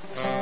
Everybody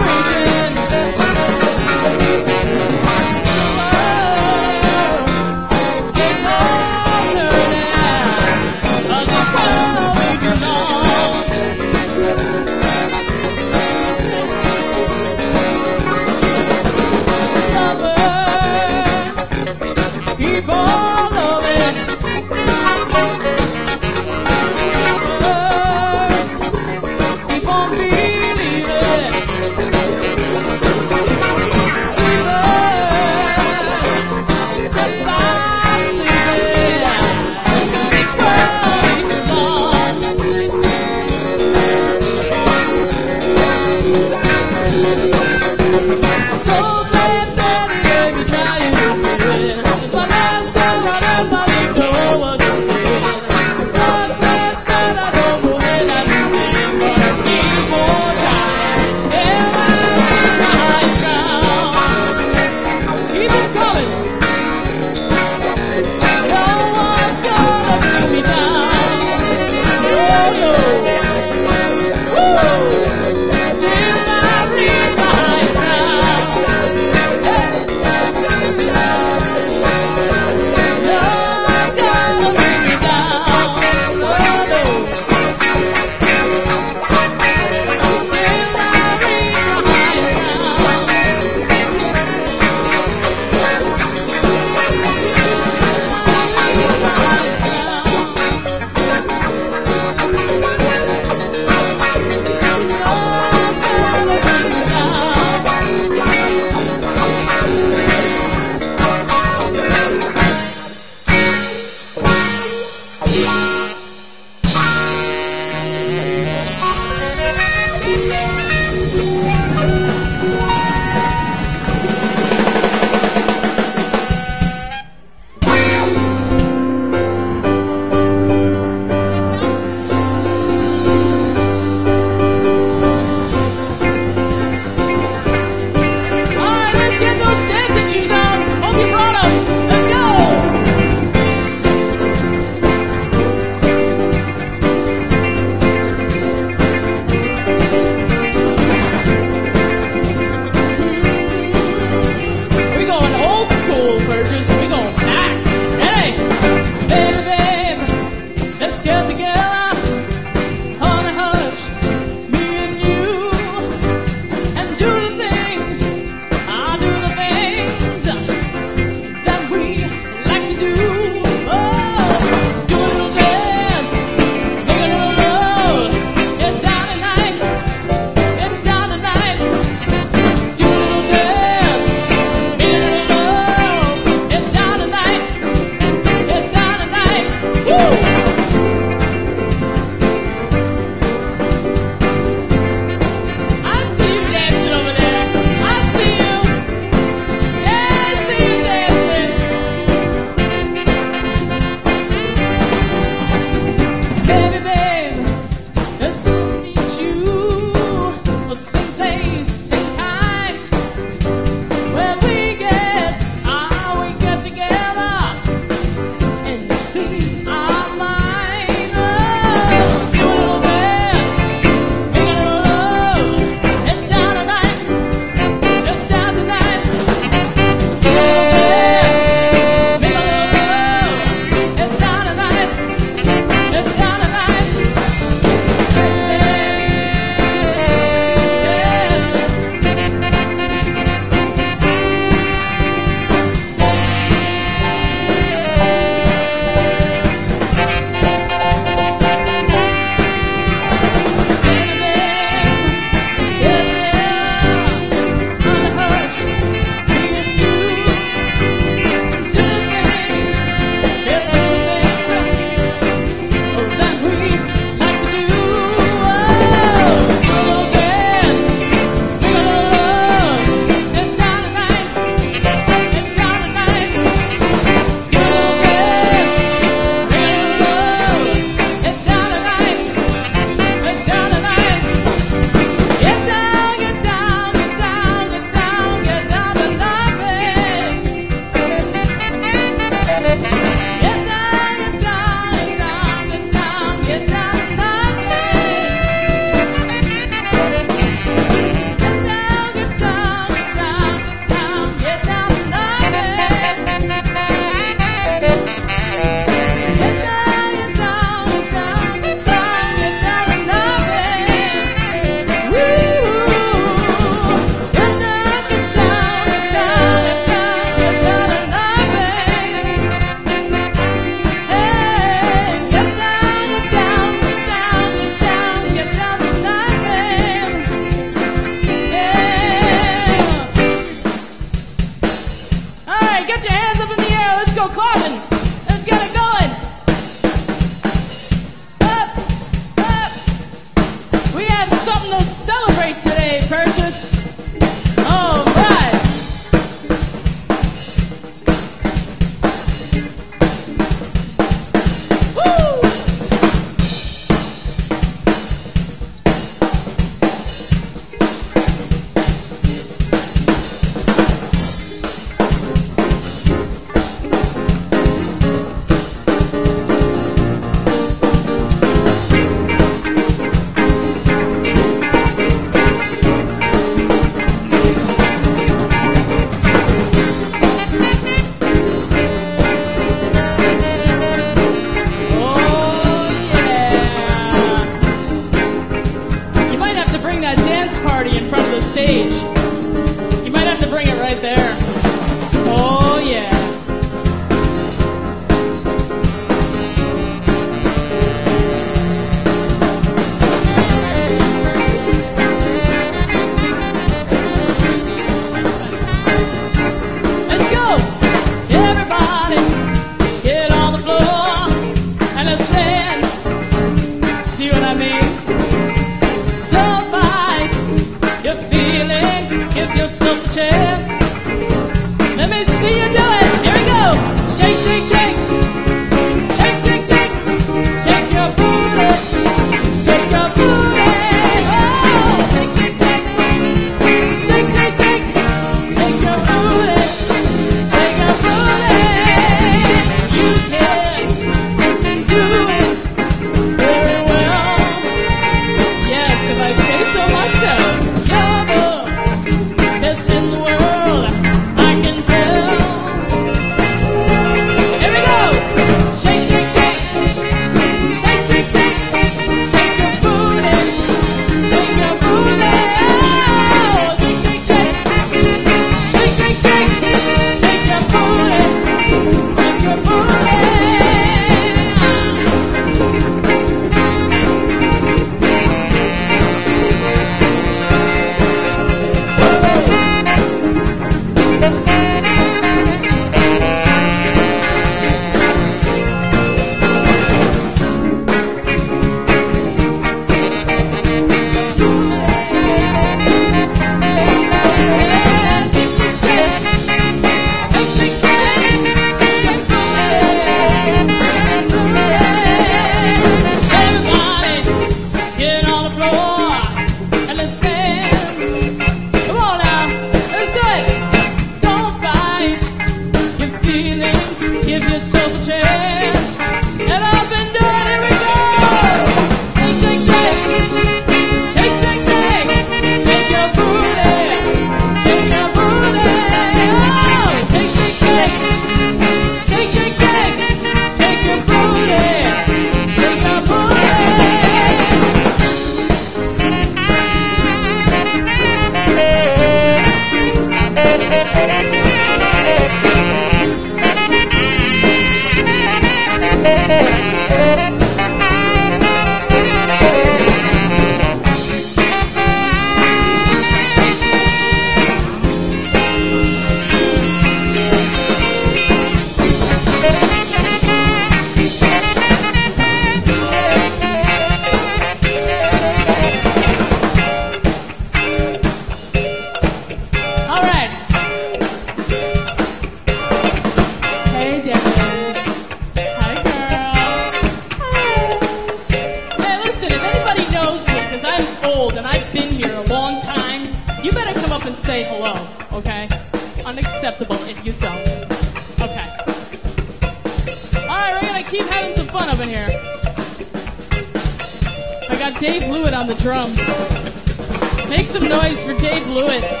Some noise for Dave Lewitt.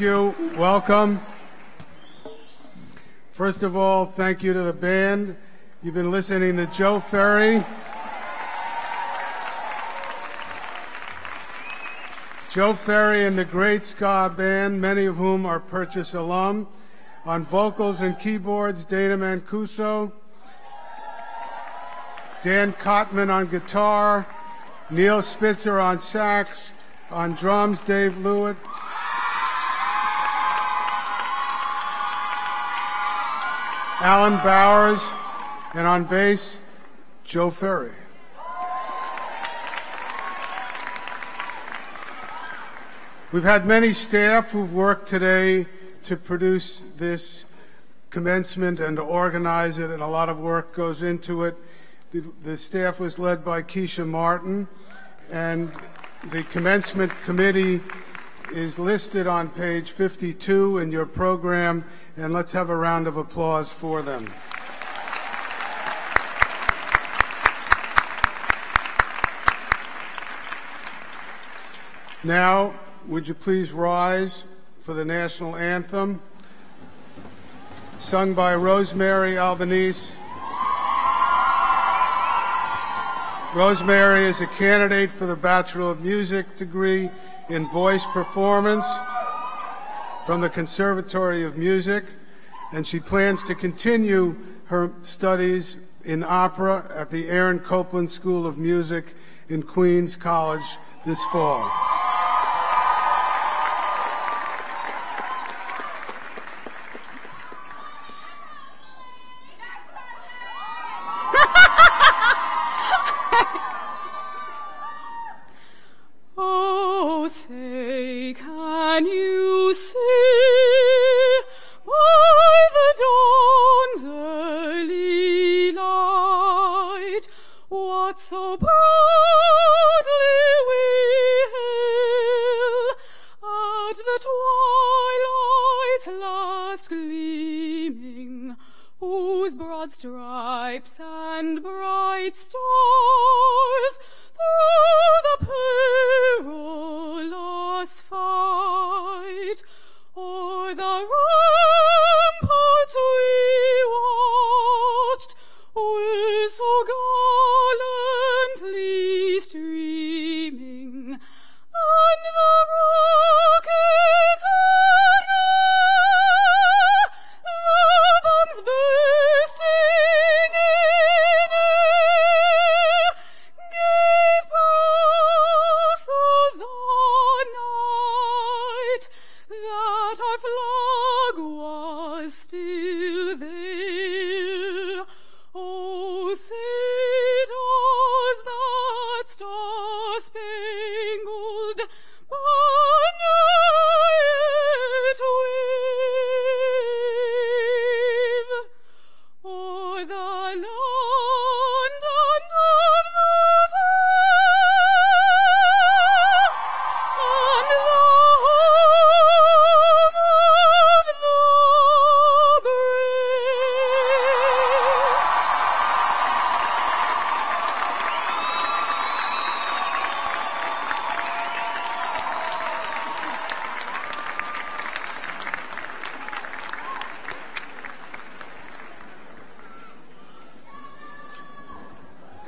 Thank you. Welcome. First of all, thank you to the band. You've been listening to Joe Ferry. Joe Ferry and the Great Ska Band, many of whom are Purchase alum. On vocals and keyboards, Dana Mancuso. Dan Cotman on guitar. Neil Spitzer on sax. On drums, Dave Lewitt. Alan Bowers, and on bass, Joe Ferry. We've had many staff who've worked today to produce this commencement and to organize it, and a lot of work goes into it. The, the staff was led by Keisha Martin, and the commencement committee is listed on page 52 in your program, and let's have a round of applause for them. Now, would you please rise for the national anthem, sung by Rosemary Albanese. Rosemary is a candidate for the Bachelor of Music degree in voice performance from the Conservatory of Music, and she plans to continue her studies in opera at the Aaron Copland School of Music in Queens College this fall.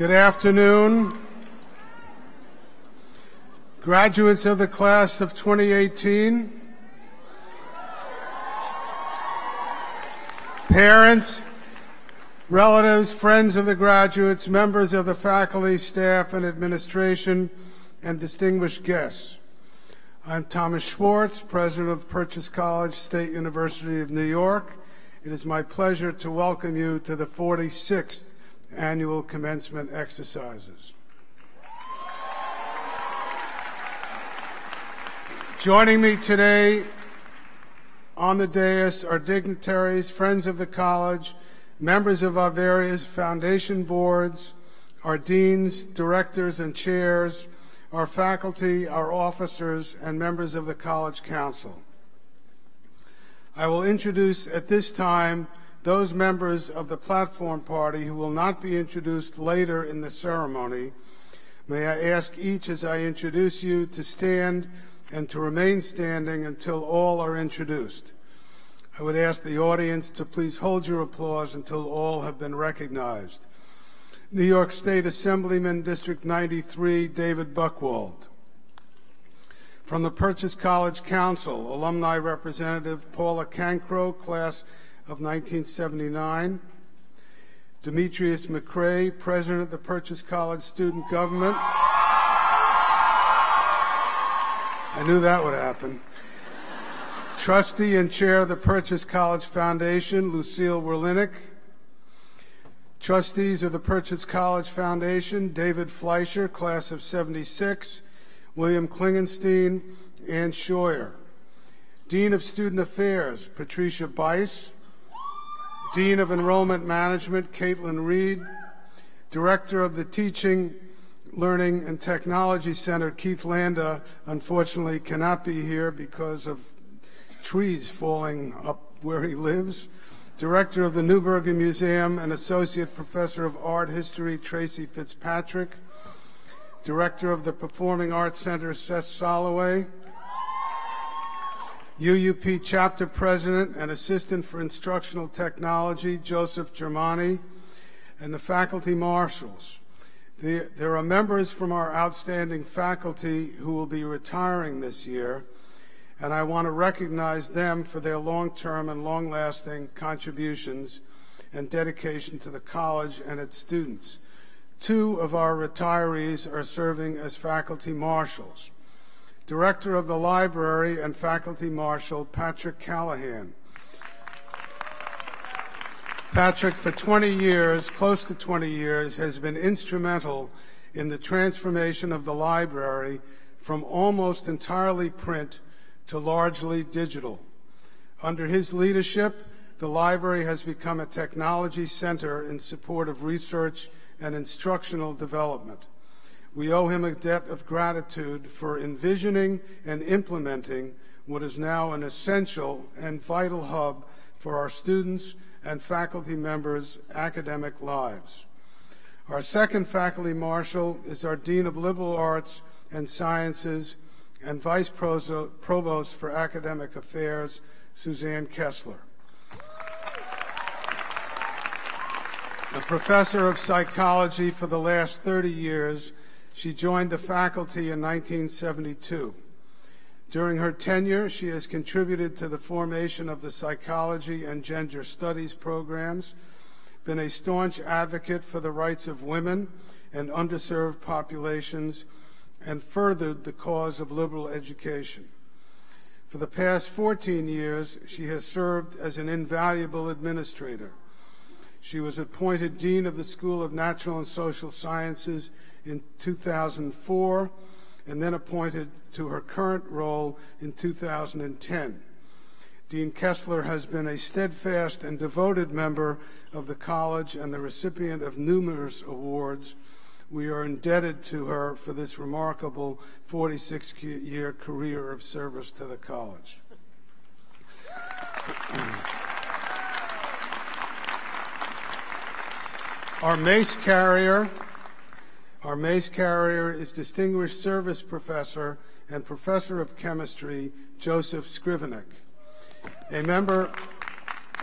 Good afternoon. Graduates of the class of 2018, parents, relatives, friends of the graduates, members of the faculty, staff, and administration, and distinguished guests. I'm Thomas Schwarz, president of Purchase College State University of New York. It is my pleasure to welcome you to the 46th annual commencement exercises. Joining me today on the dais are dignitaries, friends of the college, members of our various foundation boards, our deans, directors, and chairs, our faculty, our officers, and members of the College Council. I will introduce at this time those members of the platform party who will not be introduced later in the ceremony. May I ask each as I introduce you to stand and to remain standing until all are introduced. I would ask the audience to please hold your applause until all have been recognized. New York State Assemblyman District 93, David Buchwald. From the Purchase College Council, Alumni Representative Paula Cancro, class of 1979. Demetrius McCrae, President of the Purchase College Student Government. I knew that would happen. Trustee and Chair of the Purchase College Foundation, Lucille Werlinick. Trustees of the Purchase College Foundation, David Fleischer, class of 76, William Klingenstein, Ann Scheuer. Dean of Student Affairs, Patricia Bice. Dean of Enrollment Management, Caitlin Reed. Director of the Teaching, Learning, and Technology Center, Keith Landa, unfortunately cannot be here because of trees falling up where he lives. Director of the Neuberger Museum and Associate Professor of Art History, Tracy Fitzpatrick. Director of the Performing Arts Center, Seth Soloway. UUP Chapter President and Assistant for Instructional Technology, Joseph Germani, and the faculty marshals. The, there are members from our outstanding faculty who will be retiring this year, and I want to recognize them for their long-term and long-lasting contributions and dedication to the college and its students. Two of our retirees are serving as faculty marshals. Director of the Library and Faculty Marshal, Patrick Callahan. Patrick, for 20 years, close to 20 years, has been instrumental in the transformation of the library from almost entirely print to largely digital. Under his leadership, the library has become a technology center in support of research and instructional development. We owe him a debt of gratitude for envisioning and implementing what is now an essential and vital hub for our students and faculty members' academic lives. Our second faculty marshal is our Dean of Liberal Arts and Sciences and Vice Provost for Academic Affairs, Suzanne Kessler. A professor of psychology for the last 30 years, she joined the faculty in 1972. During her tenure, she has contributed to the formation of the psychology and gender studies programs, been a staunch advocate for the rights of women and underserved populations, and furthered the cause of liberal education. For the past 14 years, she has served as an invaluable administrator. She was appointed Dean of the School of Natural and Social Sciences in 2004 and then appointed to her current role in 2010. Dean Kessler has been a steadfast and devoted member of the college and the recipient of numerous awards. We are indebted to her for this remarkable 46 year career of service to the college. Our mace carrier our mace carrier is Distinguished Service Professor and Professor of Chemistry, Joseph Skrivanek. A member,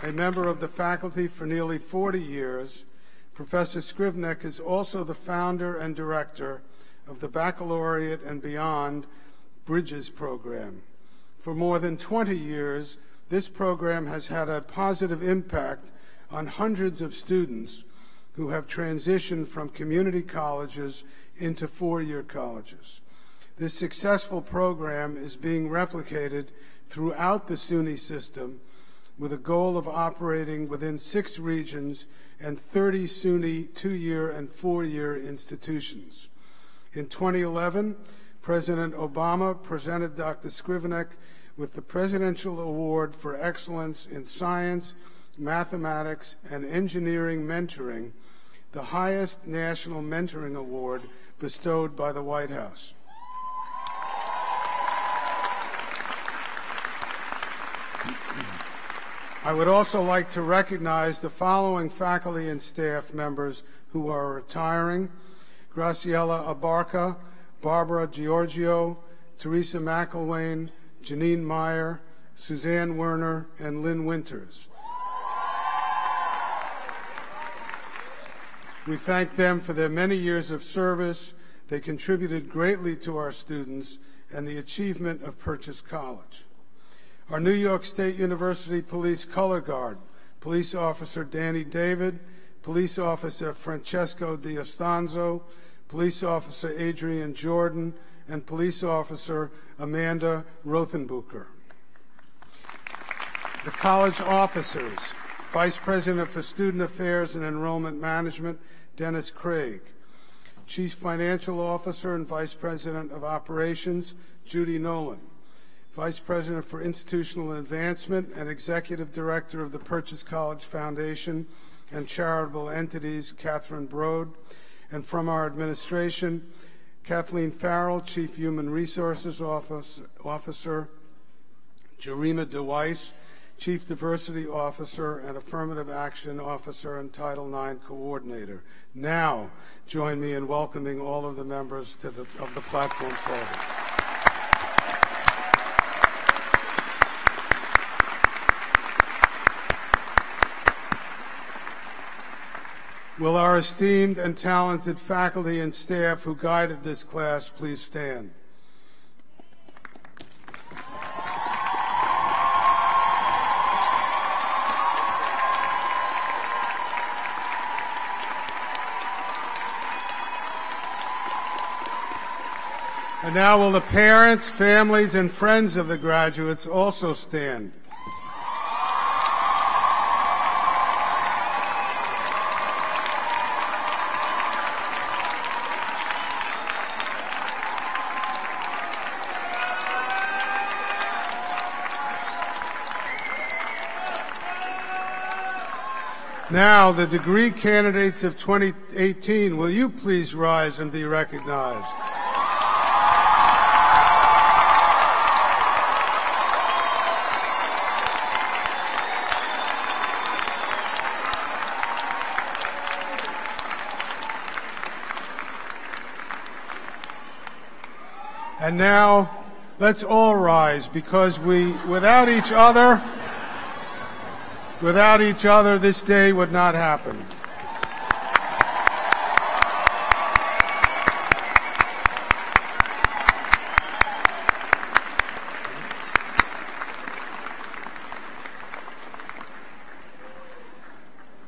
a member of the faculty for nearly 40 years, Professor Skrivanek is also the founder and director of the Baccalaureate and Beyond Bridges program. For more than 20 years, this program has had a positive impact on hundreds of students who have transitioned from community colleges into four-year colleges. This successful program is being replicated throughout the SUNY system with a goal of operating within six regions and 30 SUNY two-year and four-year institutions. In 2011, President Obama presented Dr. Skrivanek with the Presidential Award for Excellence in Science, Mathematics, and Engineering Mentoring the highest national mentoring award bestowed by the White House. I would also like to recognize the following faculty and staff members who are retiring. Graciela Abarca, Barbara Giorgio, Teresa McElwain, Janine Meyer, Suzanne Werner, and Lynn Winters. We thank them for their many years of service. They contributed greatly to our students and the achievement of Purchase College. Our New York State University Police Color Guard, Police Officer Danny David, Police Officer Francesco D'Ostanzo, Police Officer Adrian Jordan, and Police Officer Amanda Rothenbucher. The college officers, Vice President for Student Affairs and Enrollment Management, Dennis Craig. Chief Financial Officer and Vice President of Operations, Judy Nolan. Vice President for Institutional Advancement and Executive Director of the Purchase College Foundation and Charitable Entities, Catherine Broad. And from our administration, Kathleen Farrell, Chief Human Resources Office, Officer, Jarima DeWeiss, Chief Diversity Officer and Affirmative Action Officer and Title IX Coordinator. Now, join me in welcoming all of the members to the, of the platform party. Will our esteemed and talented faculty and staff who guided this class please stand? And now will the parents, families, and friends of the graduates also stand? Now, the degree candidates of 2018, will you please rise and be recognized? Now, let's all rise because we, without each other, without each other, this day would not happen.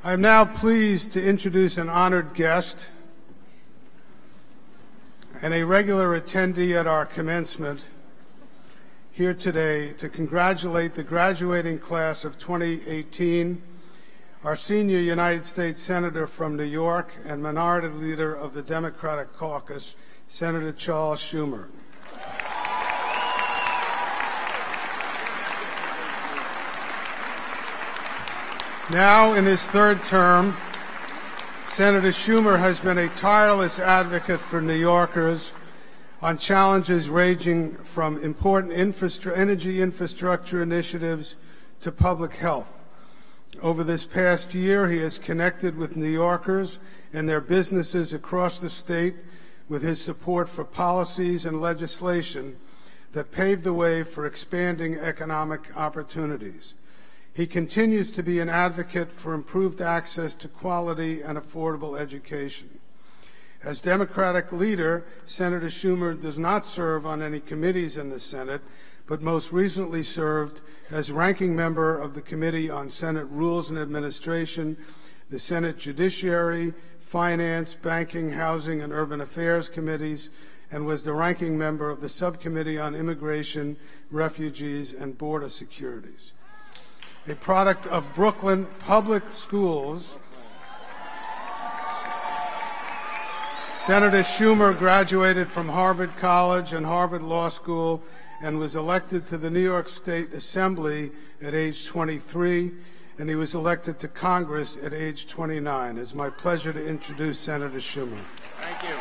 I am now pleased to introduce an honored guest and a regular attendee at our commencement here today to congratulate the graduating class of 2018, our senior United States Senator from New York and Minority Leader of the Democratic Caucus, Senator Charles Schumer. Now, in his third term, Senator Schumer has been a tireless advocate for New Yorkers on challenges ranging from important energy infrastructure initiatives to public health. Over this past year, he has connected with New Yorkers and their businesses across the state with his support for policies and legislation that pave the way for expanding economic opportunities. He continues to be an advocate for improved access to quality and affordable education. As Democratic leader, Senator Schumer does not serve on any committees in the Senate, but most recently served as ranking member of the Committee on Senate Rules and Administration, the Senate Judiciary, Finance, Banking, Housing, and Urban Affairs Committees, and was the ranking member of the Subcommittee on Immigration, Refugees, and Border Securities a product of Brooklyn Public Schools. Senator Schumer graduated from Harvard College and Harvard Law School and was elected to the New York State Assembly at age 23, and he was elected to Congress at age 29. It's my pleasure to introduce Senator Schumer. Thank you.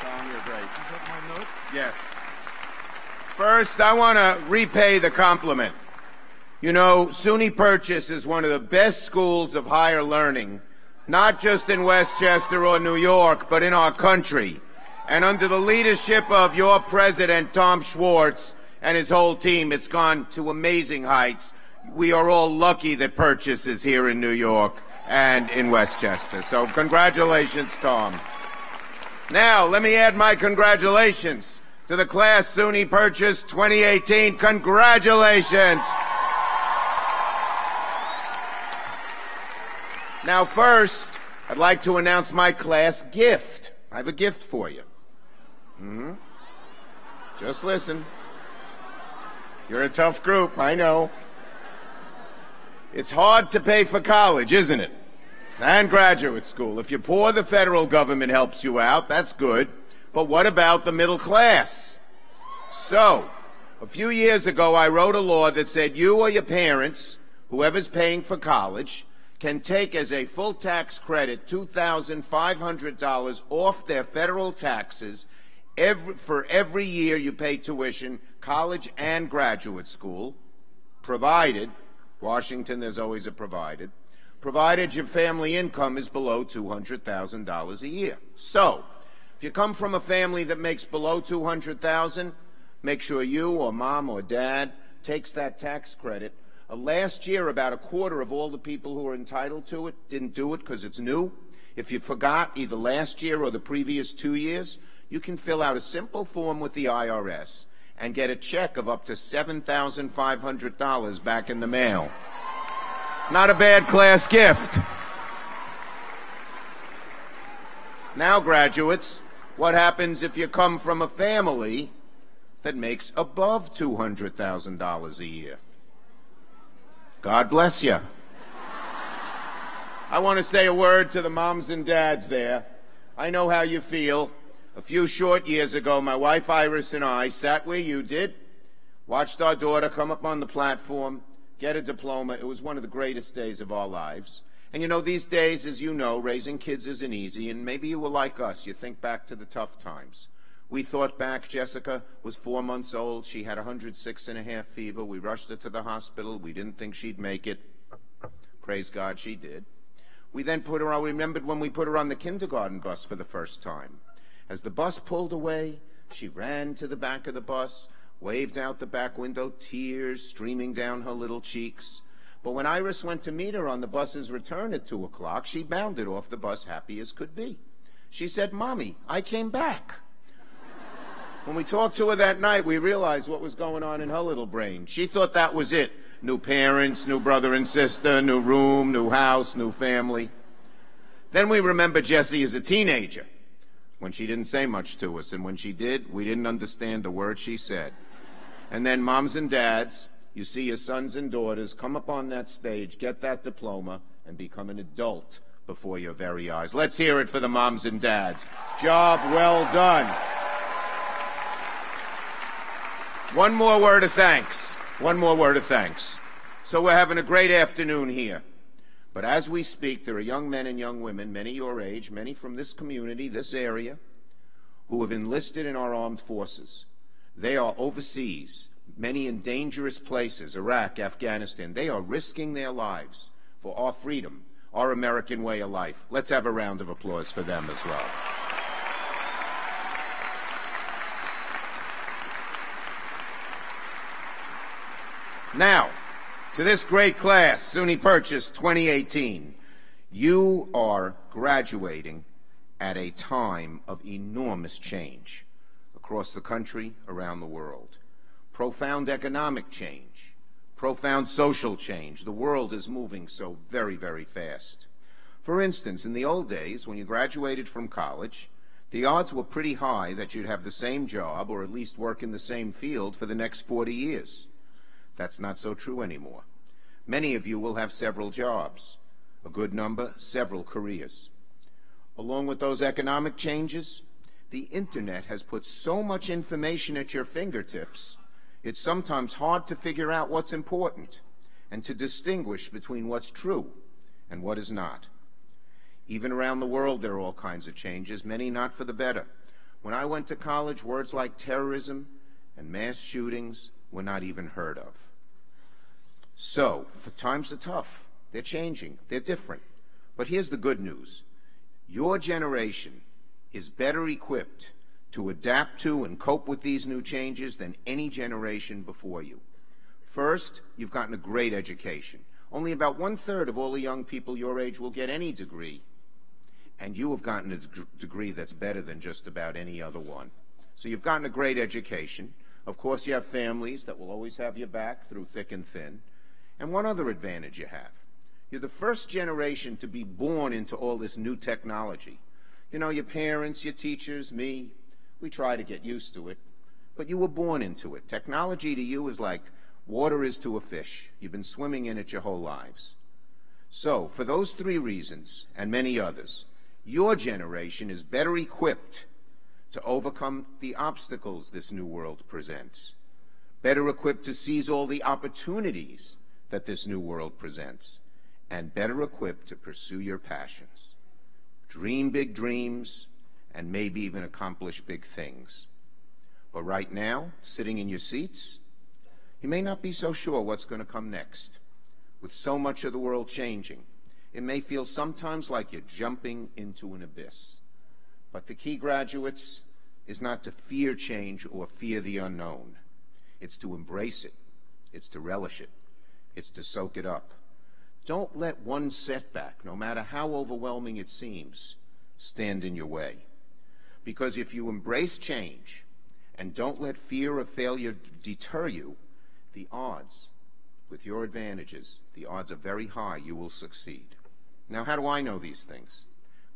Tom, you're great. Yes. First, I want to repay the compliment. You know, SUNY Purchase is one of the best schools of higher learning, not just in Westchester or New York, but in our country. And under the leadership of your president, Tom Schwarz, and his whole team, it's gone to amazing heights. We are all lucky that Purchase is here in New York and in Westchester. So congratulations, Tom. Now, let me add my congratulations to the class SUNY Purchase 2018. Congratulations. Now, first, I'd like to announce my class gift. I have a gift for you. hmm Just listen. You're a tough group, I know. It's hard to pay for college, isn't it? And graduate school. If you're poor, the federal government helps you out. That's good. But what about the middle class? So, a few years ago, I wrote a law that said you or your parents, whoever's paying for college, can take as a full tax credit $2,500 off their federal taxes every, for every year you pay tuition, college and graduate school, provided, Washington, there's always a provided, provided your family income is below $200,000 a year. So, if you come from a family that makes below 200,000, dollars make sure you or mom or dad takes that tax credit uh, last year, about a quarter of all the people who are entitled to it didn't do it because it's new. If you forgot either last year or the previous two years, you can fill out a simple form with the IRS and get a check of up to $7,500 back in the mail. Not a bad class gift. Now, graduates, what happens if you come from a family that makes above $200,000 a year? God bless you. I want to say a word to the moms and dads there. I know how you feel. A few short years ago, my wife Iris and I sat where you did, watched our daughter come up on the platform, get a diploma. It was one of the greatest days of our lives. And you know, these days, as you know, raising kids isn't easy, and maybe you were like us. You think back to the tough times. We thought back, Jessica was four months old. She had 106 and a half fever. We rushed her to the hospital. We didn't think she'd make it. Praise God, she did. We then put her on, remembered when we put her on the kindergarten bus for the first time. As the bus pulled away, she ran to the back of the bus, waved out the back window, tears streaming down her little cheeks. But when Iris went to meet her on the bus's return at 2 o'clock, she bounded off the bus happy as could be. She said, Mommy, I came back. When we talked to her that night, we realized what was going on in her little brain. She thought that was it. New parents, new brother and sister, new room, new house, new family. Then we remember Jessie as a teenager, when she didn't say much to us, and when she did, we didn't understand the word she said. And then moms and dads, you see your sons and daughters come up on that stage, get that diploma, and become an adult before your very eyes. Let's hear it for the moms and dads. Job well done. One more word of thanks. One more word of thanks. So we're having a great afternoon here. But as we speak, there are young men and young women, many your age, many from this community, this area, who have enlisted in our armed forces. They are overseas, many in dangerous places, Iraq, Afghanistan. They are risking their lives for our freedom, our American way of life. Let's have a round of applause for them as well. Now, to this great class, SUNY Purchase 2018, you are graduating at a time of enormous change across the country, around the world. Profound economic change, profound social change. The world is moving so very, very fast. For instance, in the old days, when you graduated from college, the odds were pretty high that you'd have the same job or at least work in the same field for the next 40 years. That's not so true anymore. Many of you will have several jobs, a good number, several careers. Along with those economic changes, the internet has put so much information at your fingertips, it's sometimes hard to figure out what's important and to distinguish between what's true and what is not. Even around the world, there are all kinds of changes, many not for the better. When I went to college, words like terrorism and mass shootings were not even heard of. So, times are tough. They're changing. They're different. But here's the good news. Your generation is better equipped to adapt to and cope with these new changes than any generation before you. First, you've gotten a great education. Only about one-third of all the young people your age will get any degree. And you have gotten a degree that's better than just about any other one. So you've gotten a great education. Of course, you have families that will always have your back through thick and thin. And one other advantage you have. You're the first generation to be born into all this new technology. You know, your parents, your teachers, me, we try to get used to it. But you were born into it. Technology to you is like water is to a fish. You've been swimming in it your whole lives. So, for those three reasons, and many others, your generation is better equipped to overcome the obstacles this new world presents, better equipped to seize all the opportunities that this new world presents, and better equipped to pursue your passions. Dream big dreams and maybe even accomplish big things. But right now, sitting in your seats, you may not be so sure what's going to come next. With so much of the world changing, it may feel sometimes like you're jumping into an abyss. But the key, graduates, is not to fear change or fear the unknown. It's to embrace it. It's to relish it. It's to soak it up. Don't let one setback, no matter how overwhelming it seems, stand in your way. Because if you embrace change and don't let fear of failure deter you, the odds, with your advantages, the odds are very high you will succeed. Now, how do I know these things?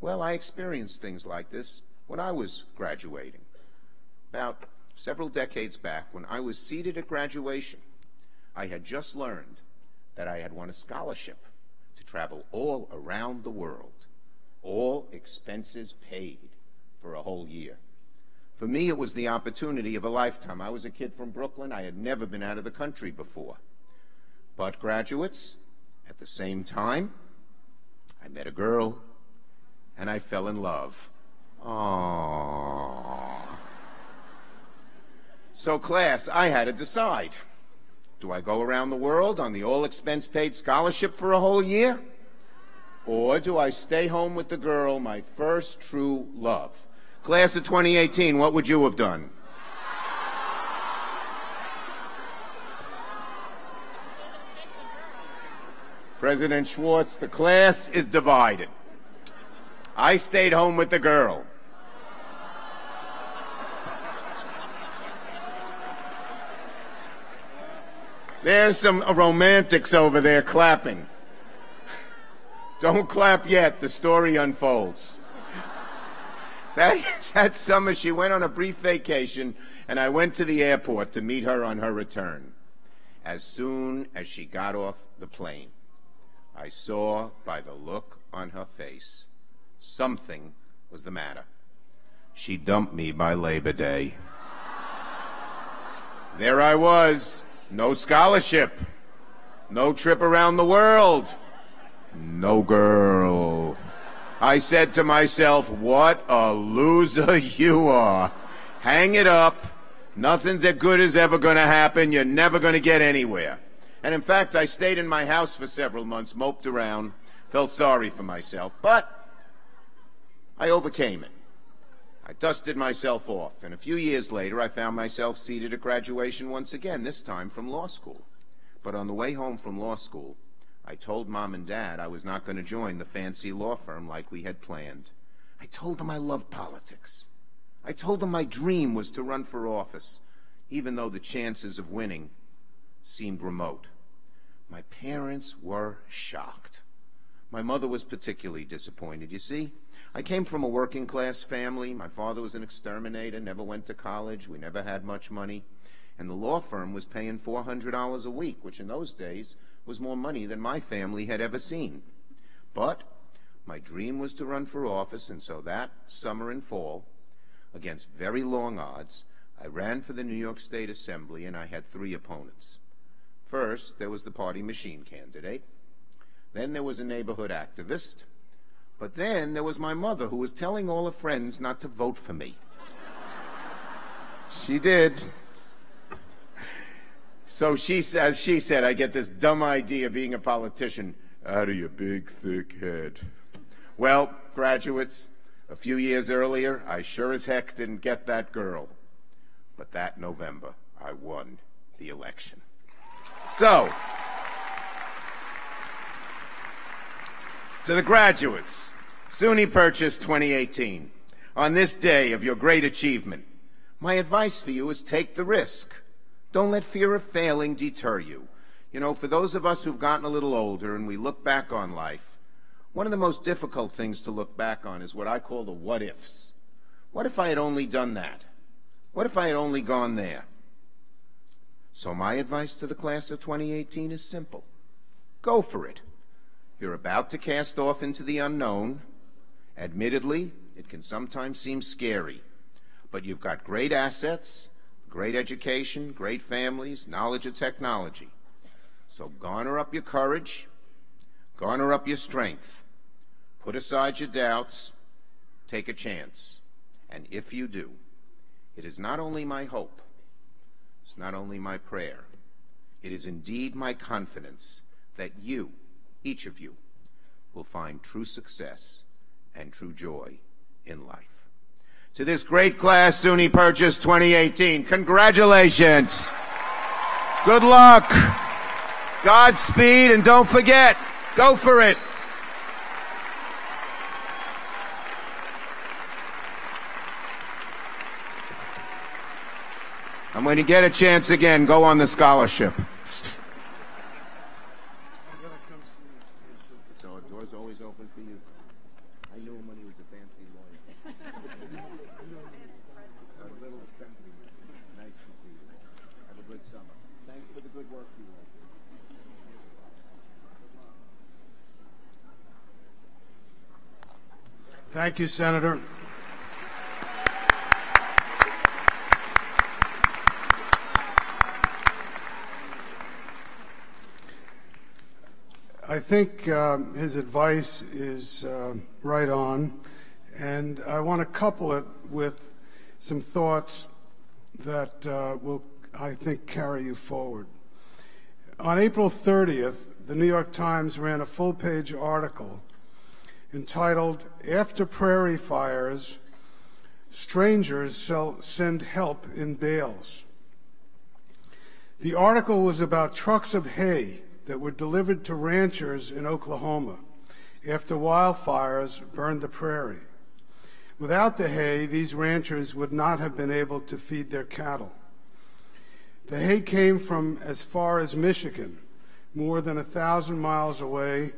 Well, I experienced things like this when I was graduating. About several decades back, when I was seated at graduation, I had just learned that I had won a scholarship to travel all around the world, all expenses paid for a whole year. For me, it was the opportunity of a lifetime. I was a kid from Brooklyn. I had never been out of the country before. But graduates, at the same time, I met a girl and I fell in love. Aww. So, class, I had to decide. Do I go around the world on the all expense paid scholarship for a whole year? Or do I stay home with the girl, my first true love? Class of 2018, what would you have done? President Schwarz, the class is divided. I stayed home with the girl. There's some romantics over there clapping. Don't clap yet. The story unfolds. That, that summer, she went on a brief vacation, and I went to the airport to meet her on her return. As soon as she got off the plane, I saw by the look on her face something was the matter. She dumped me by Labor Day. There I was, no scholarship, no trip around the world, no girl. I said to myself, what a loser you are. Hang it up. Nothing that good is ever going to happen. You're never going to get anywhere. And in fact, I stayed in my house for several months, moped around, felt sorry for myself, but I overcame it. I dusted myself off, and a few years later, I found myself seated at graduation once again, this time from law school. But on the way home from law school, I told mom and dad I was not going to join the fancy law firm like we had planned. I told them I loved politics. I told them my dream was to run for office, even though the chances of winning seemed remote. My parents were shocked. My mother was particularly disappointed. You see, I came from a working class family. My father was an exterminator, never went to college. We never had much money. And the law firm was paying $400 a week, which in those days was more money than my family had ever seen. But my dream was to run for office, and so that summer and fall, against very long odds, I ran for the New York State Assembly, and I had three opponents. First, there was the party machine candidate. Then there was a neighborhood activist. But then there was my mother, who was telling all her friends not to vote for me. she did. So she says, she said, I get this dumb idea of being a politician out of your big, thick head. Well, graduates, a few years earlier, I sure as heck didn't get that girl. But that November, I won the election. So, to the graduates, SUNY Purchase 2018. On this day of your great achievement, my advice for you is take the risk. Don't let fear of failing deter you. You know, for those of us who've gotten a little older and we look back on life, one of the most difficult things to look back on is what I call the what ifs. What if I had only done that? What if I had only gone there? So my advice to the class of 2018 is simple. Go for it. You're about to cast off into the unknown. Admittedly, it can sometimes seem scary. But you've got great assets, great education, great families, knowledge of technology. So garner up your courage, garner up your strength, put aside your doubts, take a chance. And if you do, it is not only my hope, it's not only my prayer, it is indeed my confidence that you, each of you, will find true success and true joy in life. To this great class, SUNY Purchase 2018, congratulations. Good luck. Godspeed, and don't forget, go for it. And when you get a chance again, go on the scholarship. So the door's always open for you. I knew him when he was a fancy lawyer. A little assembly. Nice to see you. Have a good summer. Thanks for the good work you all do. Thank you, Senator. I think um, his advice is uh, right on, and I want to couple it with some thoughts that uh, will, I think, carry you forward. On April 30th, the New York Times ran a full page article entitled After Prairie Fires, Strangers Shall Send Help in Bales. The article was about trucks of hay that were delivered to ranchers in Oklahoma after wildfires burned the prairie. Without the hay, these ranchers would not have been able to feed their cattle. The hay came from as far as Michigan, more than a thousand miles away,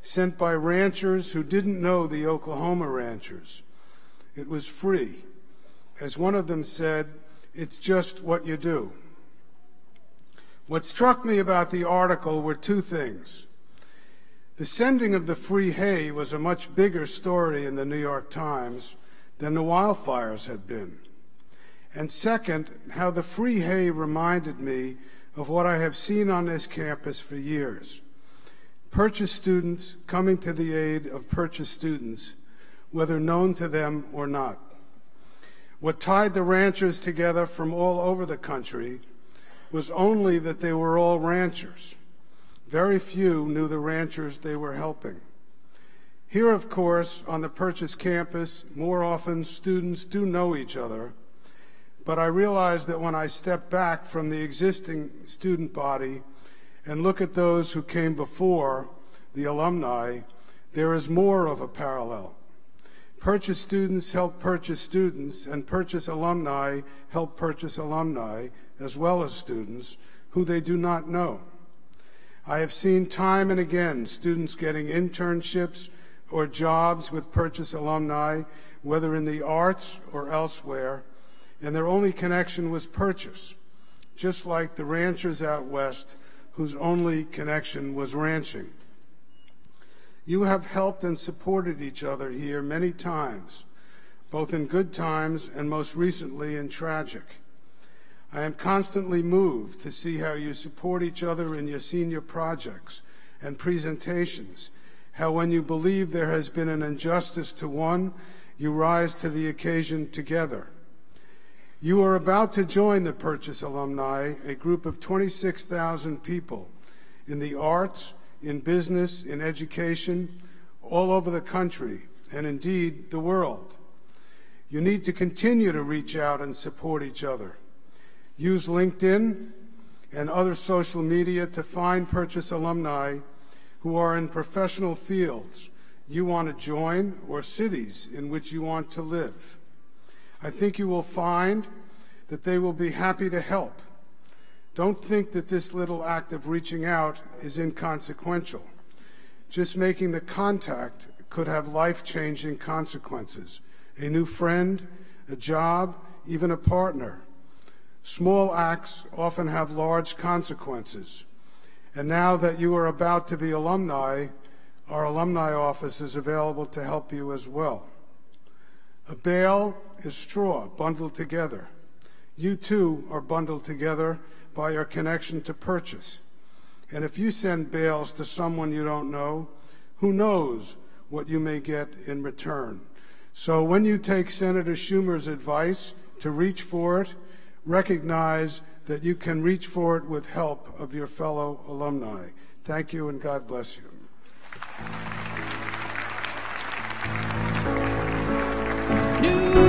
sent by ranchers who didn't know the Oklahoma ranchers. It was free. As one of them said, it's just what you do. What struck me about the article were two things. The sending of the free hay was a much bigger story in the New York Times than the wildfires had been. And second, how the free hay reminded me of what I have seen on this campus for years. Purchase students coming to the aid of purchase students, whether known to them or not. What tied the ranchers together from all over the country was only that they were all ranchers. Very few knew the ranchers they were helping. Here, of course, on the Purchase campus, more often students do know each other, but I realize that when I step back from the existing student body and look at those who came before, the alumni, there is more of a parallel. Purchase students help purchase students, and purchase alumni help purchase alumni, as well as students who they do not know. I have seen time and again students getting internships or jobs with Purchase alumni, whether in the arts or elsewhere, and their only connection was Purchase, just like the ranchers out west whose only connection was ranching. You have helped and supported each other here many times, both in good times and most recently in tragic. I am constantly moved to see how you support each other in your senior projects and presentations, how when you believe there has been an injustice to one, you rise to the occasion together. You are about to join the Purchase alumni, a group of 26,000 people in the arts, in business, in education, all over the country, and indeed the world. You need to continue to reach out and support each other. Use LinkedIn and other social media to find Purchase alumni who are in professional fields you want to join or cities in which you want to live. I think you will find that they will be happy to help. Don't think that this little act of reaching out is inconsequential. Just making the contact could have life changing consequences a new friend, a job, even a partner. Small acts often have large consequences. And now that you are about to be alumni, our alumni office is available to help you as well. A bale is straw bundled together. You too are bundled together by your connection to purchase. And if you send bales to someone you don't know, who knows what you may get in return? So when you take Senator Schumer's advice to reach for it, recognize that you can reach for it with help of your fellow alumni. Thank you and God bless you. Help.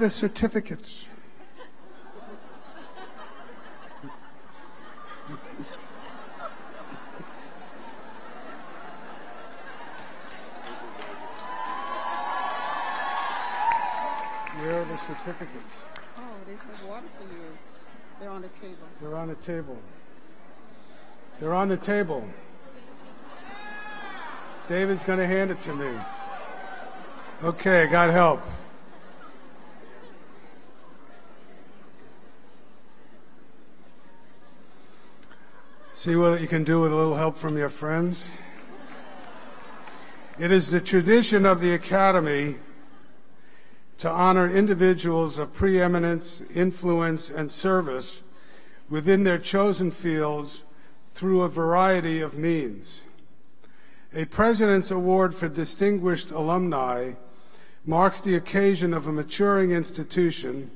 The certificates? Where are the certificates? Oh, they said water for you. They're on the table. They're on the table. They're on the table. David's going to hand it to me. Okay, God help. See what you can do with a little help from your friends? It is the tradition of the Academy to honor individuals of preeminence, influence, and service within their chosen fields through a variety of means. A President's Award for Distinguished Alumni marks the occasion of a maturing institution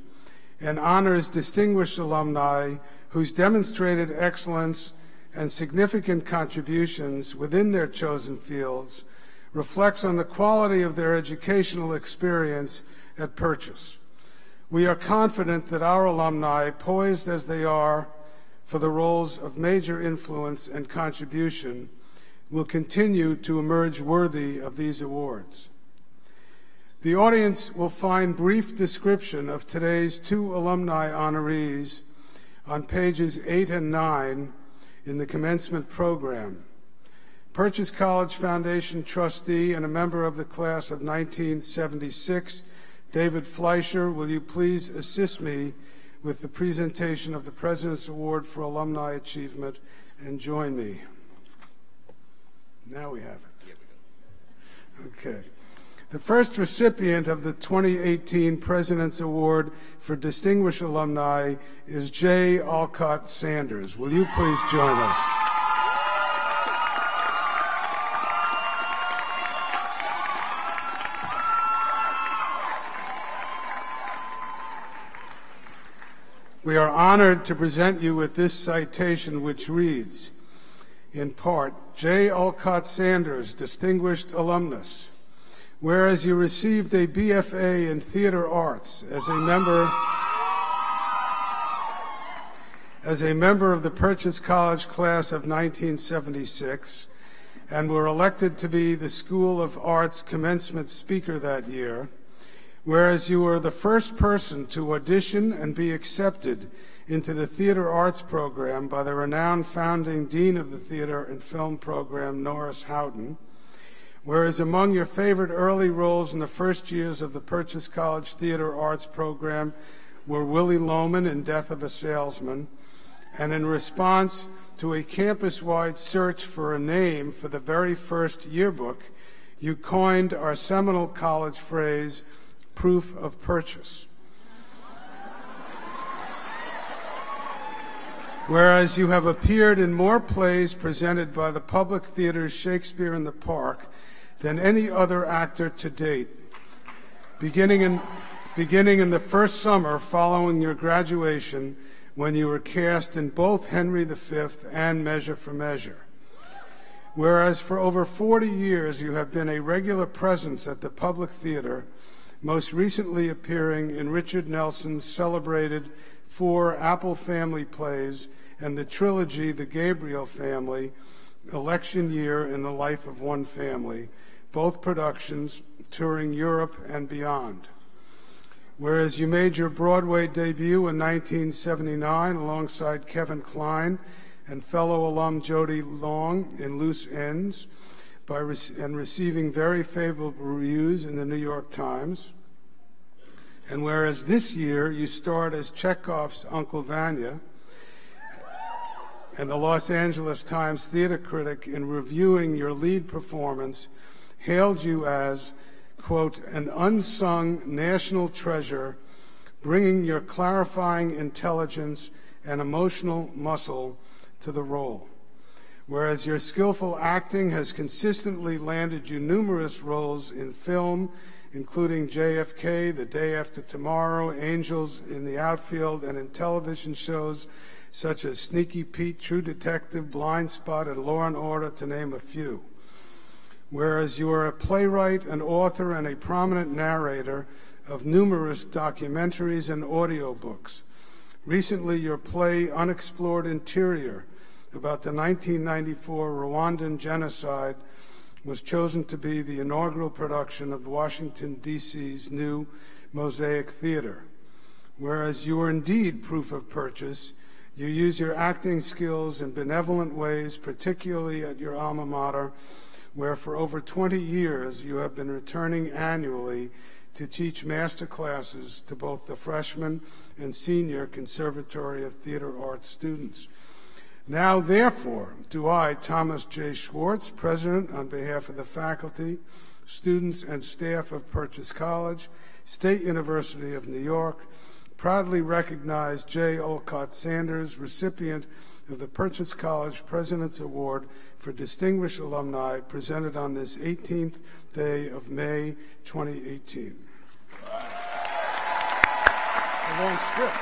and honors distinguished alumni whose demonstrated excellence and significant contributions within their chosen fields reflects on the quality of their educational experience at Purchase. We are confident that our alumni, poised as they are for the roles of major influence and contribution, will continue to emerge worthy of these awards. The audience will find brief description of today's two alumni honorees on pages 8 and 9 in the commencement program. Purchase College Foundation trustee and a member of the class of 1976, David Fleischer, will you please assist me with the presentation of the President's Award for Alumni Achievement and join me. Now we have it. Okay. The first recipient of the 2018 President's Award for Distinguished Alumni is Jay Olcutt Sanders. Will you please join us? We are honored to present you with this citation, which reads, in part, J. Olcutt Sanders, Distinguished Alumnus. Whereas you received a BFA in Theater Arts as a member as a member of the Purchase College class of 1976 and were elected to be the School of Arts commencement speaker that year, whereas you were the first person to audition and be accepted into the theater arts program by the renowned founding dean of the theater and film program, Norris Houghton, whereas among your favorite early roles in the first years of the Purchase College Theater Arts program were Willy Loman in Death of a Salesman, and in response to a campus-wide search for a name for the very first yearbook, you coined our seminal college phrase, proof of purchase. Whereas you have appeared in more plays presented by the Public Theater's Shakespeare in the Park than any other actor to date, beginning in, beginning in the first summer following your graduation when you were cast in both Henry V and Measure for Measure. Whereas for over 40 years you have been a regular presence at the Public Theater, most recently appearing in Richard Nelson's celebrated four Apple Family plays and the trilogy The Gabriel Family, Election Year in the Life of One Family, both productions touring Europe and beyond. Whereas you made your Broadway debut in 1979 alongside Kevin Kline and fellow alum Jodi Long in Loose Ends by re- and receiving very favorable reviews in the New York Times. And whereas this year you starred as Chekhov's Uncle Vanya, and the Los Angeles Times theater critic, in reviewing your lead performance, hailed you as, quote, an unsung national treasure, bringing your clarifying intelligence and emotional muscle to the role. Whereas your skillful acting has consistently landed you numerous roles in film including JFK, The Day After Tomorrow, Angels in the Outfield, and in television shows such as Sneaky Pete, True Detective, Blindspot, and Law and Order, to name a few. Whereas you are a playwright, an author, and a prominent narrator of numerous documentaries and audiobooks. Recently, your play Unexplored Interior about the 1994 Rwandan genocide was chosen to be the inaugural production of Washington, D.C.'s new Mosaic Theater. Whereas you are indeed proof of purchase, you use your acting skills in benevolent ways, particularly at your alma mater, where for over 20 years you have been returning annually to teach master classes to both the freshman and senior Conservatory of Theater Arts students. Now, therefore, do I, Thomas J. Schwarz, President on behalf of the faculty, students, and staff of Purchase College, State University of New York, proudly recognize J. Olcutt Sanders, recipient of the Purchase College President's Award for Distinguished Alumni, presented on this 18th day of May 2018. A long script.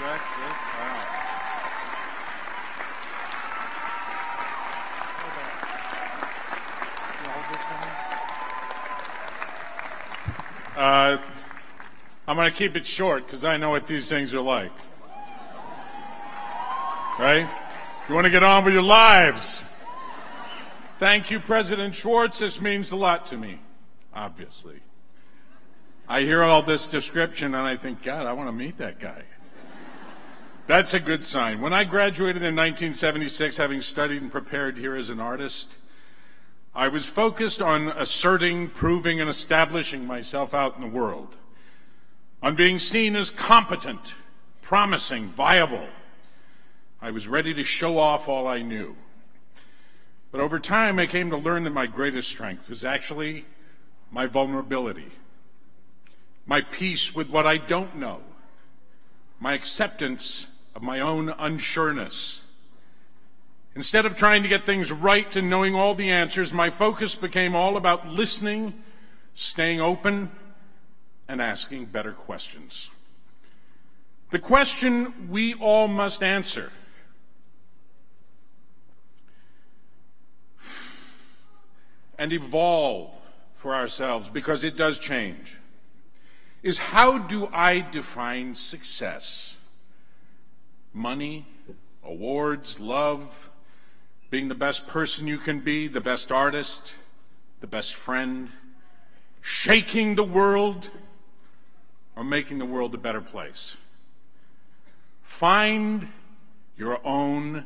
Check this out. Uh, I'm going to keep it short because I know what these things are like. Right? You want to get on with your lives. Thank you, President Schwarz. This means a lot to me, obviously. I hear all this description and I think, God, I want to meet that guy. That's a good sign. When I graduated in 1976, having studied and prepared here as an artist, I was focused on asserting, proving, and establishing myself out in the world, on being seen as competent, promising, viable. I was ready to show off all I knew. But over time, I came to learn that my greatest strength was actually my vulnerability, my peace with what I don't know, my acceptance of my own unsureness. Instead of trying to get things right and knowing all the answers, my focus became all about listening, staying open, and asking better questions. The question we all must answer and evolve for ourselves because it does change is how do I define success? money, awards, love, being the best person you can be, the best artist, the best friend, shaking the world, or making the world a better place. Find your own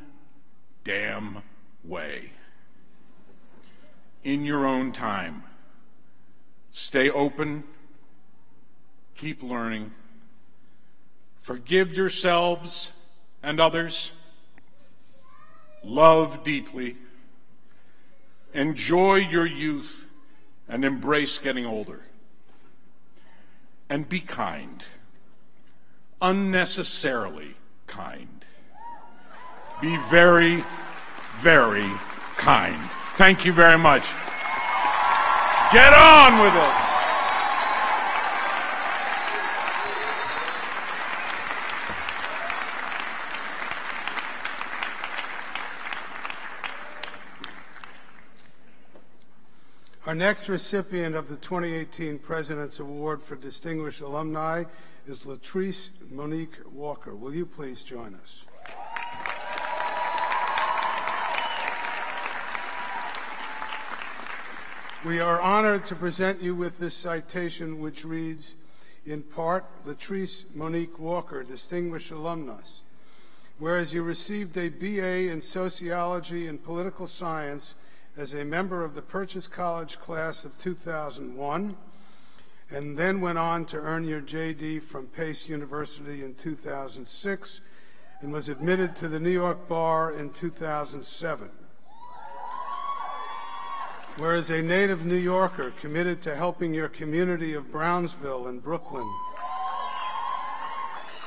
damn way. In your own time. Stay open. Keep learning. Forgive yourselves and others. Love deeply. Enjoy your youth and embrace getting older. And be kind. unnecessarily kind. Be very, very kind. Thank you very much. Get on with it. Our next recipient of the 2018 President's Award for Distinguished Alumni is Latrice Monique Walker. Will you please join us? We are honored to present you with this citation, which reads, in part, Latrice Monique Walker, Distinguished Alumnus. Whereas you received a BA in Sociology and Political Science as a member of the Purchase College class of 2001, and then went on to earn your JD from Pace University in 2006 and was admitted to the New York Bar in 2007. Whereas a native New Yorker committed to helping your community of Brownsville and Brooklyn,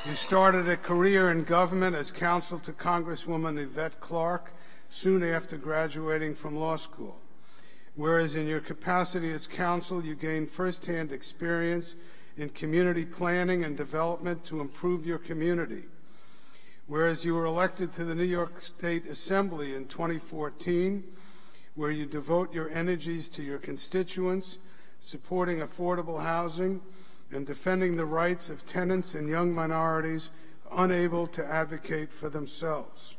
you started a career in government as counsel to Congresswoman Yvette Clarke soon after graduating from law school. Whereas in your capacity as counsel, you gained firsthand experience in community planning and development to improve your community. Whereas you were elected to the New York State Assembly in 2014, where you devote your energies to your constituents, supporting affordable housing, and defending the rights of tenants and young minorities unable to advocate for themselves.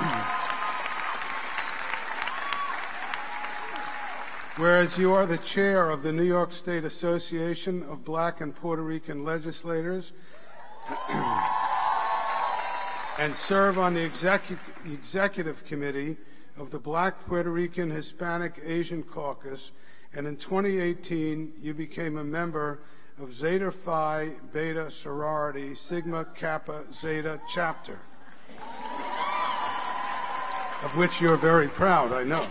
Hmm. Whereas you are the chair of the New York State Association of Black and Puerto Rican Legislators and serve on the execu- executive committee of the Black Puerto Rican Hispanic Asian Caucus, and in 2018 you became a member of Zeta Phi Beta Sorority Sigma Kappa Zeta chapter, of which you're very proud, I know.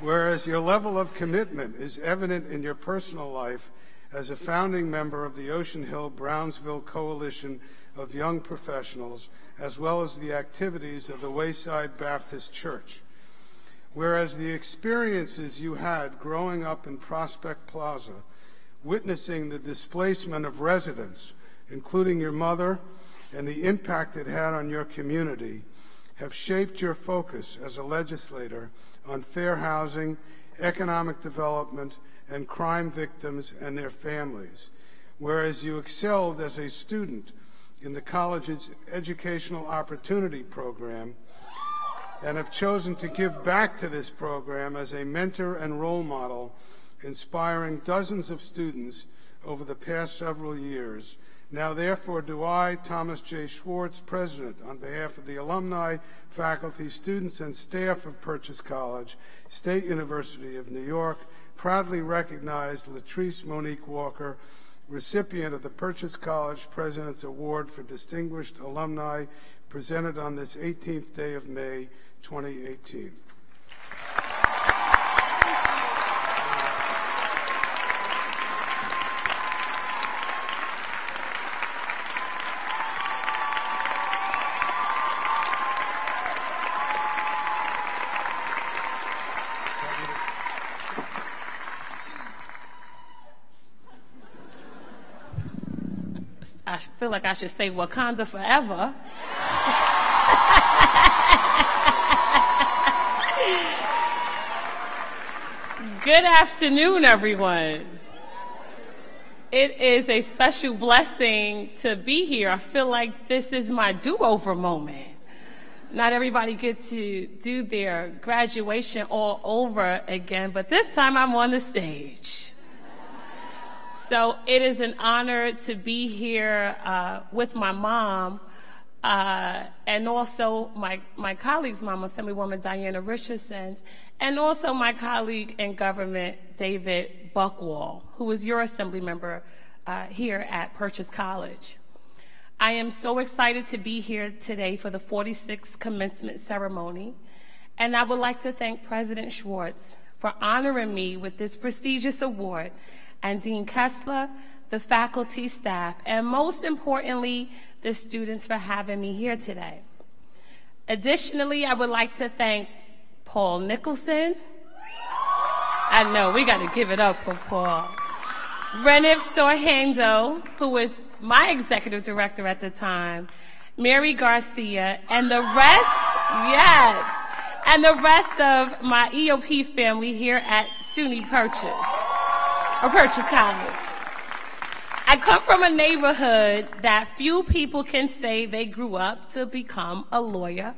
Whereas your level of commitment is evident in your personal life as a founding member of the Ocean Hill Brownsville Coalition of Young Professionals, as well as the activities of the Wayside Baptist Church. Whereas the experiences you had growing up in Prospect Plaza, witnessing the displacement of residents, including your mother, and the impact it had on your community, have shaped your focus as a legislator on fair housing, economic development, and crime victims and their families. Whereas you excelled as a student in the college's Educational Opportunity Program and have chosen to give back to this program as a mentor and role model, inspiring dozens of students over the past several years. Now, therefore, do I, Thomas J. Schwarz, President, on behalf of the alumni, faculty, students, and staff of Purchase College, State University of New York, proudly recognize Latrice Monique Walker, recipient of the Purchase College President's Award for Distinguished Alumni, presented on this 18th day of May, 2018. I feel like I should say Wakanda forever. Good afternoon, everyone. It is a special blessing to be here. I feel like this is my do-over moment. Not everybody gets to do their graduation all over again, but this time I'm on the stage. So it is an honor to be here uh, with my mom uh, and also my, my colleague's mom, Assemblywoman Diana Richardson, and also my colleague in government, David Buchwald, who is your assembly member uh, here at Purchase College. I am so excited to be here today for the 46th commencement ceremony, and I would like to thank President Schwarz for honoring me with this prestigious award and Dean Kessler, the faculty, staff, and most importantly, the students for having me here today. Additionally, I would like to thank Paul Nicholson. I know, we got to give it up for Paul. Renif Sorhando, who was my executive director at the time, Mary Garcia, and the rest, yes, and the rest of my EOP family here at SUNY Purchase, or Purchase College. I come from a neighborhood that few people can say they grew up to become a lawyer,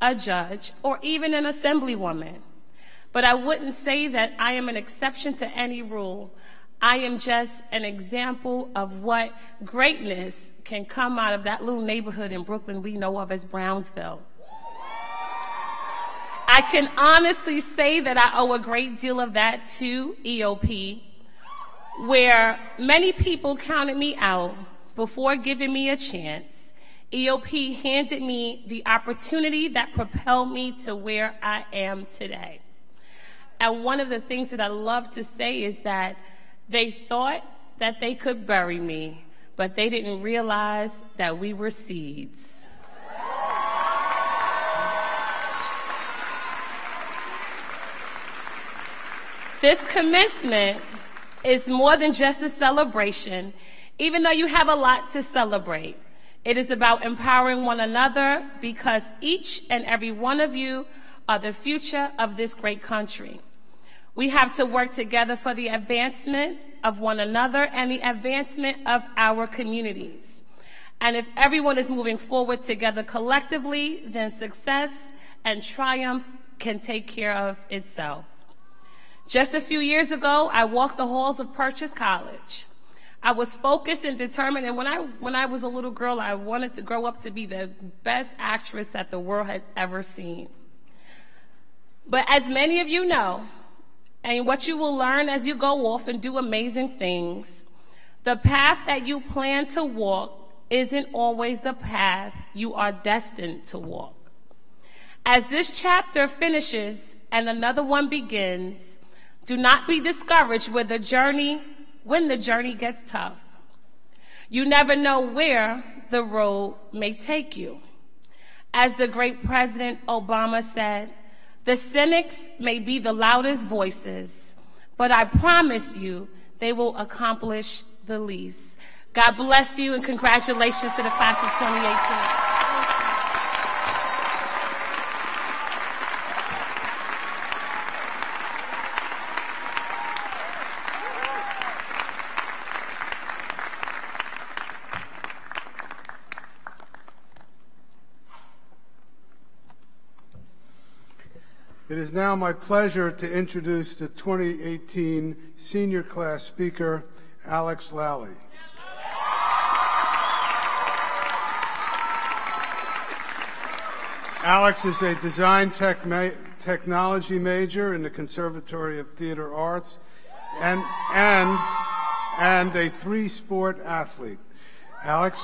a judge, or even an assemblywoman. But I wouldn't say that I am an exception to any rule. I am just an example of what greatness can come out of that little neighborhood in Brooklyn we know of as Brownsville. I can honestly say that I owe a great deal of that to EOP where many people counted me out before giving me a chance, EOP handed me the opportunity that propelled me to where I am today. And one of the things that I love to say is that they thought that they could bury me, but they didn't realize that we were seeds. This commencement is more than just a celebration, even though you have a lot to celebrate. It is about empowering one another because each and every one of you are the future of this great country. We have to work together for the advancement of one another and the advancement of our communities. And if everyone is moving forward together collectively, then success and triumph can take care of itself. Just a few years ago, I walked the halls of Purchase College. I was focused and determined, and when I, when I was a little girl, I wanted to grow up to be the best actress that the world had ever seen. But as many of you know, and what you will learn as you go off and do amazing things, the path that you plan to walk isn't always the path you are destined to walk. As this chapter finishes and another one begins, do not be discouraged with the journey when the journey gets tough. You never know where the road may take you. As the great President Obama said, the cynics may be the loudest voices, but I promise you they will accomplish the least. God bless you and congratulations to the class of 2018. Is now my pleasure to introduce the 2018 senior class speaker, Alex Lally. Alex is a design tech ma technology major in the Conservatory of Theater Arts and, and, and a three sport athlete. Alex?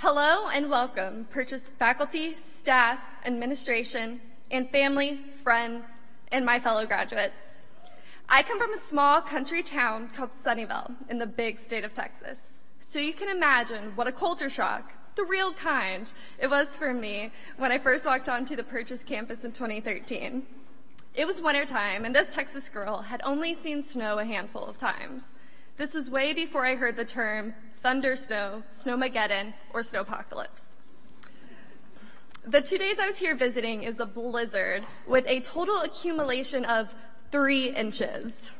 Hello and welcome, Purchase faculty, staff, administration, and family, friends, and my fellow graduates. I come from a small country town called Sunnyvale in the big state of Texas. So you can imagine what a culture shock, the real kind, it was for me when I first walked onto the Purchase campus in 2013. It was wintertime, and this Texas girl had only seen snow a handful of times. This was way before I heard the term thunder snow, snowmageddon, or snowpocalypse. The two days I was here visiting, it was a blizzard with a total accumulation of three inches.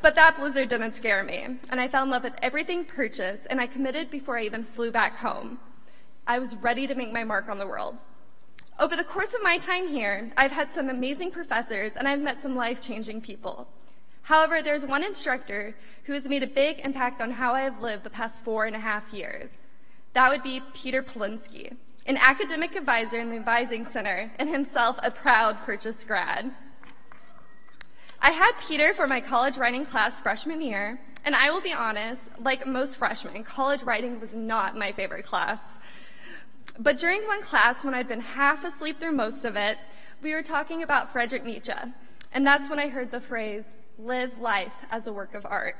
But that blizzard didn't scare me, and I fell in love with everything purchased, and I committed before I even flew back home. I was ready to make my mark on the world. Over the course of my time here, I've had some amazing professors, and I've met some life-changing people. However, there's one instructor who has made a big impact on how I have lived the past four and a half years. That would be Peter Polinsky, an academic advisor in the Advising Center and himself a proud Purchase grad. I had Peter for my college writing class freshman year, and I will be honest, like most freshmen, college writing was not my favorite class. But during one class, when I'd been half asleep through most of it, we were talking about Friedrich Nietzsche, and that's when I heard the phrase, live life as a work of art.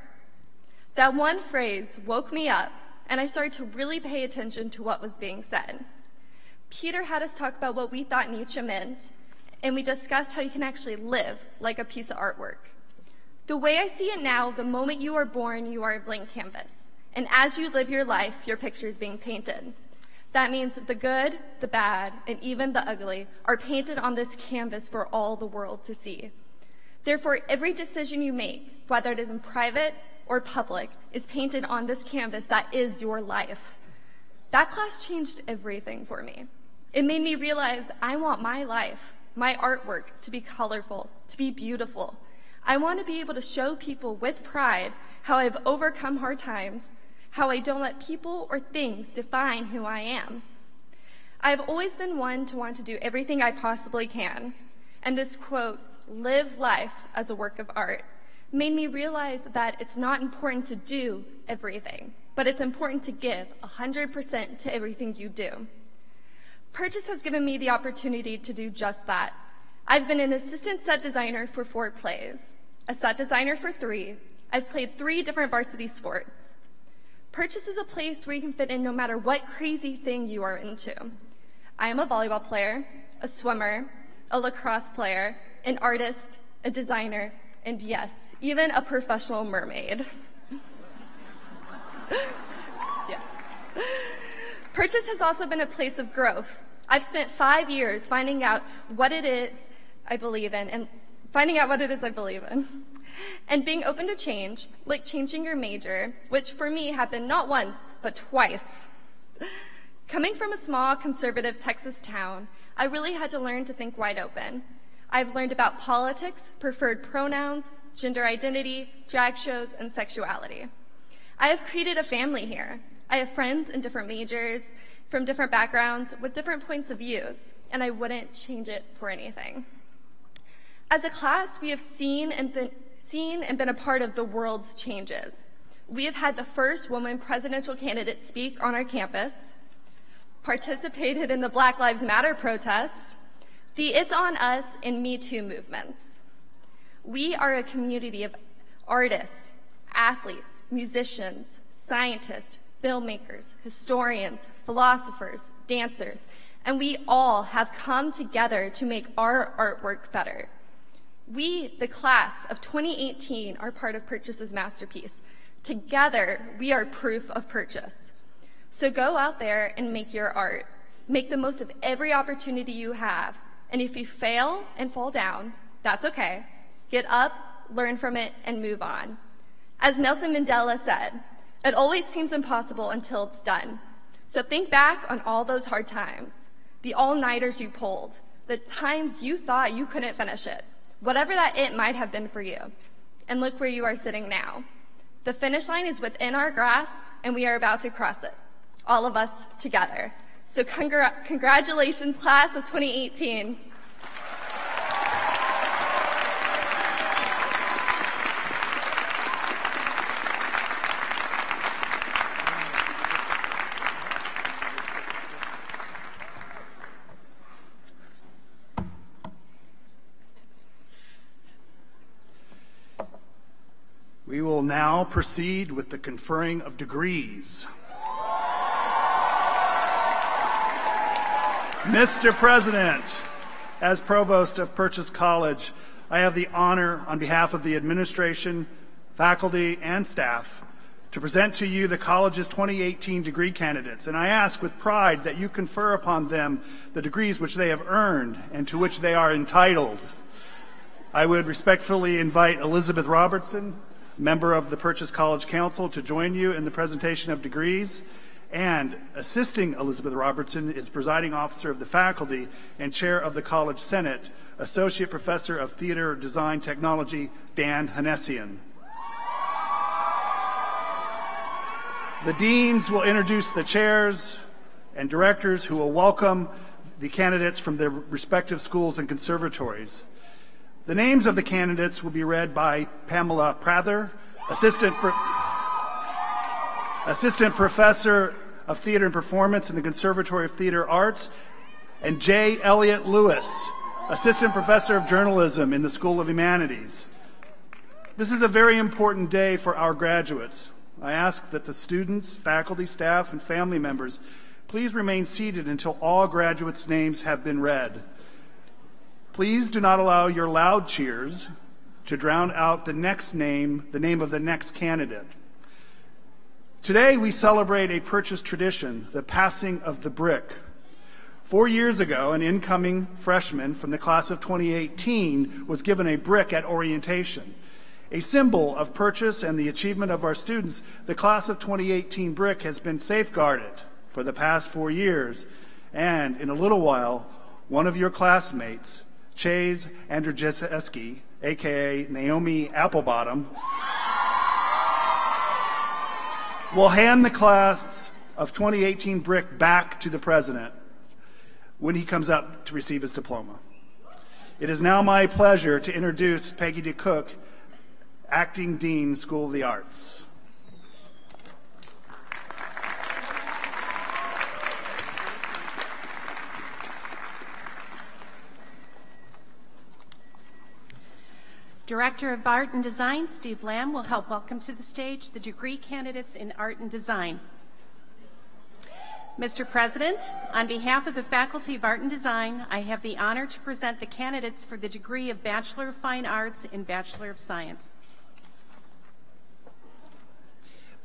That one phrase woke me up, and I started to really pay attention to what was being said. Peter had us talk about what we thought Nietzsche meant, and we discussed how you can actually live like a piece of artwork. The way I see it now, the moment you are born, you are a blank canvas. And as you live your life, your picture is being painted. That means the good, the bad, and even the ugly are painted on this canvas for all the world to see. Therefore, every decision you make, whether it is in private or public, is painted on this canvas that is your life. That class changed everything for me. It made me realize I want my life, my artwork, to be colorful, to be beautiful. I want to be able to show people with pride how I've overcome hard times, how I don't let people or things define who I am. I've always been one to want to do everything I possibly can. And this quote, live life as a work of art, made me realize that it's not important to do everything, but it's important to give 100% to everything you do. Purchase has given me the opportunity to do just that. I've been an assistant set designer for four plays, a set designer for three. I've played three different varsity sports. Purchase is a place where you can fit in no matter what crazy thing you are into. I am a volleyball player, a swimmer, a lacrosse player, an artist, a designer, and yes, even a professional mermaid. yeah. Purchase has also been a place of growth. I've spent five years finding out what it is I believe in and finding out what it is I believe in. And being open to change, like changing your major, which for me happened not once, but twice. Coming from a small conservative Texas town, I really had to learn to think wide open. I've learned about politics, preferred pronouns, gender identity, drag shows, and sexuality. I have created a family here. I have friends in different majors, from different backgrounds, with different points of views, and I wouldn't change it for anything. As a class, we have seen and been, seen and been a part of the world's changes. We have had the first woman presidential candidate speak on our campus, participated in the Black Lives Matter protest, the It's On Us and Me Too movements. We are a community of artists, athletes, musicians, scientists, filmmakers, historians, philosophers, dancers, and we all have come together to make our artwork better. We, the class of 2018, are part of Purchase's masterpiece. Together, we are proof of purchase. So go out there and make your art. Make the most of every opportunity you have. And if you fail and fall down, that's okay. Get up, learn from it, and move on. As Nelson Mandela said, it always seems impossible until it's done. So think back on all those hard times, the all-nighters you pulled, the times you thought you couldn't finish it, whatever that it might have been for you. And look where you are sitting now. The finish line is within our grasp, and we are about to cross it, all of us together. So congr congratulations, class of 2018. We will now proceed with the conferring of degrees. Mr. President, as Provost of Purchase College, I have the honor on behalf of the administration, faculty, and staff to present to you the college's 2018 degree candidates, and I ask with pride that you confer upon them the degrees which they have earned and to which they are entitled. I would respectfully invite Elizabeth Robertson, member of the Purchase College Council, to join you in the presentation of degrees. And assisting Elizabeth Robertson is presiding officer of the faculty and chair of the College Senate, Associate Professor of Theater Design Technology, Dan Hanessian. The deans will introduce the chairs and directors who will welcome the candidates from their respective schools and conservatories. The names of the candidates will be read by Pamela Prather, Assistant, Pro Assistant Professor of Theater and Performance in the Conservatory of Theater Arts, and J. Elliott Lewis, Assistant Professor of Journalism in the School of Humanities. This is a very important day for our graduates. I ask that the students, faculty, staff, and family members please remain seated until all graduates' names have been read. Please do not allow your loud cheers to drown out the next name, the name of the next candidate. Today, we celebrate a purchase tradition, the passing of the brick. Four years ago, an incoming freshman from the class of 2018 was given a brick at orientation. A symbol of purchase and the achievement of our students, the class of 2018 brick has been safeguarded for the past four years. And in a little while, one of your classmates, Chase Andrzejewski, aka Naomi Applebottom, will hand the class of 2018 brick back to the president when he comes up to receive his diploma. It is now my pleasure to introduce Peggy DeCook Acting Dean, School of the Arts. Director of Art and Design, Steve Lamb, will help welcome to the stage the degree candidates in Art and Design. Mr. President, on behalf of the Faculty of Art and Design, I have the honor to present the candidates for the degree of Bachelor of Fine Arts and Bachelor of Science.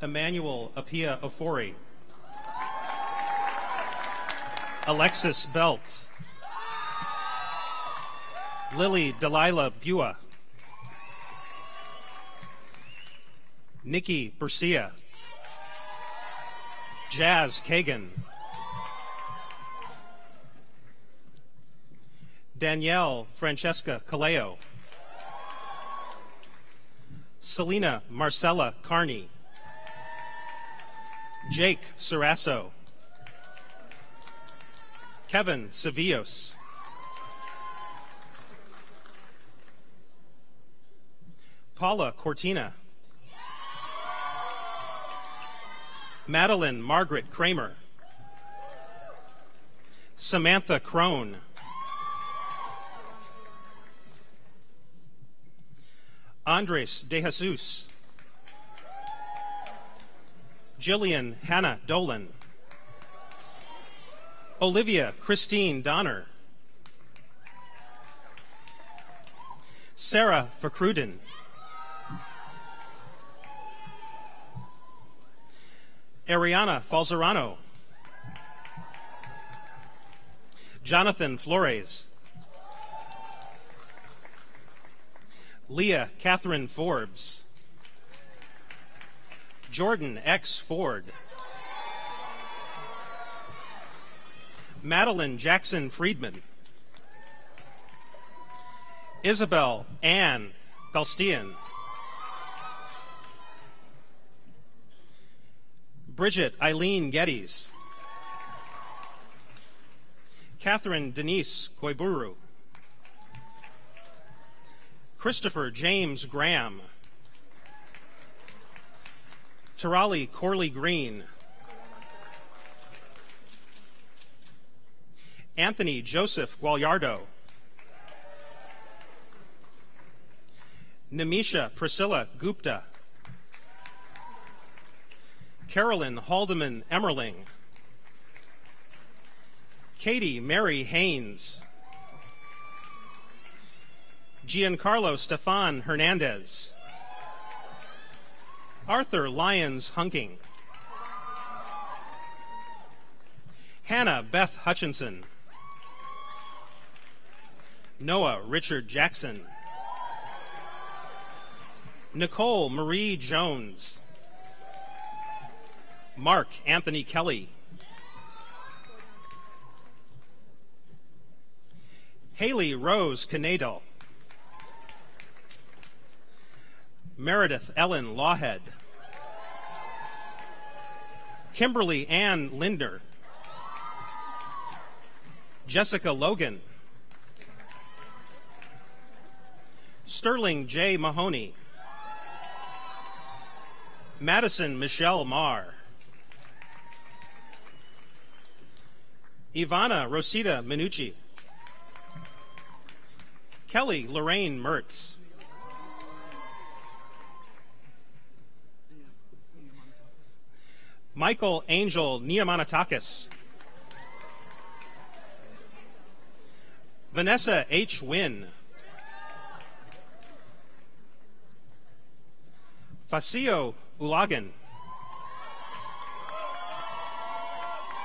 Emmanuel Apia Ofori. Alexis Belt. Lily Delilah Bua. Nikki Bercia. Jazz Kagan. Danielle Francesca Caleo. Selena Marcella Carney. Jake Sarasso. Kevin Sevillos. Paula Cortina. Madeline Margaret Kramer. Samantha Crone. Andres De Jesus. Jillian Hannah Dolan. Olivia Christine Donner. Sarah Verkruden. Ariana Falzerano. Jonathan Flores. Leah Catherine Forbes. Jordan X. Ford. Madeline Jackson Friedman. Isabel Ann Galstian. Bridget Eileen Geddes. Catherine Denise Koiburu. Christopher James Graham. Tarali Corley Green. Anthony Joseph Guagliardo. Namisha Priscilla Gupta. Carolyn Haldeman Emmerling. Katie Mary Haynes. Giancarlo Stefan Hernandez. Arthur Lyons Hunking. Hannah Beth Hutchinson. Noah Richard Jackson. Nicole Marie Jones. Mark Anthony Kelly. Haley Rose Canadal. Meredith Ellen Lawhead. Kimberly Ann Linder. Jessica Logan. Sterling J. Mahoney. Madison Michelle Marr. Ivana Rosita Minucci. Kelly Lorraine Mertz. Michael Angel Niamanatakis. Vanessa H. Wynn. Facio Ulagan.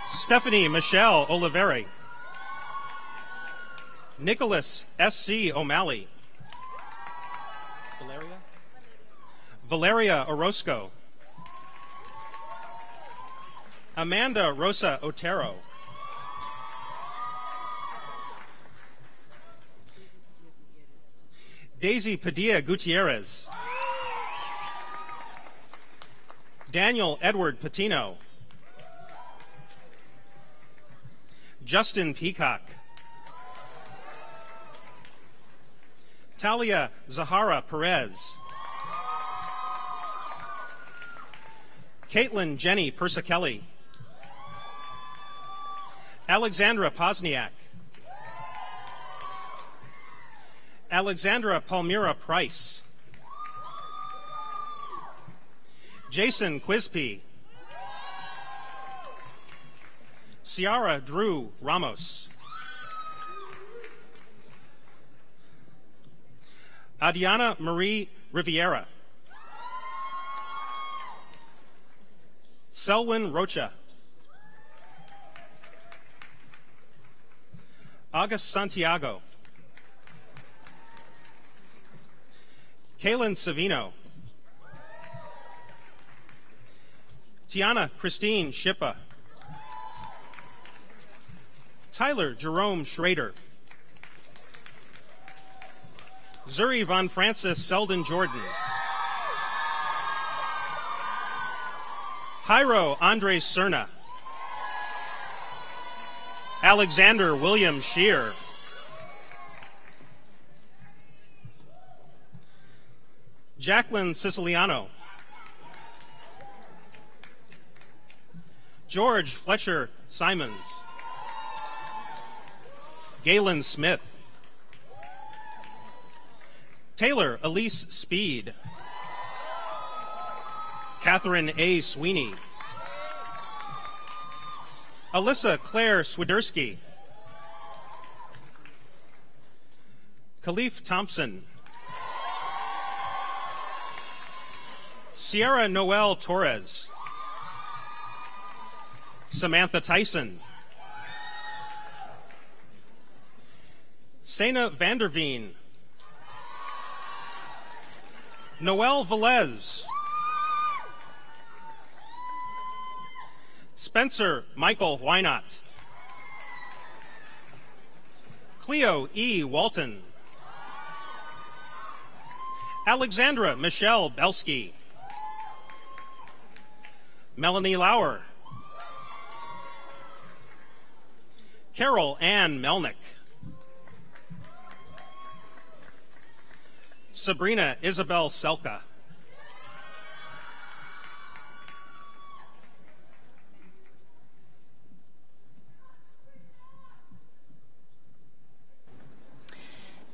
Stephanie Michelle Oliveri. Nicholas S.C. O'Malley. Valeria? Valeria Orozco. Amanda Rosa Otero. Daisy Padilla Gutierrez. Daniel Edward Patino. Justin Peacock. Talia Zahara Perez. Caitlin Jenny Persicelli. Alexandra Posniak. Alexandra Palmyra Price. Jason Quispe. Ciara Drew Ramos. Adiana Marie Riviera. Selwyn Rocha. August Santiago. Kaylin Savino. Tiana Christine Shippa. Tyler Jerome Schrader. Zuri Von Francis Selden Jordan. Jairo Andres Cerna. Alexander William Shear. Jacqueline Siciliano. George Fletcher Simons. Galen Smith. Taylor Elise Speed. Catherine A. Sweeney. Alyssa Claire Swiderski. Khalif Thompson. Sierra Noel Torres. Samantha Tyson. Sena Vanderveen. Noel Velez. Spencer Michael Wynot. Cleo E. Walton. Alexandra Michelle Belsky. Melanie Lauer. Carol Ann Melnick. Sabrina Isabel Selka.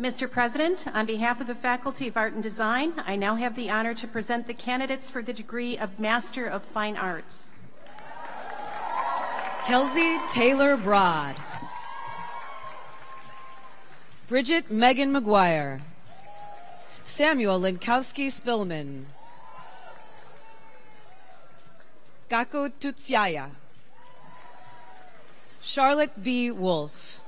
Mr. President, on behalf of the Faculty of Art and Design, I now have the honor to present the candidates for the degree of Master of Fine Arts. Kelsey Taylor Broad. Bridget Megan McGuire. Samuel Linkowski Spillman. Gako Tutsiaya. Charlotte B. Wolf.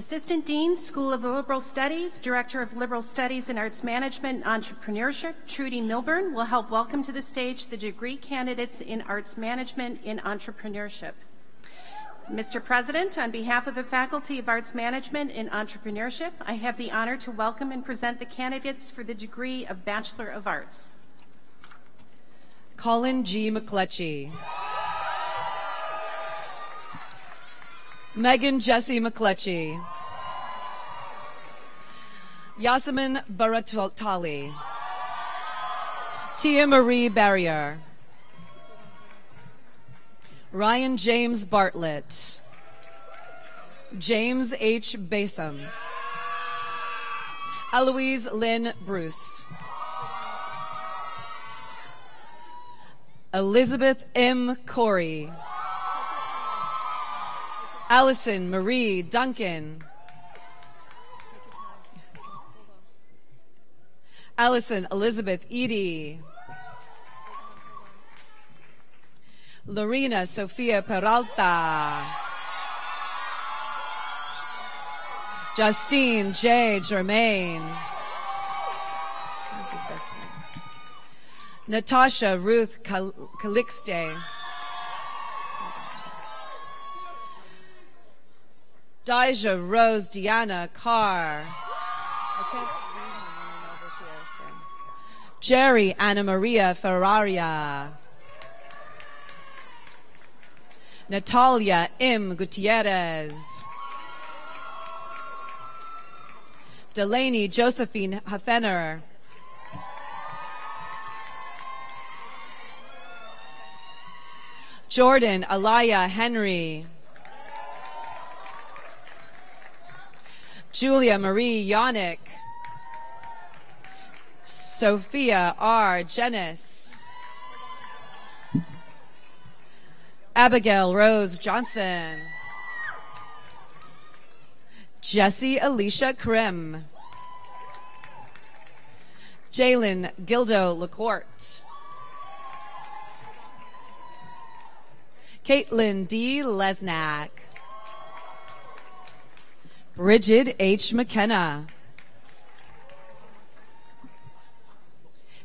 Assistant Dean, School of Liberal Studies, Director of Liberal Studies and Arts Management and Entrepreneurship, Trudy Milburn, will help welcome to the stage the degree candidates in Arts Management in Entrepreneurship. Mr. President, on behalf of the Faculty of Arts Management in Entrepreneurship, I have the honor to welcome and present the candidates for the degree of Bachelor of Arts. Colin G. McCletchy. Megan Jesse McCletchy. Yasemin Baratali. Tia Marie Barrier. Ryan James Bartlett. James H. Basom. Eloise Lynn Bruce. Elizabeth M. Corey. Allison Marie Duncan. Allison Elizabeth Edie. Lorena Sofia Peralta. Justine J. Germain. Natasha Ruth Cal- Calixte. Dijah Rose Diana Carr. Jerry Anna Maria Ferraria. Natalia M. Gutierrez. Delaney Josephine Hafener. Jordan Alaya Henry. Julia Marie Yannick. Sophia R. Jenis. Abigail Rose Johnson. Jesse Alicia Krim. Jalen Gildo LaCourte. Caitlin D. Lesnack. Bridget H. McKenna.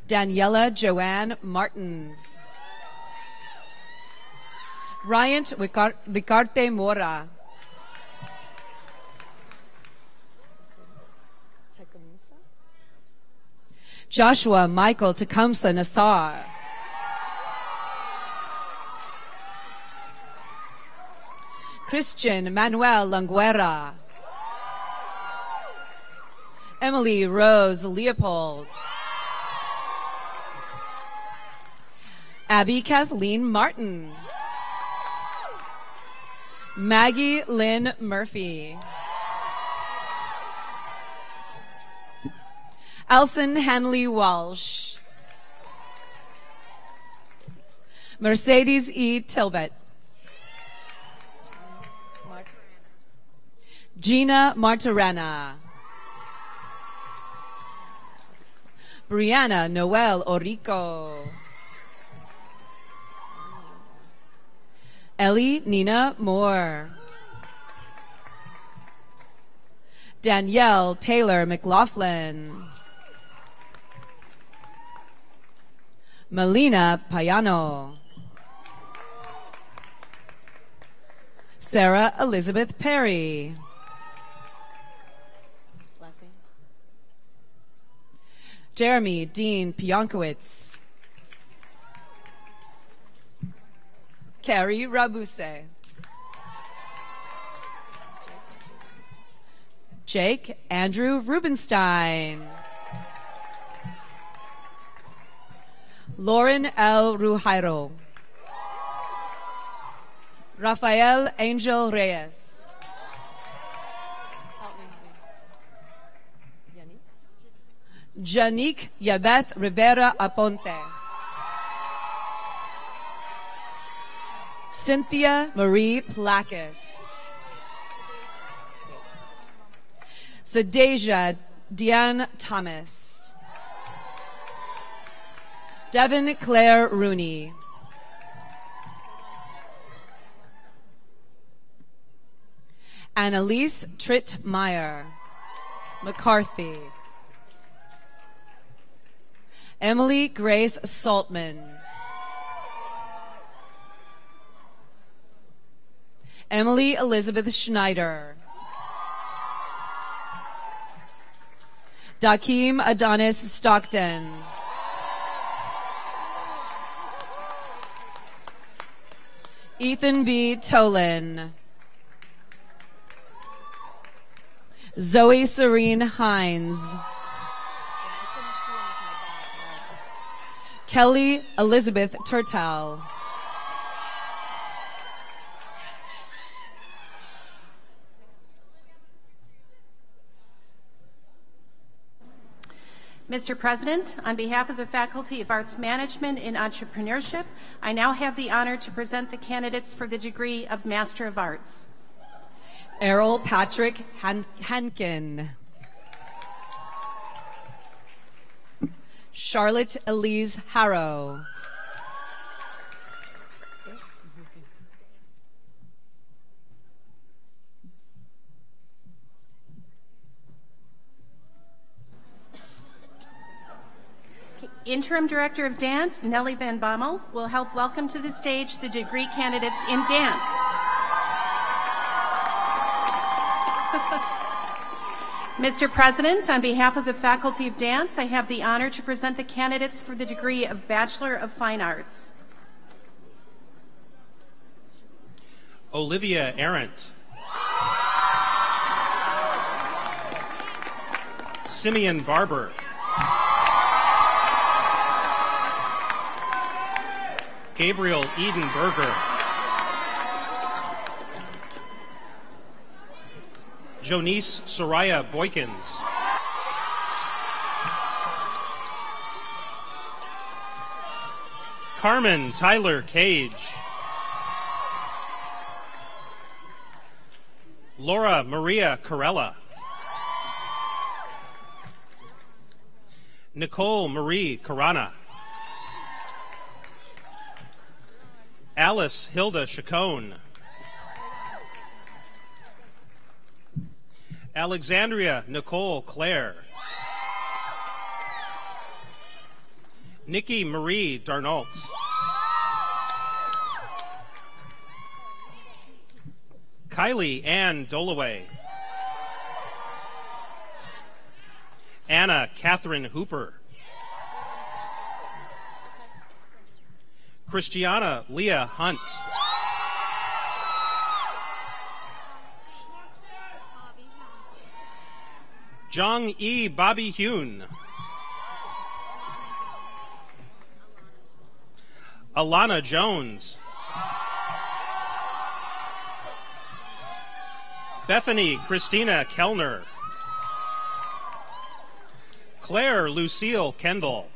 Daniela Joanne Martins. Ryan Vicarte Mora. Joshua Michael Tecumseh Nassar. Christian Manuel Languera. Emily Rose Leopold. Abby Kathleen Martin. Maggie Lynn Murphy. Elson Henley Walsh. Mercedes E. Tilbert. Gina Martirena. Brianna Noel Orico. Ellie Nina Moore. Danielle Taylor McLaughlin. Melina Payano. Sarah Elizabeth Perry. Jeremy Dean Pionkowitz. Carrie Rabuse. Jake Andrew Rubenstein. Lauren L. Rujairo. Rafael Angel Reyes. Janique Yabeth Rivera Aponte. Cynthia Marie Placus. Sadeja Diane Thomas. Devin Claire Rooney. Annalise Trittmeyer. McCarthy. Emily Grace Saltman. Emily Elizabeth Schneider. Dakeem Adonis Stockton. Ethan B. Tolan. Zoe Serene Hines. Kelly Elizabeth Turtel. Mr. President, on behalf of the Faculty of Arts Management and Entrepreneurship, I now have the honor to present the candidates for the degree of Master of Arts. Errol Patrick Han- Hankin. Charlotte Elise Harrow. Interim Director of Dance, Nellie Van Bommel, will help welcome to the stage the degree candidates in dance. Mr. President, on behalf of the Faculty of Dance, I have the honor to present the candidates for the degree of Bachelor of Fine Arts. Olivia Arendt. Simeon Barber. Gabriel Eden Berger. Jonice Soraya Boykins. Carmen Tyler Cage. Laura Maria Corella. Nicole Marie Carana. Alice Hilda Chacon. Alexandria Nicole Claire. Nikki Marie Darnault. Kylie Ann Dolaway. Anna Catherine Hooper. Christiana Leah Hunt. Jong E. Bobby Hune. Alana Jones. Bethany Christina Kellner. Claire Lucille Kendall.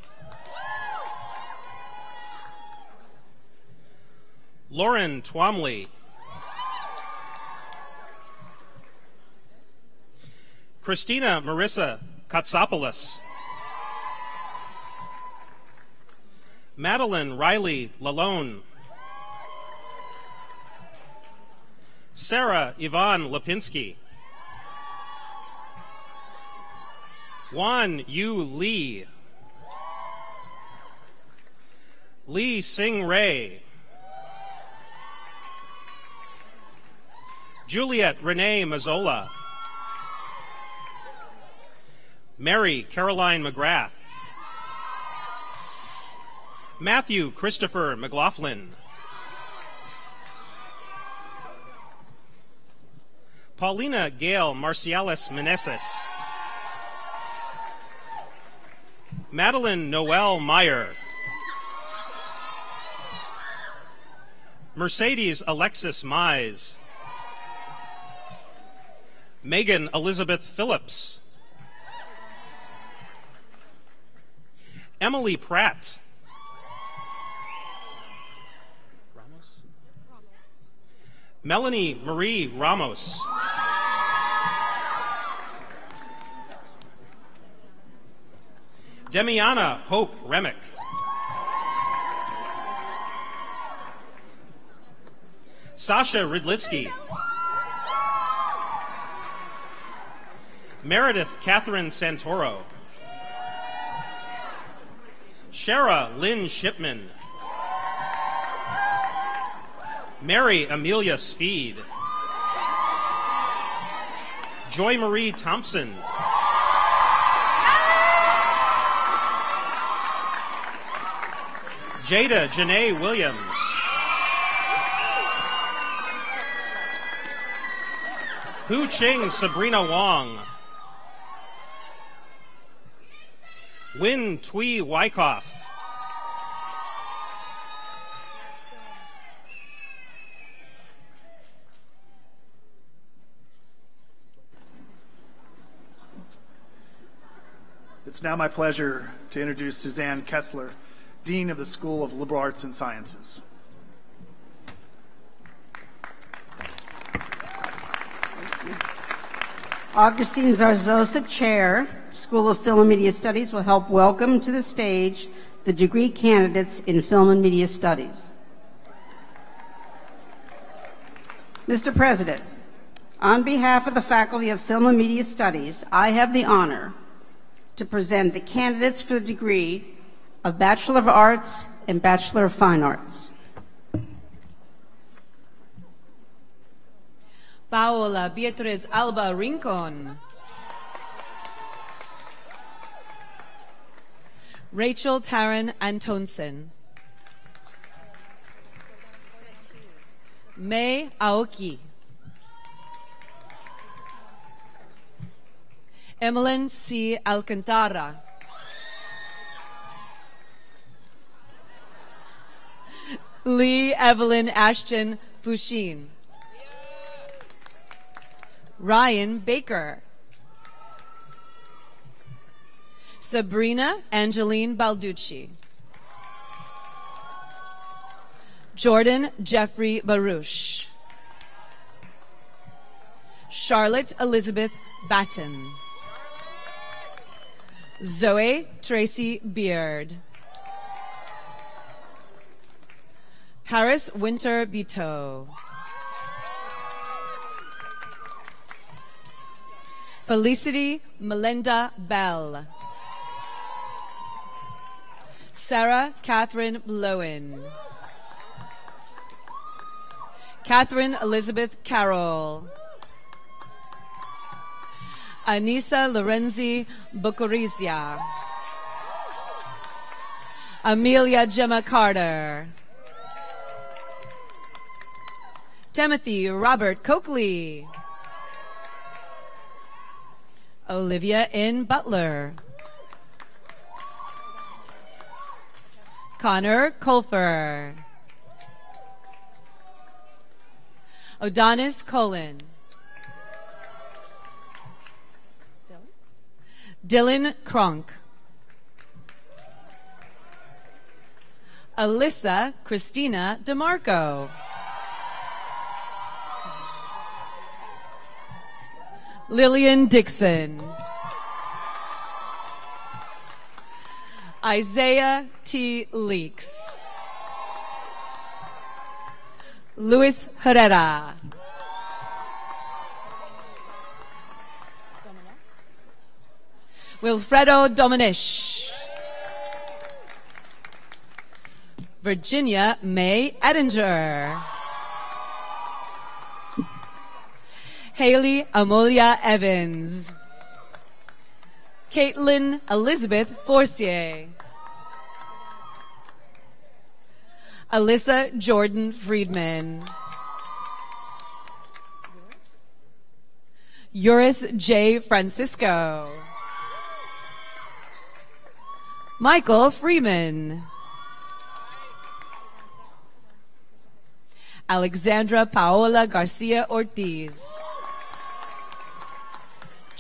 Lauren Twomley. Christina Marissa Katsopoulos. Madeline Riley Lalone. Sarah Yvonne Lipinski. Juan Yu Lee. Lee Sing Ray. Juliet Renee Mazzola. Mary Caroline McGrath. Matthew Christopher McLaughlin. Paulina Gail Marcialis Meneses. Madeline Noel Meyer. Mercedes Alexis Mize. Megan Elizabeth Phillips. Emily Pratt. Ramos? Melanie Marie Ramos. Demiana Hope Remick. Sasha Ridlitsky. Meredith Catherine Santoro. Shara Lynn Shipman. Mary Amelia Speed. Joy Marie Thompson. Jada Janae Williams. Hu Ching Sabrina Wong. Win Tui Wyckoff. It's now my pleasure to introduce Suzanne Kessler, Dean of the School of Liberal Arts and Sciences. Augustine Zarzosa, Chair, School of Film and Media Studies, will help welcome to the stage the degree candidates in Film and Media Studies. Mr. President, on behalf of the Faculty of Film and Media Studies, I have the honor to present the candidates for the degree of Bachelor of Arts and Bachelor of Fine Arts. Paola Beatriz Alba Rincon. Rachel Taryn Antonsen. May Aoki. Emmeline C. Alcantara. Lee Evelyn Ashton Fushin. Ryan Baker. Sabrina Angeline Balducci. Jordan Jeffrey Baruch. Charlotte Elizabeth Batten. Zoe Tracy Beard. Harris Winter Bito. Felicity Melinda Bell. Sarah Catherine Blowen. Catherine Elizabeth Carroll. Anissa Lorenzi Bucarizia. Amelia Gemma Carter. Timothy Robert Coakley. Olivia N. Butler. Connor Colfer. Odonis Colin. Dylan Kronk. Alyssa Christina DeMarco. Lillian Dixon. Isaiah T. Leeks. Luis Herrera. Wilfredo Dominish. Virginia May Edinger. Haley Amolia Evans. Caitlin Elizabeth Forcier. Alyssa Jordan Friedman. Uris J. Francisco. Michael Freeman. Alexandra Paola Garcia Ortiz.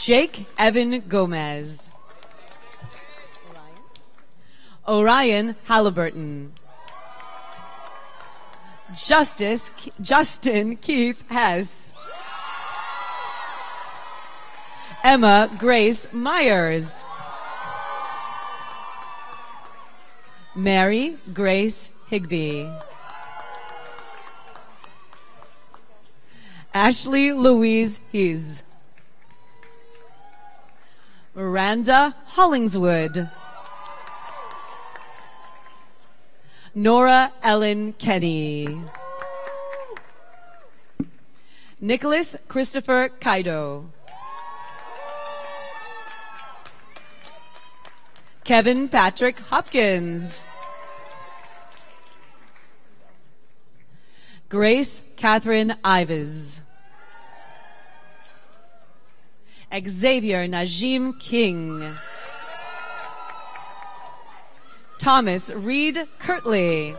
Jake Evan Gomez. Orion Halliburton. Justice Justin Keith Hess. Emma Grace Myers. Mary Grace Higby. Ashley Louise Hees. Miranda Hollingswood. Nora Ellen Kenny. Nicholas Christopher Kaido. Kevin Patrick Hopkins. Grace Catherine Ives. Xavier Najim King. Thomas Reed Kirtley.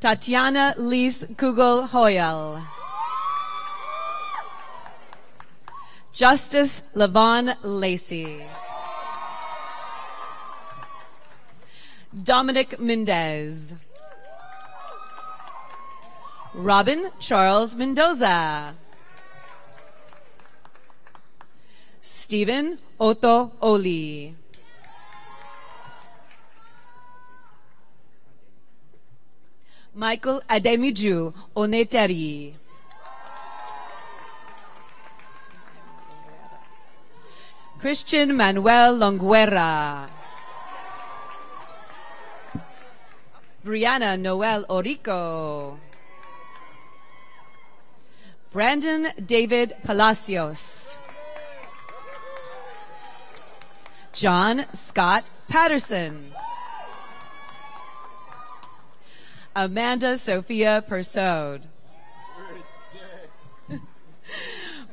Tatiana Lise Kugel Hoyal. Justice Levon Lacey. Dominic Mendez. Robin Charles Mendoza. Stephen Otto Oli. Michael Ademiju Oneteri. Christian Manuel Longuera. Brianna Noel Orico. Brandon David Palacios. John Scott Patterson. Amanda Sophia Persaud.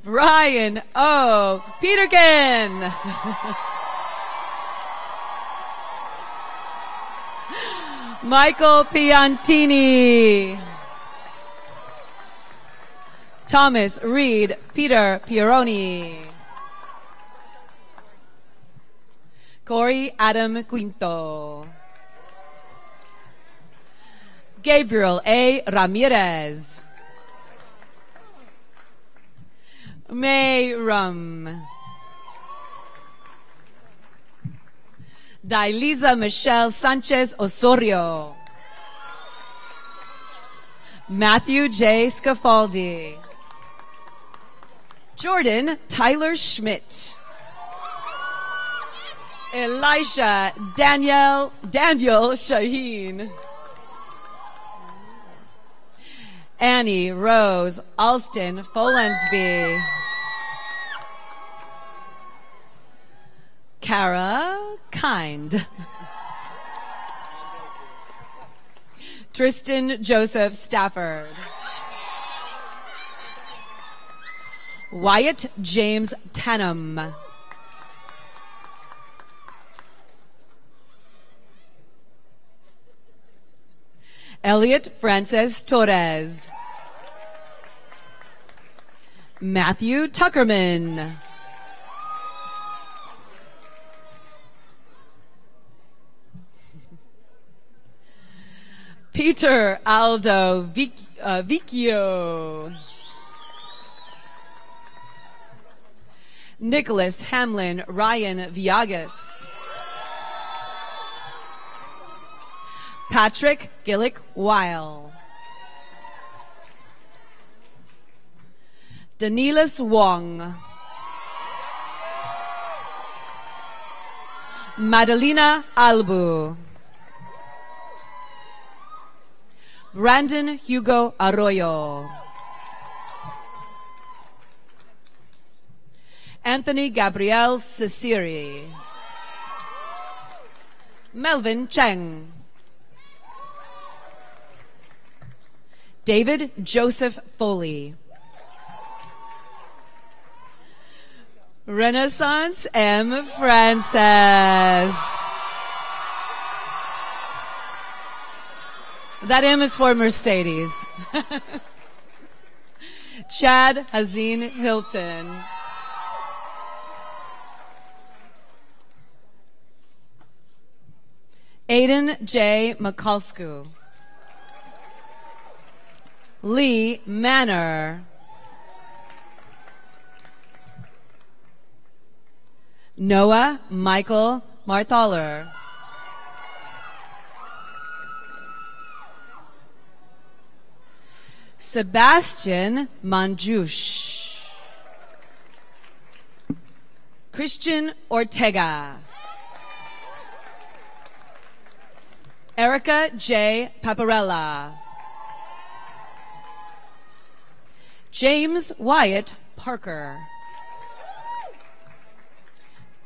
Brian O. Peterkin. Michael Piantini. Thomas Reed Peter Pieroni. Corey Adam Quinto. Gabriel A. Ramirez. May Rum. Dailiza Michelle Sanchez Osorio. Matthew J. Scafaldi. Jordan Tyler Schmidt. Elisha Danielle Daniel Shaheen. Annie Rose Alston Folensby. Kara Kind. Tristan Joseph Stafford. Wyatt James Tenham. Elliot Frances Torres. Matthew Tuckerman. Peter Aldo Vic, uh, Vicchio. Nicholas Hamlin Ryan Viagas. Patrick Gillick Weil. Danilas Wong. Madalena Albu. Brandon Hugo Arroyo. Anthony Gabriel Cesiri. Melvin Cheng. David Joseph Foley. Renaissance M. Frances. That M is for Mercedes. Chad Hazine Hilton. Aiden J. McCulsku. Lee Manor. Noah Michael Marthaler. Sebastian Manjush. Christian Ortega. Erica J. Paparella. James Wyatt Parker.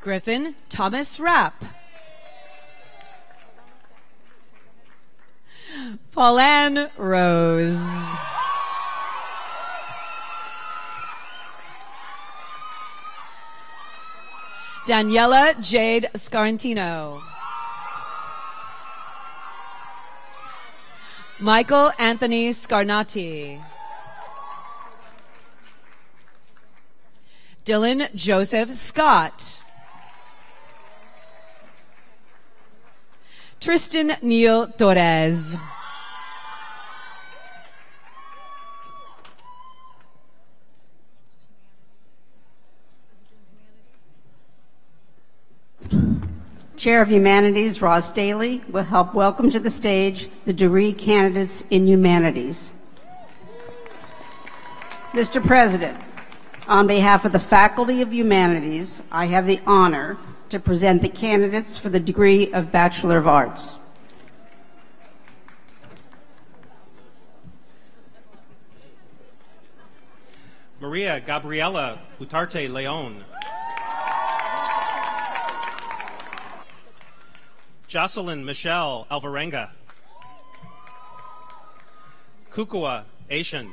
Griffin Thomas Rapp. Pauline Rose. Daniela Jade Scarantino. Michael Anthony Scarnati. Dylan Joseph Scott. Tristan Neil Torres. Chair of Humanities, Ross Daly, will help welcome to the stage the degree candidates in humanities. Mr. President, on behalf of the Faculty of Humanities, I have the honor to present the candidates for the degree of Bachelor of Arts. Maria Gabriela Utarte Leon. Jocelyn Michelle Alvarenga. Kukua Asian.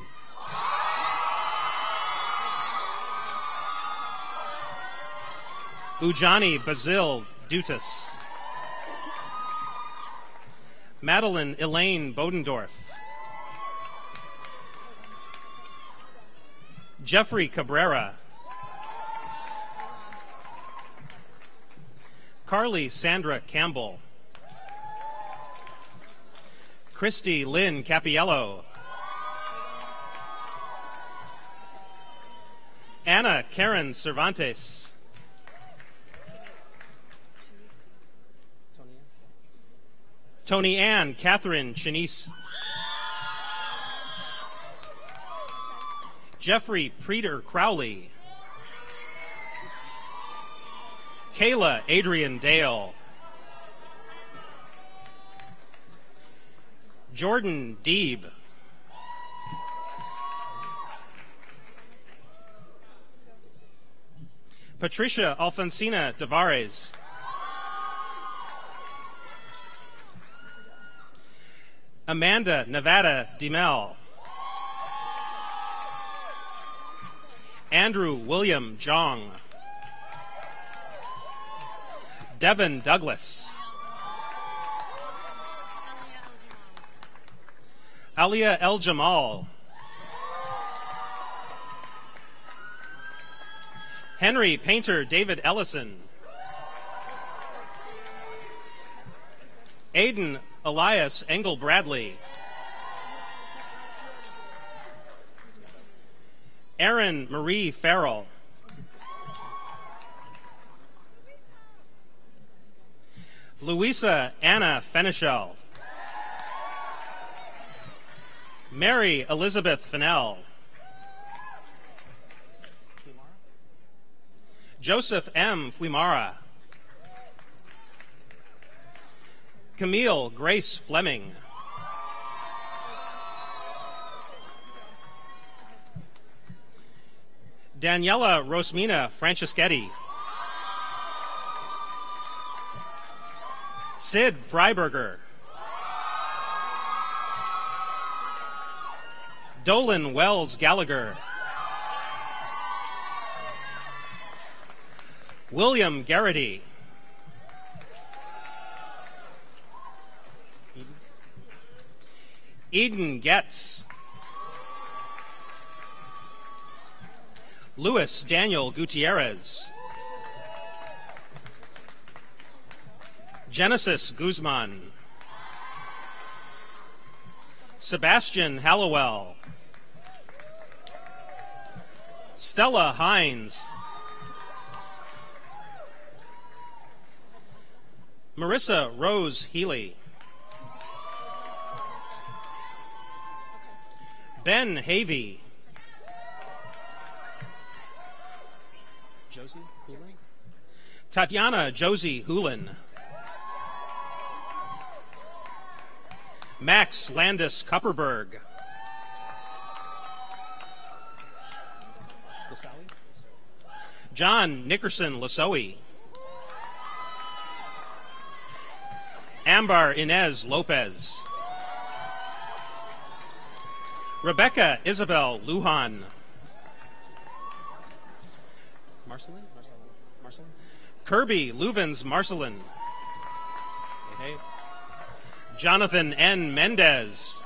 Ujani Basil Dutas. Madeline Elaine Bodendorf. Jeffrey Cabrera. Carly Sandra Campbell. Christy Lynn Capiello. Anna Karen Cervantes. Tony Ann Catherine Chenise. Jeffrey Preeter Crowley. Kayla Adrian Dale. Jordan Deeb. Patricia Alfonsina Tavares. Amanda Nevada DeMel. Andrew William Jong. Devin Douglas. Alia El Jamal. Henry Painter David Ellison. Aiden Elias Engel Bradley. Erin Marie Farrell. Louisa Anna Fenichel. Mary Elizabeth Fennell. Joseph M. Fuimara. Camille Grace Fleming. Daniela Rosmina Franceschetti. Sid Freiberger. Dolan Wells Gallagher. William Garrity. Eden Getz. Louis Daniel Gutierrez. Genesis Guzman. Sebastian Hallowell. Stella Hines. Marissa Rose Healy. Ben Havey. Josie Hoolan. Tatiana Josie Hoolan. Max Landis Kupperberg. John Nickerson Lasoe. Ambar Inez Lopez. Rebecca Isabel Lujan. Marceline? Marceline? Kirby Luvens Marcelin. Hey, hey. Jonathan N. Mendez.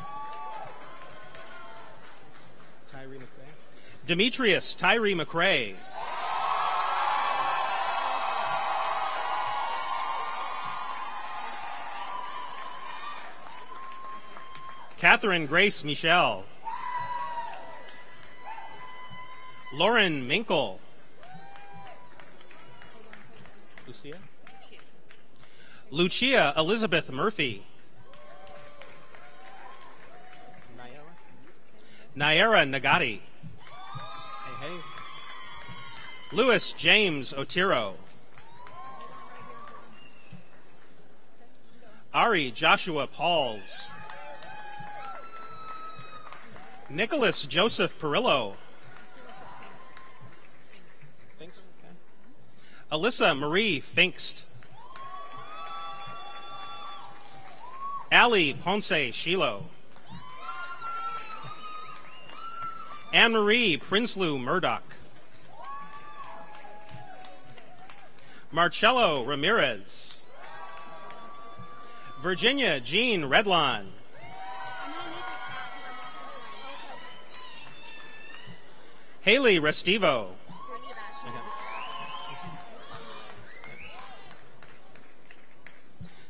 Tyree McRae. Demetrius Tyree McRae. Catherine Grace Michelle. Lauren Minkle. Lucia. Lucia Elizabeth Murphy. Naira. Nagati. Hey, hey. Louis James Otiro. Ari Joshua Pauls. Nicholas Joseph Perillo. Alyssa Marie Finkst. Ali Ponce Shilo. Anne Marie Prinsloo Murdoch. Marcello Ramirez. Virginia Jean Redlon. Haley Restivo.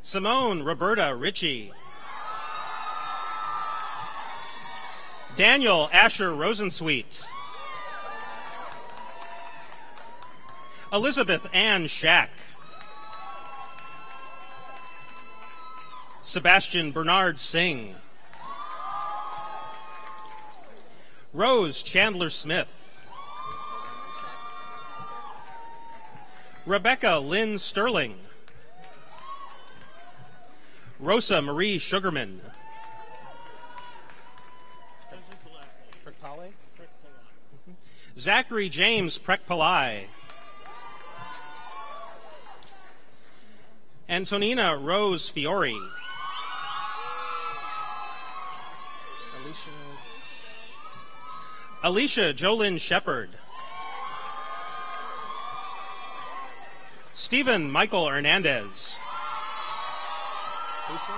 Simone Roberta Ritchie. Daniel Asher Rosensweet. Elizabeth Ann Shack. Sebastian Bernard Singh. Rose Chandler Smith. Rebecca Lynn Sterling. Rosa Marie Sugarman. Zachary James Prekpalai. Antonina Rose Fiore. Alicia. Alicia Jolyn Shepard. Stephen Michael Hernandez. Thusen.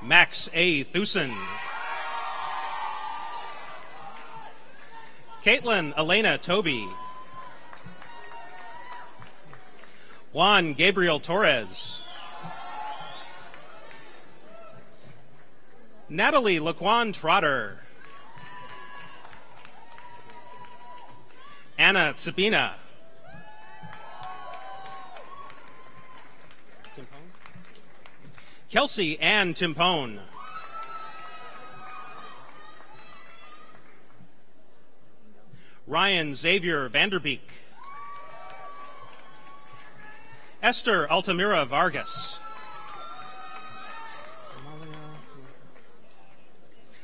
Max A. Thusen. Caitlin Elena Toby. Juan Gabriel Torres. Natalie Laquan Trotter. Anna Sabina. Timpone. Kelsey Ann Timpone. Ryan Xavier Vanderbeek. Esther Altamira Vargas.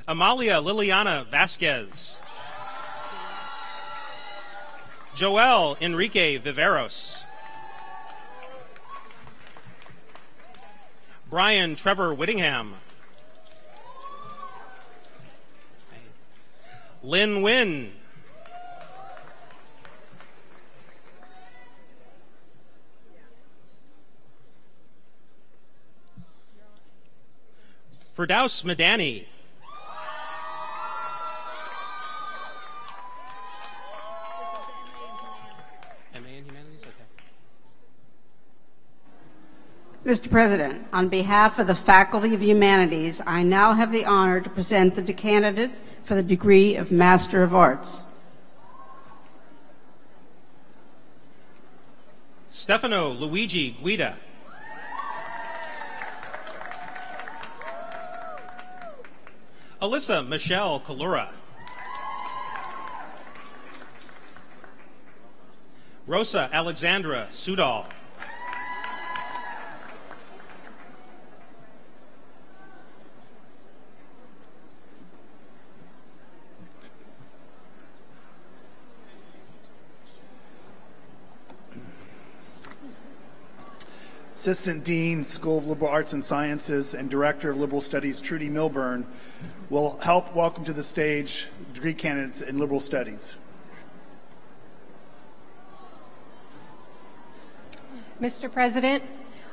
Amalia. Liliana Vasquez. Joel Enrique Viveros. Brian Trevor Whittingham. Lynn Wynn. Firdaus Madani. MA in Humanities? Okay. Mr. President, on behalf of the Faculty of Humanities, I now have the honor to present the candidate for the degree of Master of Arts. Stefano Luigi Guida. Alyssa Michelle Kalura. Rosa Alexandra Sudal. Assistant Dean, School of Liberal Arts and Sciences, and Director of Liberal Studies, Trudy Milburn, will help welcome to the stage degree candidates in Liberal Studies. Mr. President,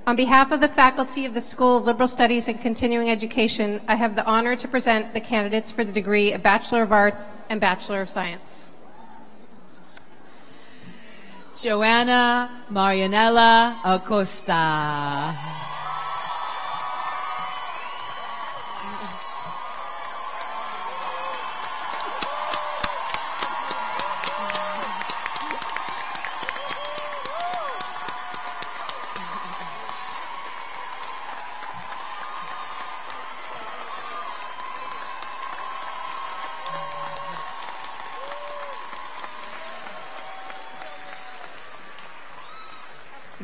on behalf of the faculty of the School of Liberal Studies and Continuing Education, I have the honor to present the candidates for the degree of Bachelor of Arts and Bachelor of Science. Joanna Marianella Acosta.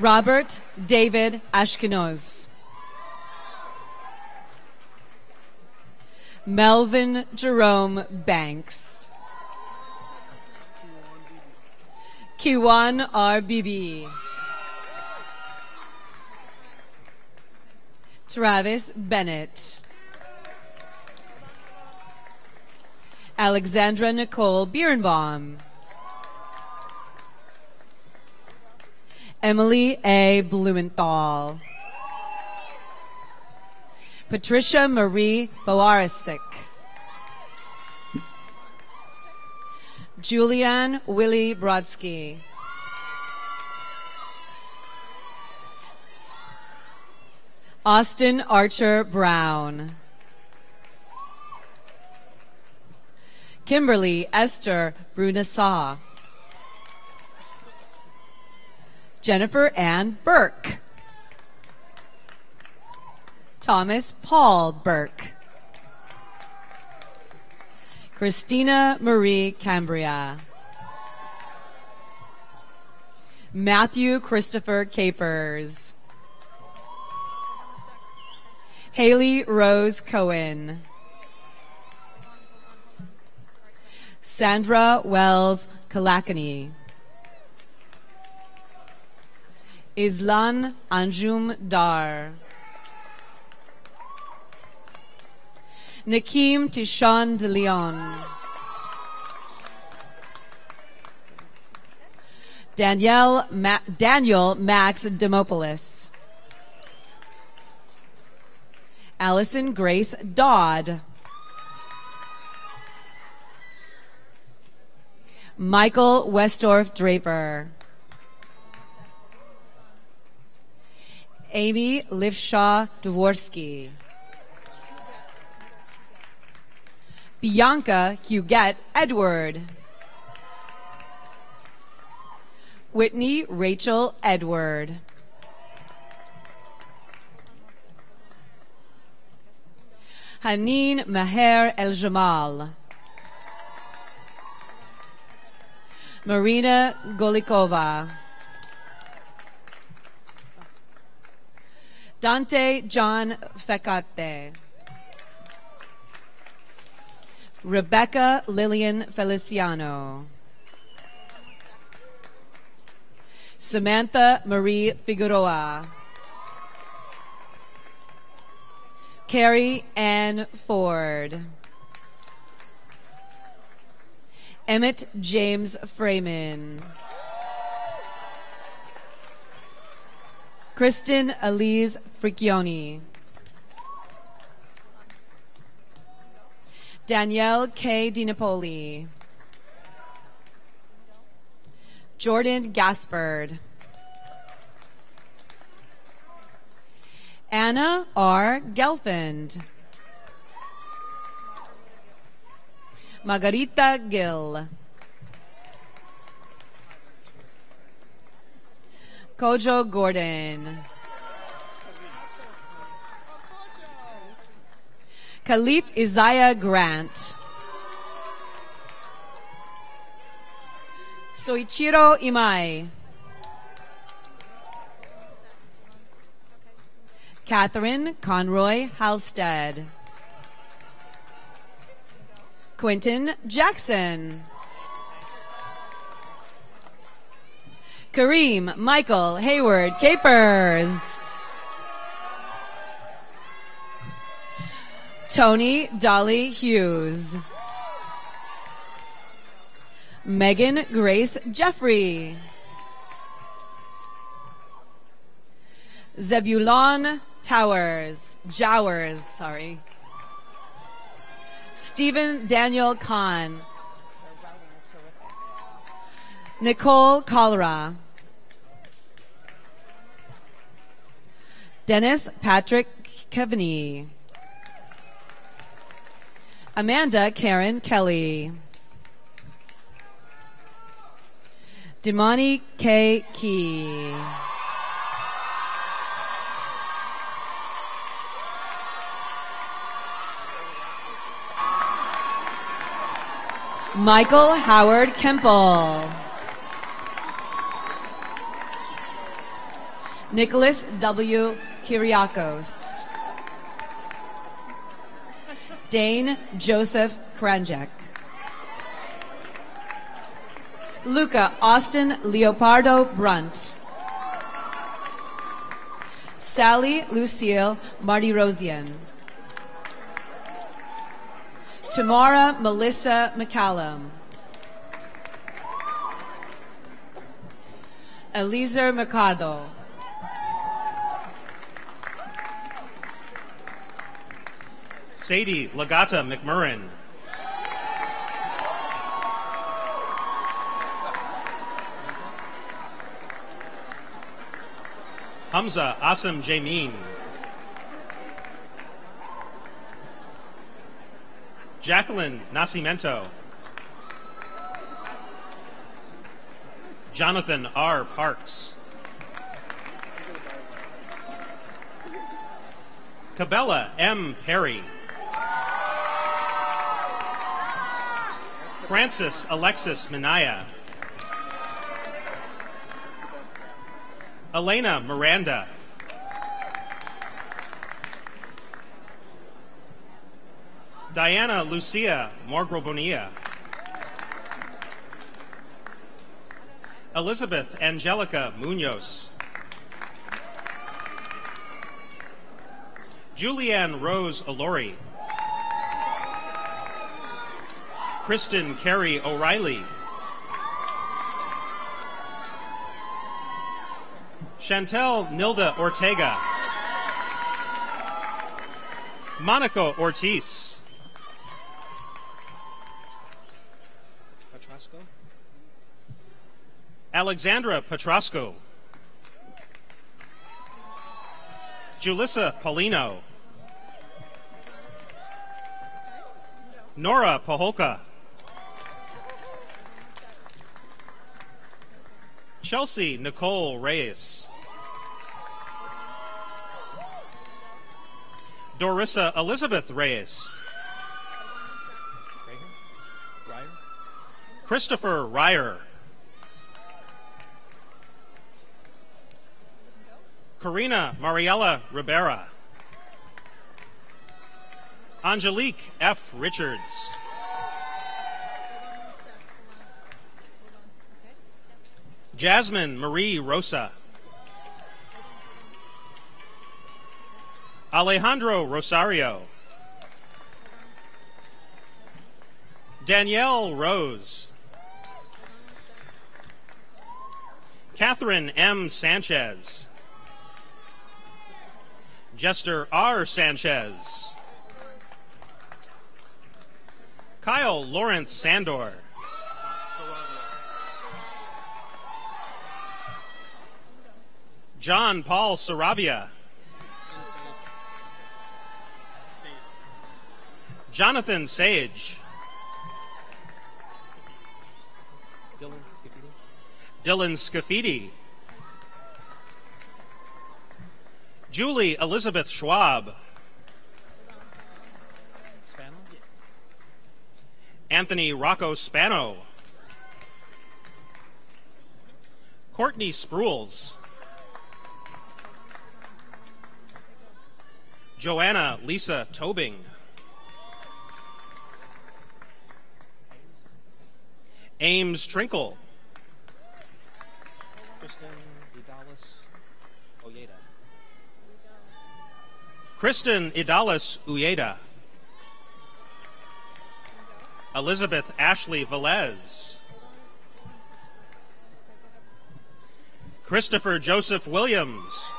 Robert David Ashkenaz. Melvin Jerome Banks. Kiwan R. Bibi. Travis Bennett. Alexandra Nicole Birnbaum. Emily A. Blumenthal. Patricia Marie Boarisic. Julianne Willie Brodsky. Austin Archer Brown. Kimberly Esther Brunasaw. Jennifer Ann Burke. Thomas Paul Burke. Christina Marie Cambria. Matthew Christopher Capers. Haley Rose Cohen. Sandra Wells Kalakany. Islan Anjum Dar. Nakim Tishon de Leon. Danielle Ma- Daniel Max Demopoulos. Allison Grace Dodd. Michael Westorf Draper. Amy Livshaw Dvorsky. Bianca Huguette Edward. Whitney Rachel Edward. Haneen Maher El Jamal. Marina Golikova. Dante John Fecate. Rebecca Lillian Feliciano. Samantha Marie Figueroa. Carrie Ann Ford. Emmett James Freeman. Kristen Elise Friccioni. Danielle K. DiNapoli. Jordan Gaspard. Anna R. Gelfand. Margarita Gill. Kojo Gordon. Khalif Isaiah Grant. Soichiro Imai. Catherine Conroy Halstead. Quentin Jackson. Kareem Michael Hayward Capers. Tony Dolly Hughes. Megan Grace Jeffrey. Zebulon Towers, Jowers, sorry. Stephen Daniel Kahn. Nicole Cholera. Dennis Patrick Kevaney. Amanda Karen Kelly. Dimani K. Key. Michael Howard Kemple. Nicholas W. Kyriakos. Dane Joseph Kranjek. Luca Austin Leopardo Brunt. Sally Lucille Marty Rosian. Tamara Melissa McCallum. Eliezer Mercado. Sadie Lagata McMurrin. Hamza Asim Jamin. Jacqueline Nascimento. Jonathan R. Parks. Cabela M. Perry. Francis Alexis Minaya. Elena Miranda. Diana Lucia Morgrobonilla. Elizabeth Angelica Munoz. Julianne Rose Alori. Kristen Carey O'Reilly. Chantel Nilda Ortega. Monica Ortiz. Petrosco. Alexandra Petrosco. Julissa Polino. Nora Paholka. Chelsea Nicole Reyes. Dorissa Elizabeth Reyes. Christopher Ryer. Karina Mariella Rivera. Angelique F. Richards. Jasmine Marie Rosa. Alejandro Rosario. Danielle Rose. Catherine M. Sanchez. Jester R. Sanchez. Kyle Lawrence Sandor. John Paul Saravia. Jonathan Sage. Dylan Scafidi. Dylan Scafidi. Julie Elizabeth Schwab. Spano. Anthony Rocco Spano. Courtney Spruels. Joanna Lisa Tobing. Ames Trinkle. Kristen Idalis Oyeda. Kristen Idalis Uyeda. Elizabeth Ashley Velez. Christopher Joseph Williams.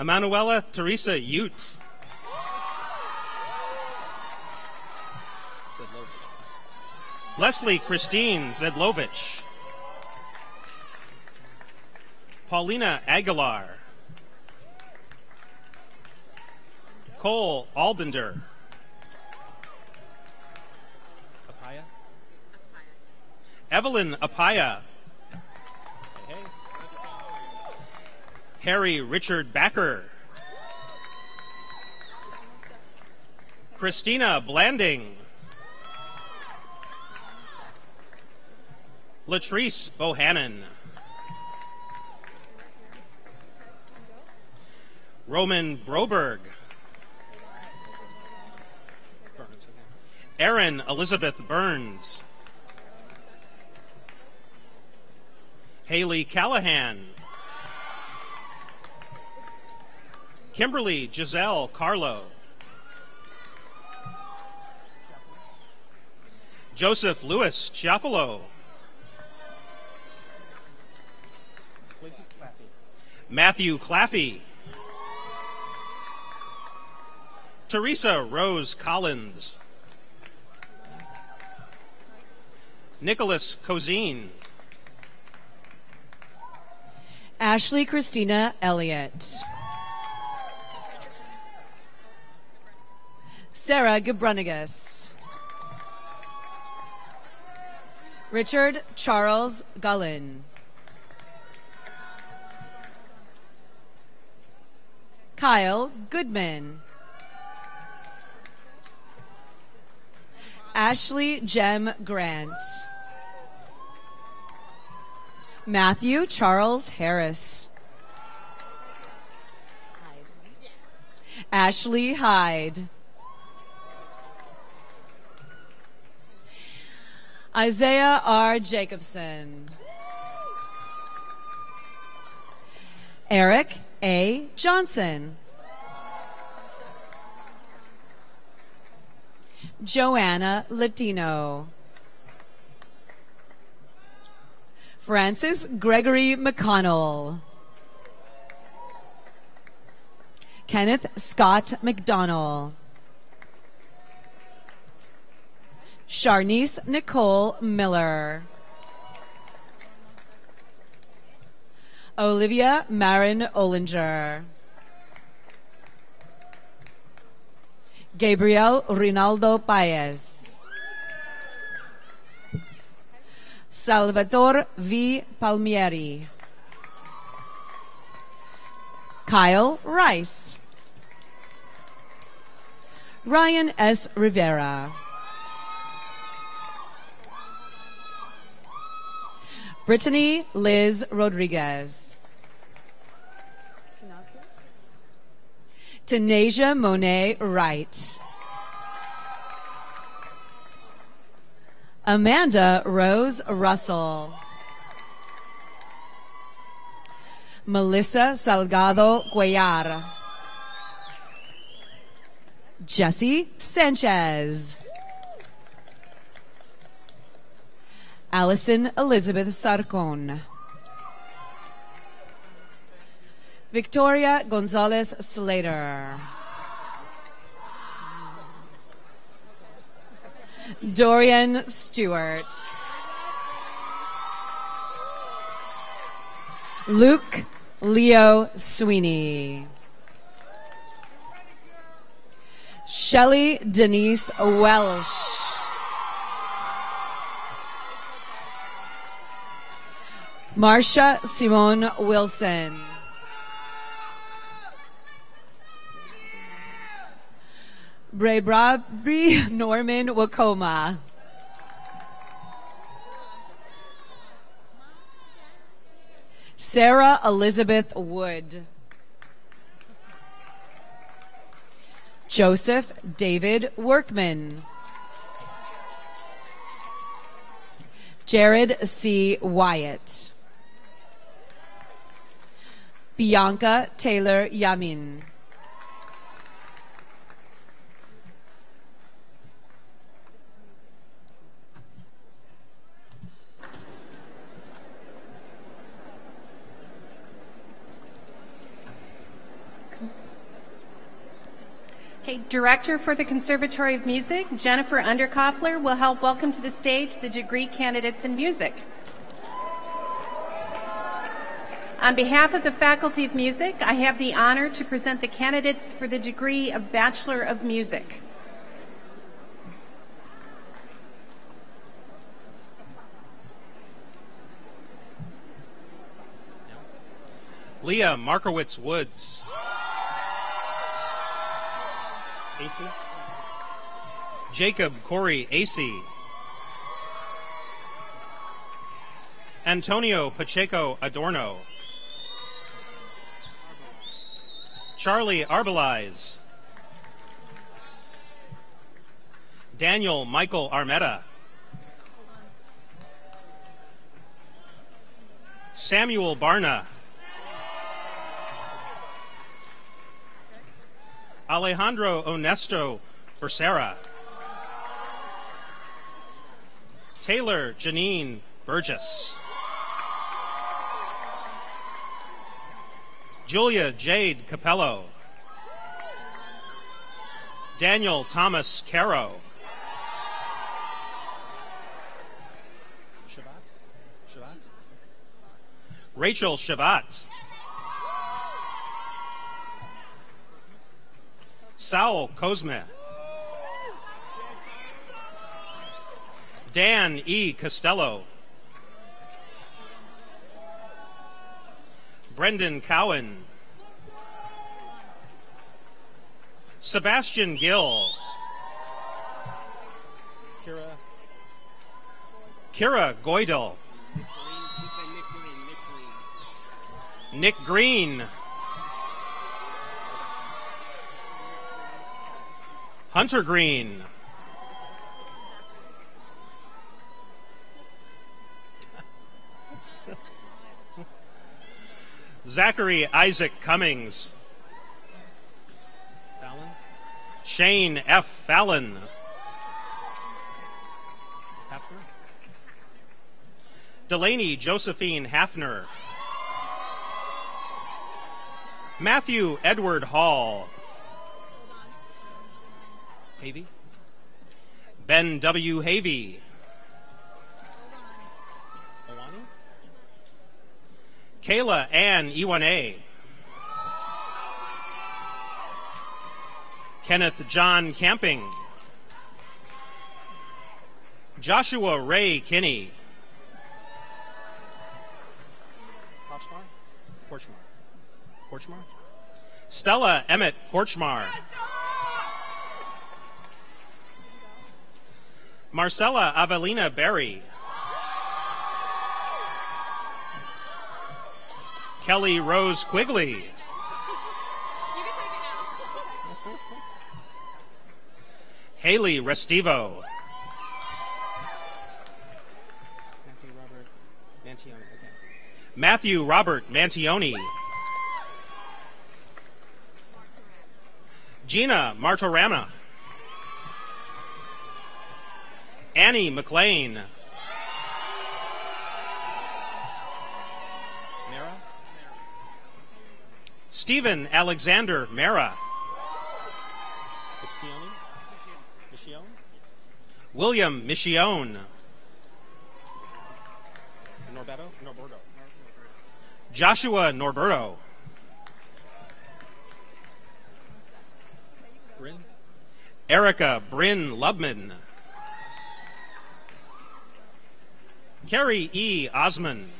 Emanuela Teresa Ute. Leslie Christine Zedlovich. Paulina Aguilar. Cole Albender. Apaya. Evelyn Apaya. Hey, hey. Harry Richard Backer. Christina Blanding. Latrice Bohannon. Roman Broberg. Erin Elizabeth Burns. Haley Callahan. Kimberly Giselle Carlo. Joseph Lewis Chiafalo. Matthew Claffey. Teresa Rose Collins. Nicholas Cozine. Ashley Christina Elliott. Sarah Gabrunigas. Richard Charles Gullin. Kyle Goodman. Ashley Jem Grant. Matthew Charles Harris. Ashley Hyde. Isaiah R. Jacobson. Eric A. Johnson. Joanna Latino. Francis Gregory McConnell. Kenneth Scott McDonnell. Charnice Nicole Miller. Olivia Marin Olinger. Gabriel Rinaldo Paez. Salvatore V. Palmieri. Kyle Rice. Ryan S. Rivera. Brittany Liz Rodriguez. Tanasia Monet Wright. Amanda Rose Russell. Melissa Salgado Cuellar. Jesse Sanchez. Allison Elizabeth Sarcon. Victoria Gonzalez Slater. Dorian Stewart. Luke Leo Sweeney. Shelley Denise Welsh. Marcia Simone Wilson. Bray Brabry Norman Wakoma. Sarah Elizabeth Wood. Joseph David Workman. Jared C. Wyatt. Bianca Taylor Yamin. Okay, Director for the Conservatory of Music, Jennifer Underkoffler, will help welcome to the stage the degree candidates in music. On behalf of the Faculty of Music, I have the honor to present the candidates for the degree of Bachelor of Music. Leah Markowitz Woods. AC. Jacob Corey AC. Antonio Pacheco Adorno. Charlie Arbelize. Daniel Michael Armetta. Samuel Barna. Alejandro Onesto Becerra. Taylor Janine Burgess. Julia Jade Capello. Daniel Thomas Caro. Shavat? Shavat? Rachel Shavat. Saul Cosme. Dan E. Costello. Brendan Cowan. Sebastian Gill. Kira. Kira Goidel. Nick Green. Hunter Green. Zachary Isaac Cummings. Fallon. Shane F. Fallon. Hafner. Delaney Josephine Hafner. Matthew Edward Hall. Havey. Ben W. Havey. Kayla Ann Iwane. Kenneth John Camping. Joshua Ray Kinney. Korchmar? Korchmar. Korchmar? Stella Emmett Korchmar. Marcella Avelina Berry. Kelly Rose Quigley. Haley Restivo. Matthew Robert Mantione. Okay. Matthew Robert Mantione. Gina Martorana. Annie McLean. Stephen Alexander Mara. William Michione. Norberto? Norberto. Joshua Norberto. Bryn? Erica Bryn Lubman. Carrie E. Osman.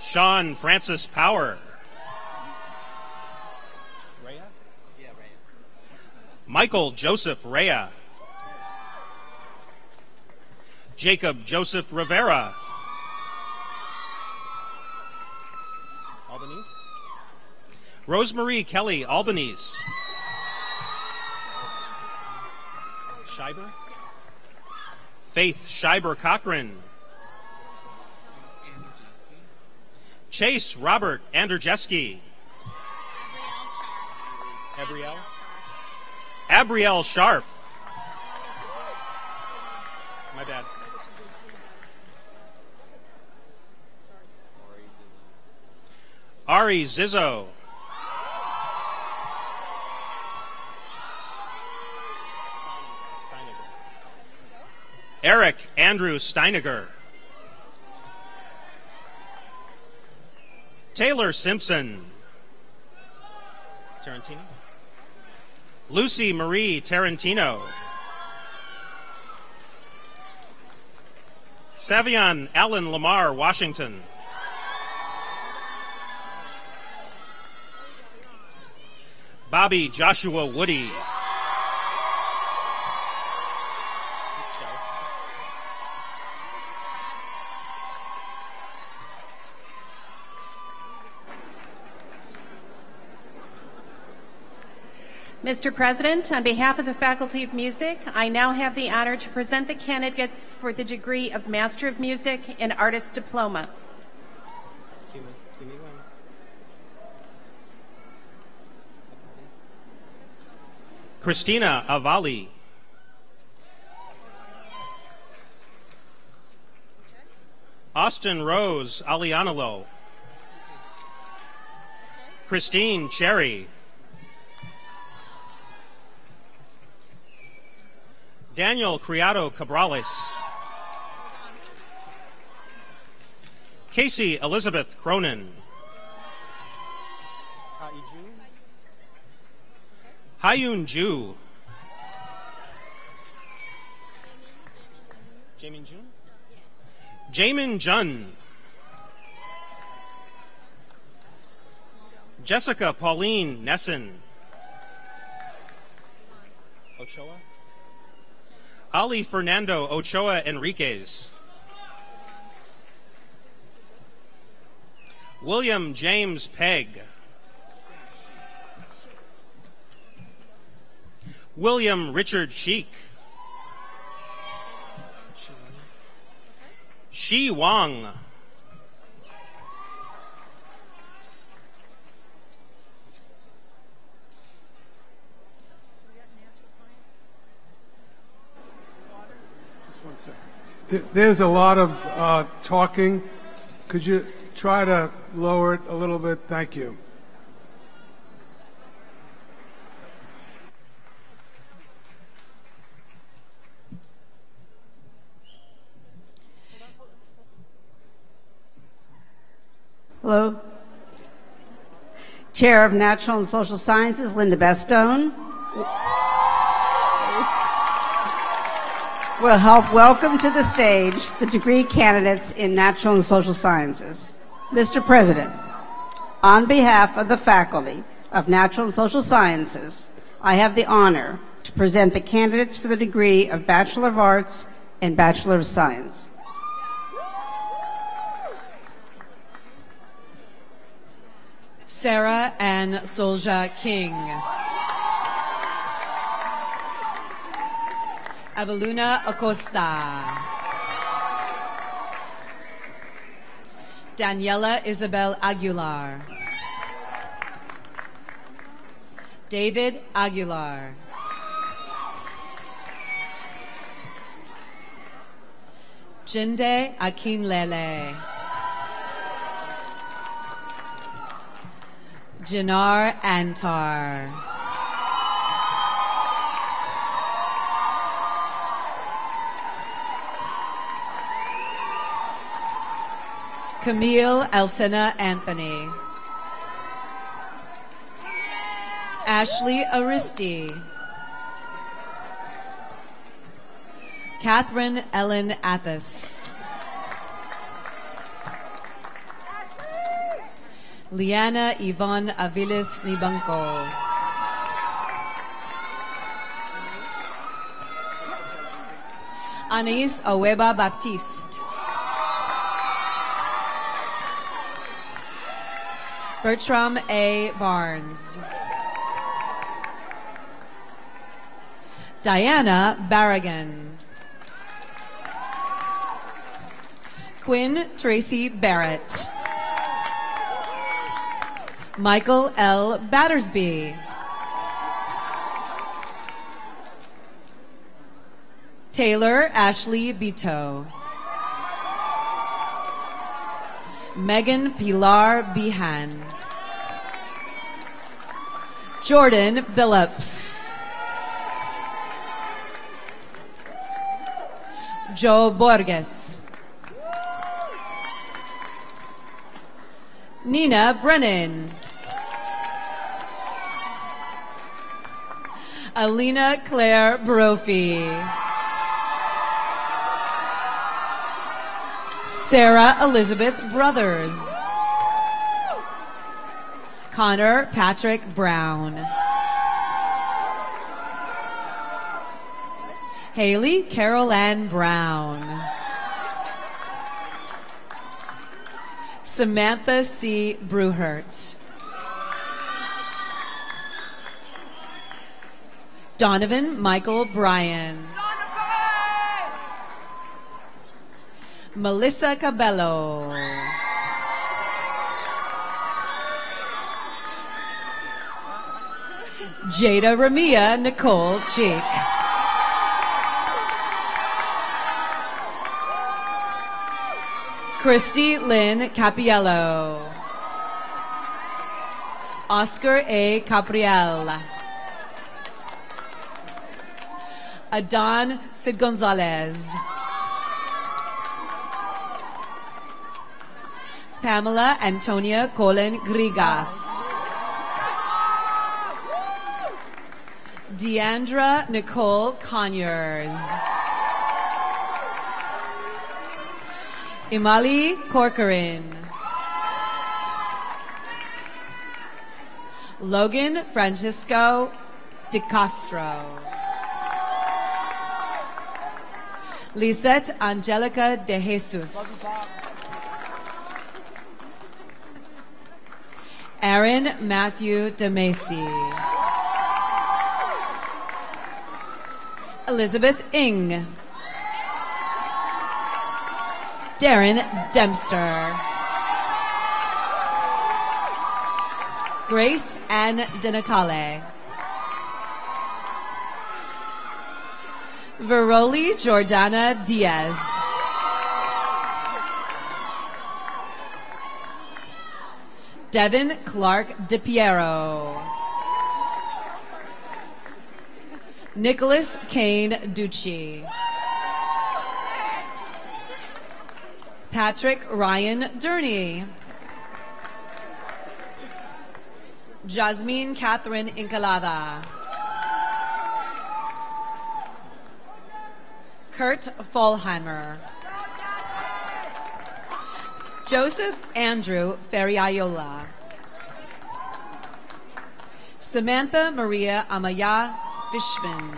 Sean Francis Power. Rhea? Yeah, Rhea. Michael Joseph Rhea. Jacob Joseph Rivera. Albanese? Rosemarie Kelly Albanese. Scheiber? Faith Scheiber Cochran. Chase Robert Andrzejewski. Abrielle. Abrielle Sharf. My bad. Ari Zizzo. Eric Andrew Steiniger. Taylor Simpson. Tarantino. Lucy Marie Tarantino. Savion Allen Lamar Washington. Bobby Joshua Woody. Mr. President, on behalf of the Faculty of Music, I now have the honor to present the candidates for the degree of Master of Music and Artist Diploma. Christina Avali. Austin Rose Alianalo. Christine Cherry. Daniel Criado Cabrales. Casey Elizabeth Cronin. Hayun Ju. Jamin Jun. Jamin Jun. Jessica Pauline Nessen. Ochoa. Ali Fernando Ochoa Enriquez. William James Pegg. William Richard Sheik. Shi Wang. Th- There's a lot of uh, talking. Could you try to lower it a little bit? Thank you. Hello. Chair of Natural and Social Sciences, Linda Bestone. Will help welcome to the stage the degree candidates in Natural and Social Sciences. Mr. President, on behalf of the faculty of Natural and Social Sciences, I have the honor to present the candidates for the degree of Bachelor of Arts and Bachelor of Science. Sarah Ann Solja King. Avaluna Acosta. Daniela Isabel Aguilar. David Aguilar. Jinde Akinlele. Janar Antar. Camille Elsena Anthony. Ashley Aristi. Catherine Ellen Appis. Liana Yvonne Aviles Nibanco. Anais Oweba Baptiste. Bertram A. Barnes. Diana Barragan. Quinn Tracy Barrett. Michael L. Battersby. Taylor Ashley Bito. Megan Pilar Behan. Jordan Phillips. Joe Borges. Nina Brennan. Alina Claire Brophy. Sarah Elizabeth Brothers. Connor Patrick Brown. Haley Carol Ann Brown. Samantha C. Bruhert. Donovan Michael Bryan. Melissa Cabello. Jada Ramia Nicole Cheek. Christy Lynn Capiello. Oscar A. Capriel. Adon Sid Gonzalez. Pamela Antonia Colin Grigas. Deandra Nicole Conyers. Imali Corcoran. Logan Francisco De Castro. Lisette Angelica De Jesus. Aaron Matthew DeMacy. Elizabeth Ing. Darren Dempster. Grace Ann DeNatale. Veroli Jordana Diaz. Devin Clark DePiero. Nicholas Kane Ducci. Patrick Ryan Durney. Jasmine Catherine Incalada. Kurt Fallheimer. Joseph Andrew Ferriaiola. Samantha Maria Amaya Fishman.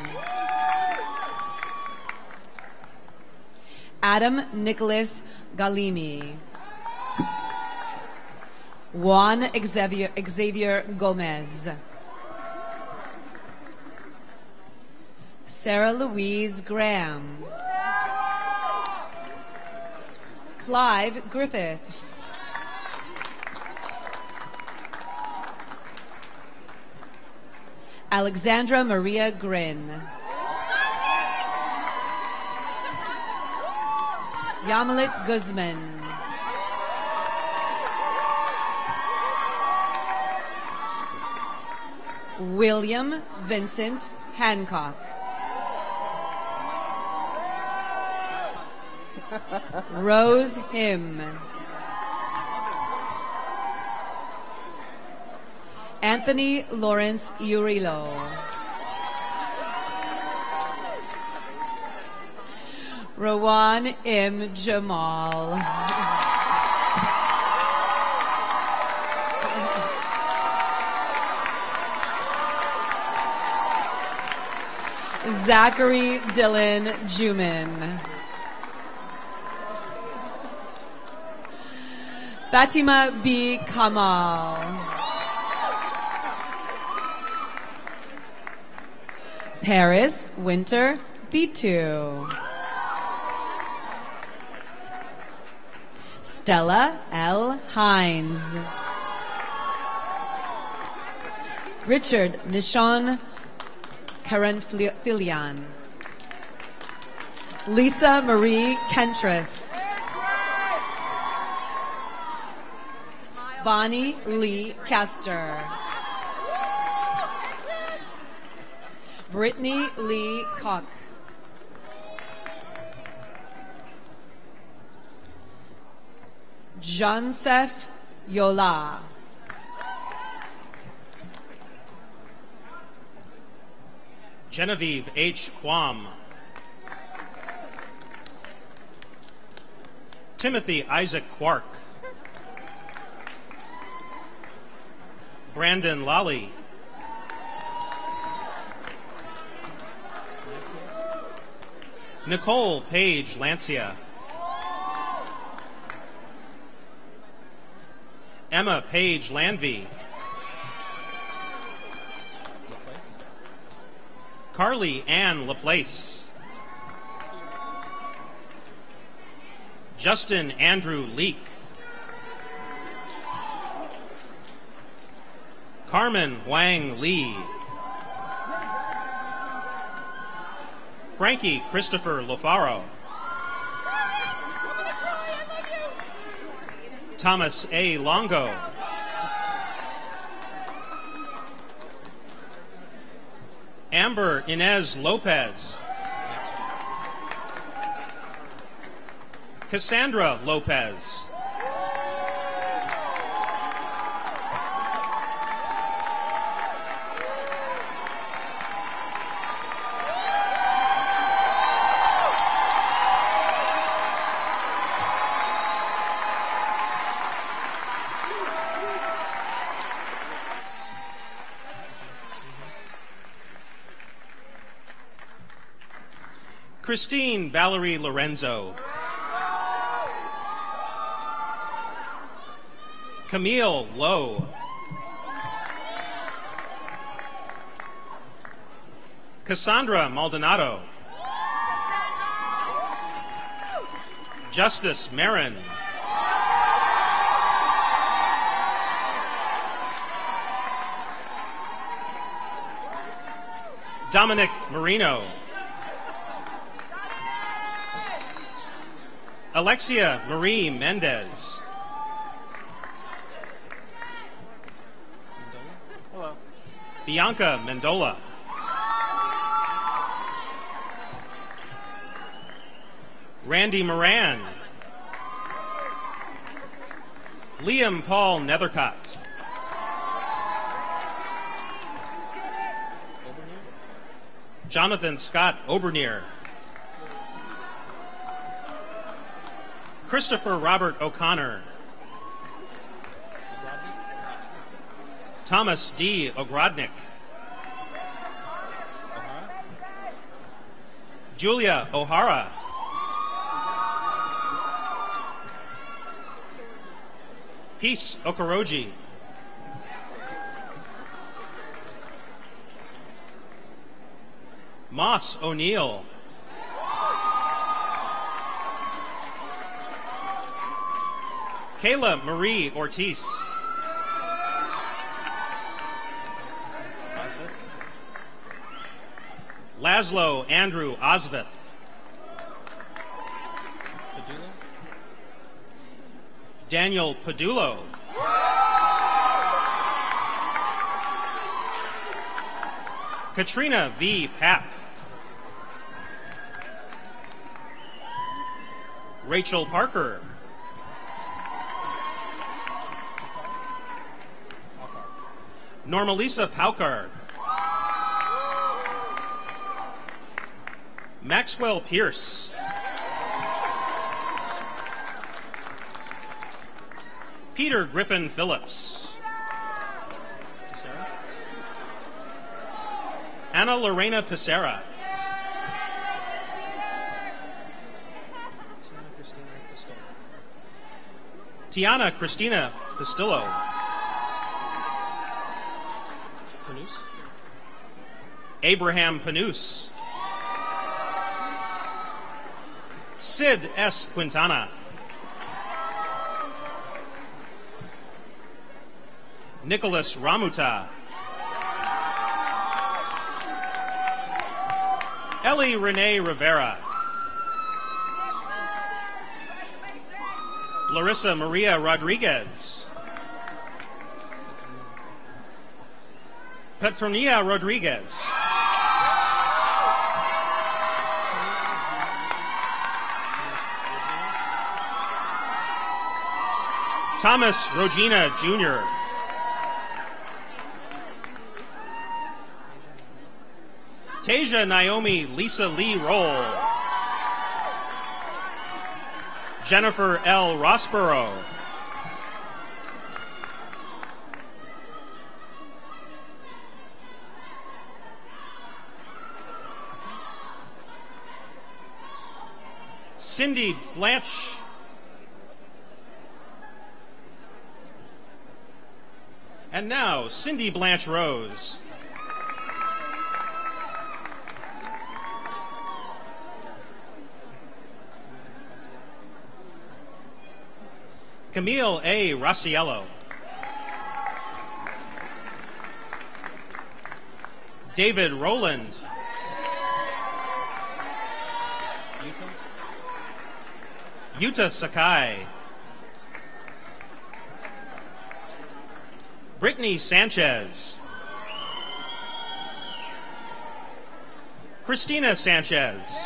Adam Nicholas Galimi. Juan Xavier, Xavier Gomez. Sarah Louise Graham. Clive Griffiths. Alexandra Maria Grin. Yamalit Guzman. William Vincent Hancock. Rose Him. Anthony Lawrence Urilo. Rowan M. Jamal. Zachary Dylan Juman. Fatima B. Kamal. Paris Winter B2. Stella L. Hines. Richard Nishon Karen Filian. Lisa Marie Kentris. Bonnie Lee Kester. Brittany Lee Koch. Jonsef Yola. Genevieve H. Quam. Timothy Isaac Quark. Brandon Lally. Nicole Page Lancia. Emma Page Lanvey. Carly Ann Laplace. Justin Andrew Leak. Carmen Wang Lee. Frankie Christopher Lofaro. Thomas A. Longo. Amber Inez Lopez. Cassandra Lopez. Christine Valerie Lorenzo. Camille Lowe. Cassandra Maldonado. Justice Marin. Dominic Marino. Alexia Marie Mendez. Hello. Bianca Mendola. Randy Moran. Liam Paul Nethercott. Jonathan Scott Obernier. Christopher Robert O'Connor. Thomas D. Ogrodnik. Julia O'Hara. Peace Okoroji. Moss O'Neill. Kayla Marie Ortiz. Laszlo Andrew Osvith. Daniel Padulo. Katrina V. Papp. Rachel Parker. Normalisa Paukar. Maxwell Pierce. Peter Griffin Phillips. Anna Lorena Pissarra. Tiana Christina Pistillo. Abraham Panus. Sid S. Quintana. Nicholas Ramuta. Ellie Renee Rivera. Larissa Maria Rodriguez. Petronia Rodriguez. Thomas Rogina Jr. Tasia Naomi Lisa Lee Roll. Jennifer L. Rossborough. Cindy Blanche. And now, Cindy Blanche Rose. Camille A. Rossiello. David Rowland. Yuta Sakai. Brittany Sanchez. Christina Sanchez.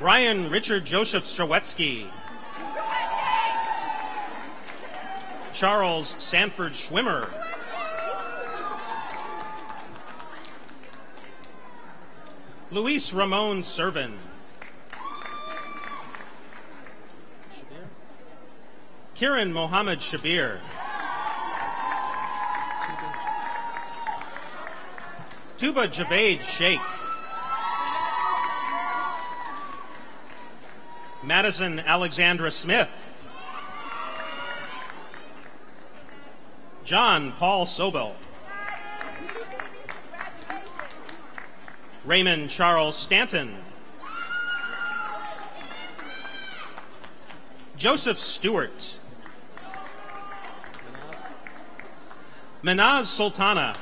Brian Richard Joseph Strowetsky. Charles Sanford Schwimmer. Luis Ramon Servin. Kiran Mohammed Shabir. Tuba Javed Sheikh. Madison Alexandra Smith. John Paul Sobel. Raymond Charles Stanton. Joseph Stewart. Minaz Sultana.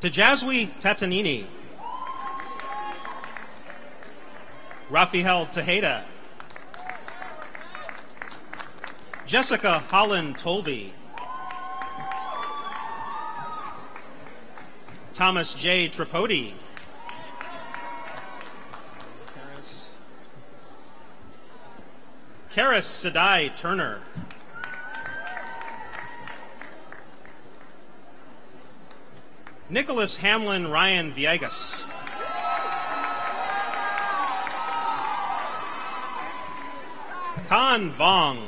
Tajazwi Tatanini. Rafael Tejeda. Jessica Holland Tolvey. Thomas J. Tripodi. Karis Sadai Turner. Nicholas Hamlin Ryan Viegas. Khan Vong.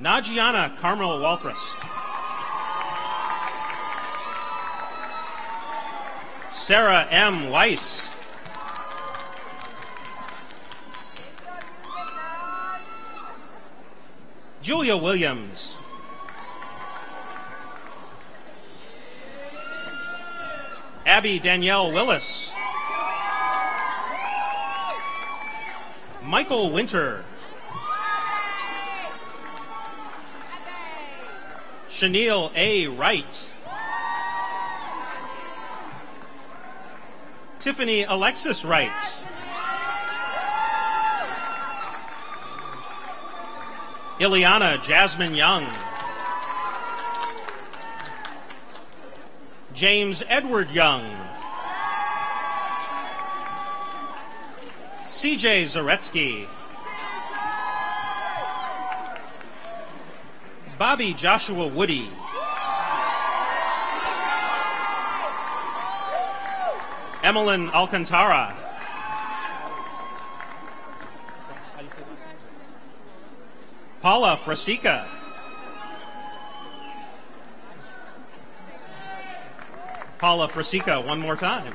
Nagiana Carmel Walthrist. Sarah M. Weiss. Julia Williams. Abby Danielle Willis. Michael Winter. Chenille A. Wright. Tiffany Alexis Wright. Ileana Jasmine Young. James Edward Young. CJ Zaretsky. Bobby Joshua Woody. Emmeline Alcantara. Paula Frasica. Paula Frasica, one more time.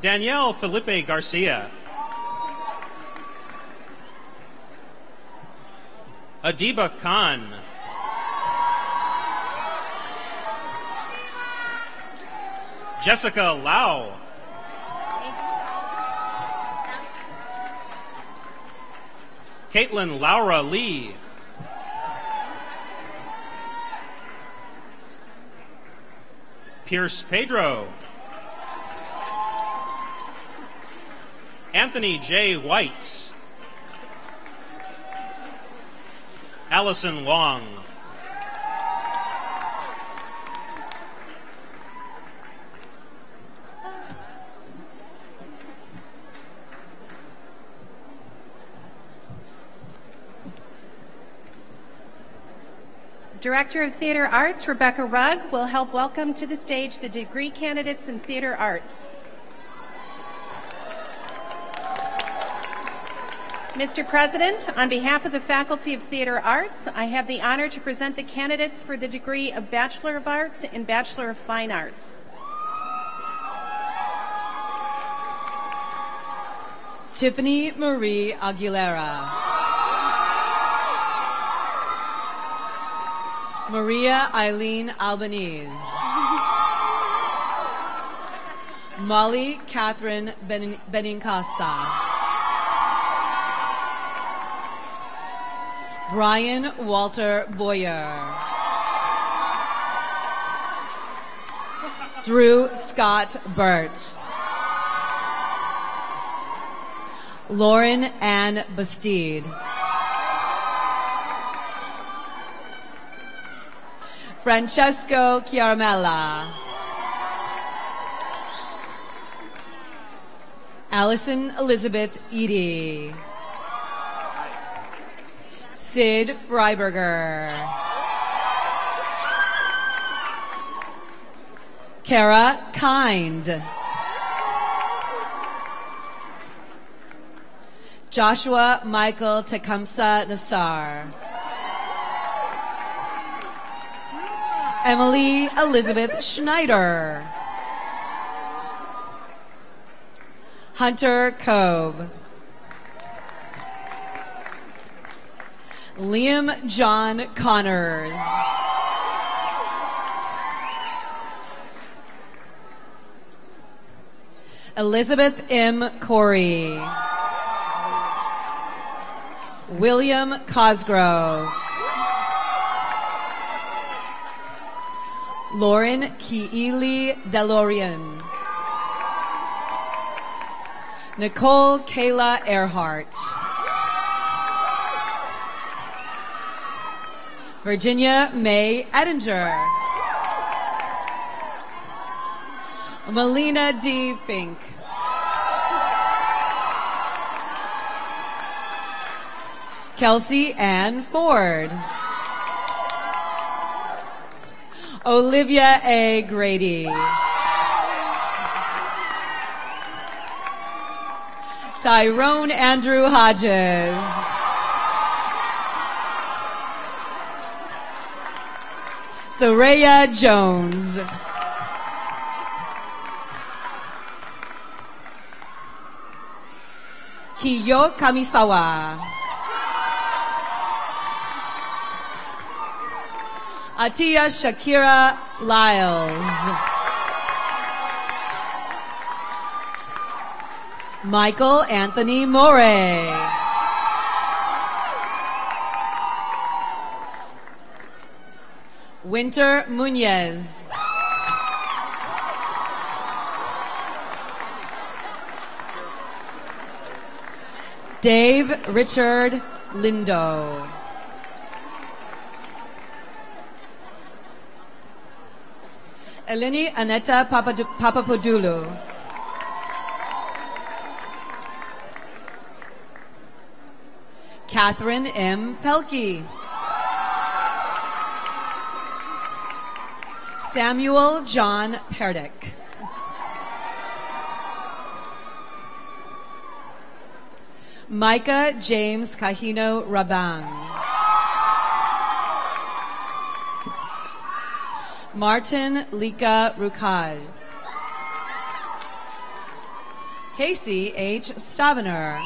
Danielle Felipe Garcia. Adiba Khan. Jessica Lau. Caitlin Laura Lee. Pierce Pedro. Anthony J. White. Allison Long. Director of Theater Arts, Rebecca Rugg, will help welcome to the stage the degree candidates in theater arts. Mr. President, on behalf of the Faculty of Theater Arts, I have the honor to present the candidates for the degree of Bachelor of Arts and Bachelor of Fine Arts. Tiffany Marie Aguilera. Maria Eileen Albanese. Molly Catherine Benin- Benincasa. Brian Walter Boyer. Drew Scott Burt. Lauren Ann Bastide. Francesco Chiaramella. Allison Elizabeth Eady. Sid Freiberger. Kara Kind. Joshua Michael Tecumseh Nassar. Emily Elizabeth Schneider. Hunter Cobe. Liam John Connors. Elizabeth M. Corey. William Cosgrove. Lauren Kiili Delorian. Nicole Kayla Earhart. Virginia May Edinger. Melina D. Fink. Kelsey Ann Ford. Olivia A. Grady. Tyrone Andrew Hodges. Soraya Jones. Kiyo Kamisawa. Atia Shakira Lyles. Michael Anthony Morey. Winter Munez. Dave Richard Lindo. Eleni Aneta Papapodoulou. Catherine M. Pelkey. Samuel John Perdick. Micah James Kahino Rabang. Martin Lika Rukal. Casey H. Stavener.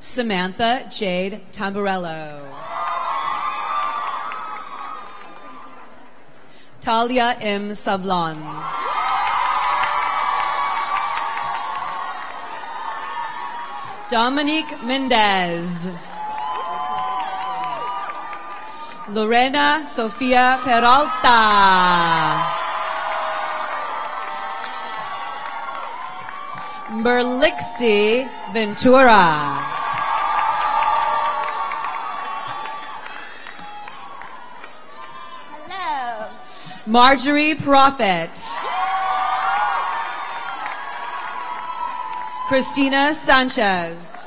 Samantha Jade Tamburello. Talia M. Sablon. Dominique Mendez. Lorena Sofia Peralta. Merlixi Ventura. Hello. Marjorie Prophet. Christina Sanchez.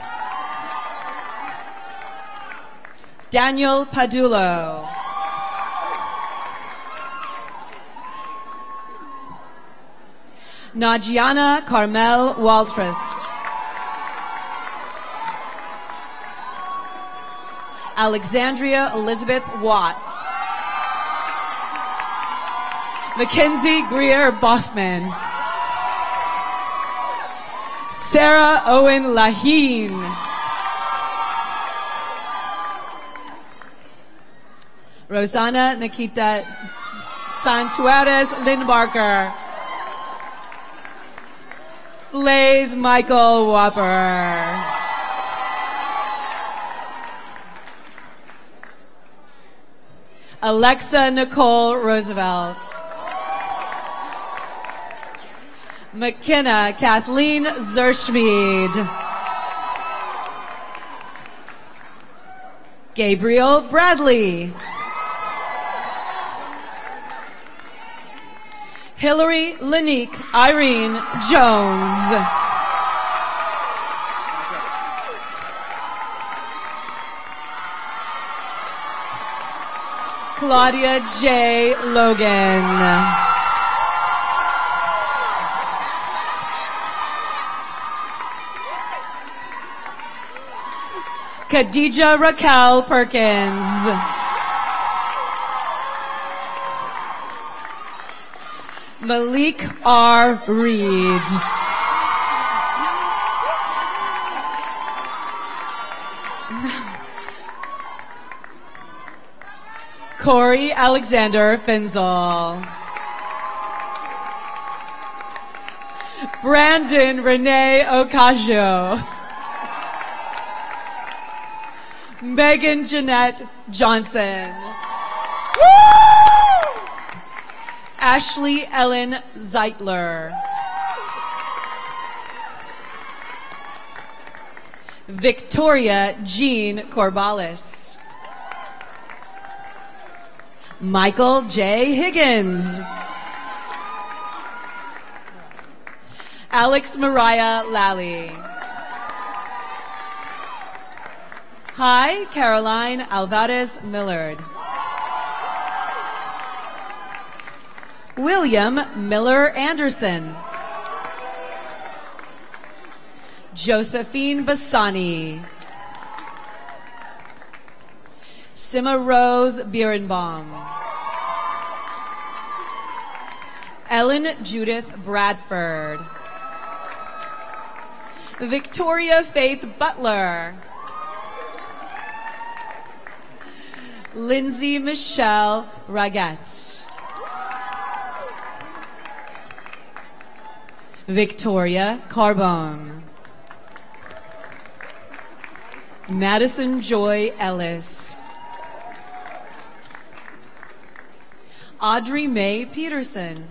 Daniel Padulo. Nagiana Carmel Waltrist. Alexandria Elizabeth Watts. Mackenzie Greer Boffman. Sarah Owen Lahine. Rosanna Nikita Santuares Lindbarker. Blaze Michael Whopper. Alexa Nicole Roosevelt. McKenna Kathleen Zerschmied. Gabriel Bradley. Hillary Lanique Irene Jones. Claudia J. Logan. Khadija Raquel Perkins. Malik R. Reed. Corey Alexander Finzel. Brandon Renee Ocasio. Megan Jeanette Johnson. Ashley Ellen Zeitler. Victoria Jean Corbalis. Michael J. Higgins. Alex Mariah Lally. Hi, Caroline Alvarez Millard. William Miller Anderson. Josephine Bassani. Sima Rose Birnbaum. Ellen Judith Bradford. Victoria Faith Butler. Lindsay Michelle Ragat. Victoria Carbone. Madison Joy Ellis. Audrey Mae Peterson.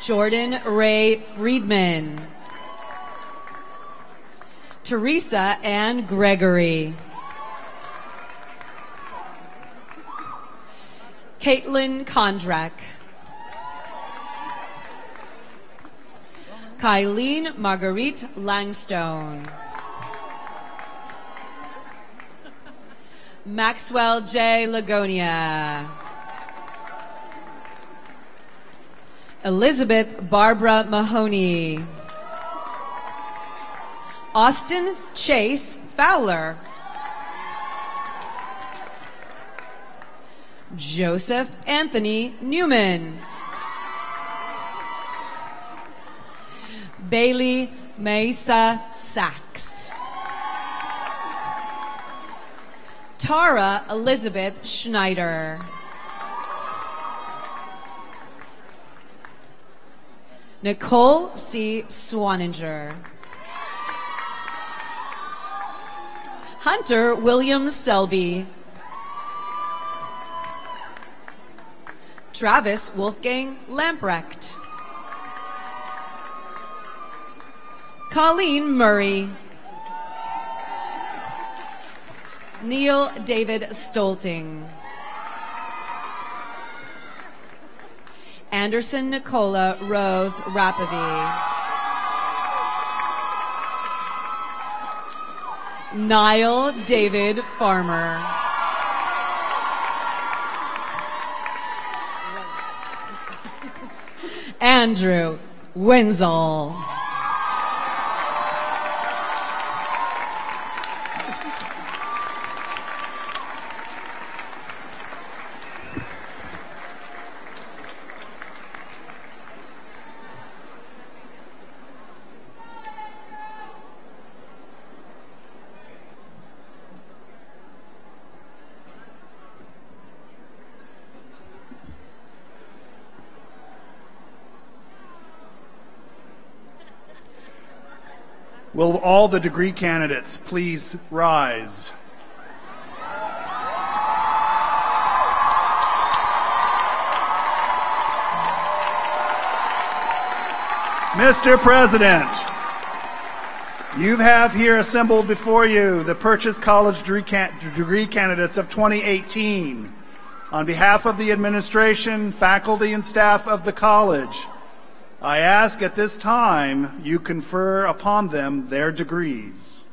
Jordan Ray Friedman. Teresa Ann Gregory. Caitlin Kondrak. Kylene Marguerite Langstone. Maxwell J. Lagonia. Elizabeth Barbara Mahoney. Austin Chase Fowler. Joseph Anthony Newman. Bailey Mesa Sachs. Tara Elizabeth Schneider. Nicole C. Swaninger. Hunter William Selby. Travis Wolfgang Lamprecht. Colleen Murray. Neil David Stolting. Anderson Nicola Rose Rapavi. Niall David Farmer. Andrew Wenzel. All the degree candidates please rise? Mr. President, you have here assembled before you the Purchase College degree candidates of 2018. On behalf of the administration, faculty, and staff of the college, I ask at this time you confer upon them their degrees.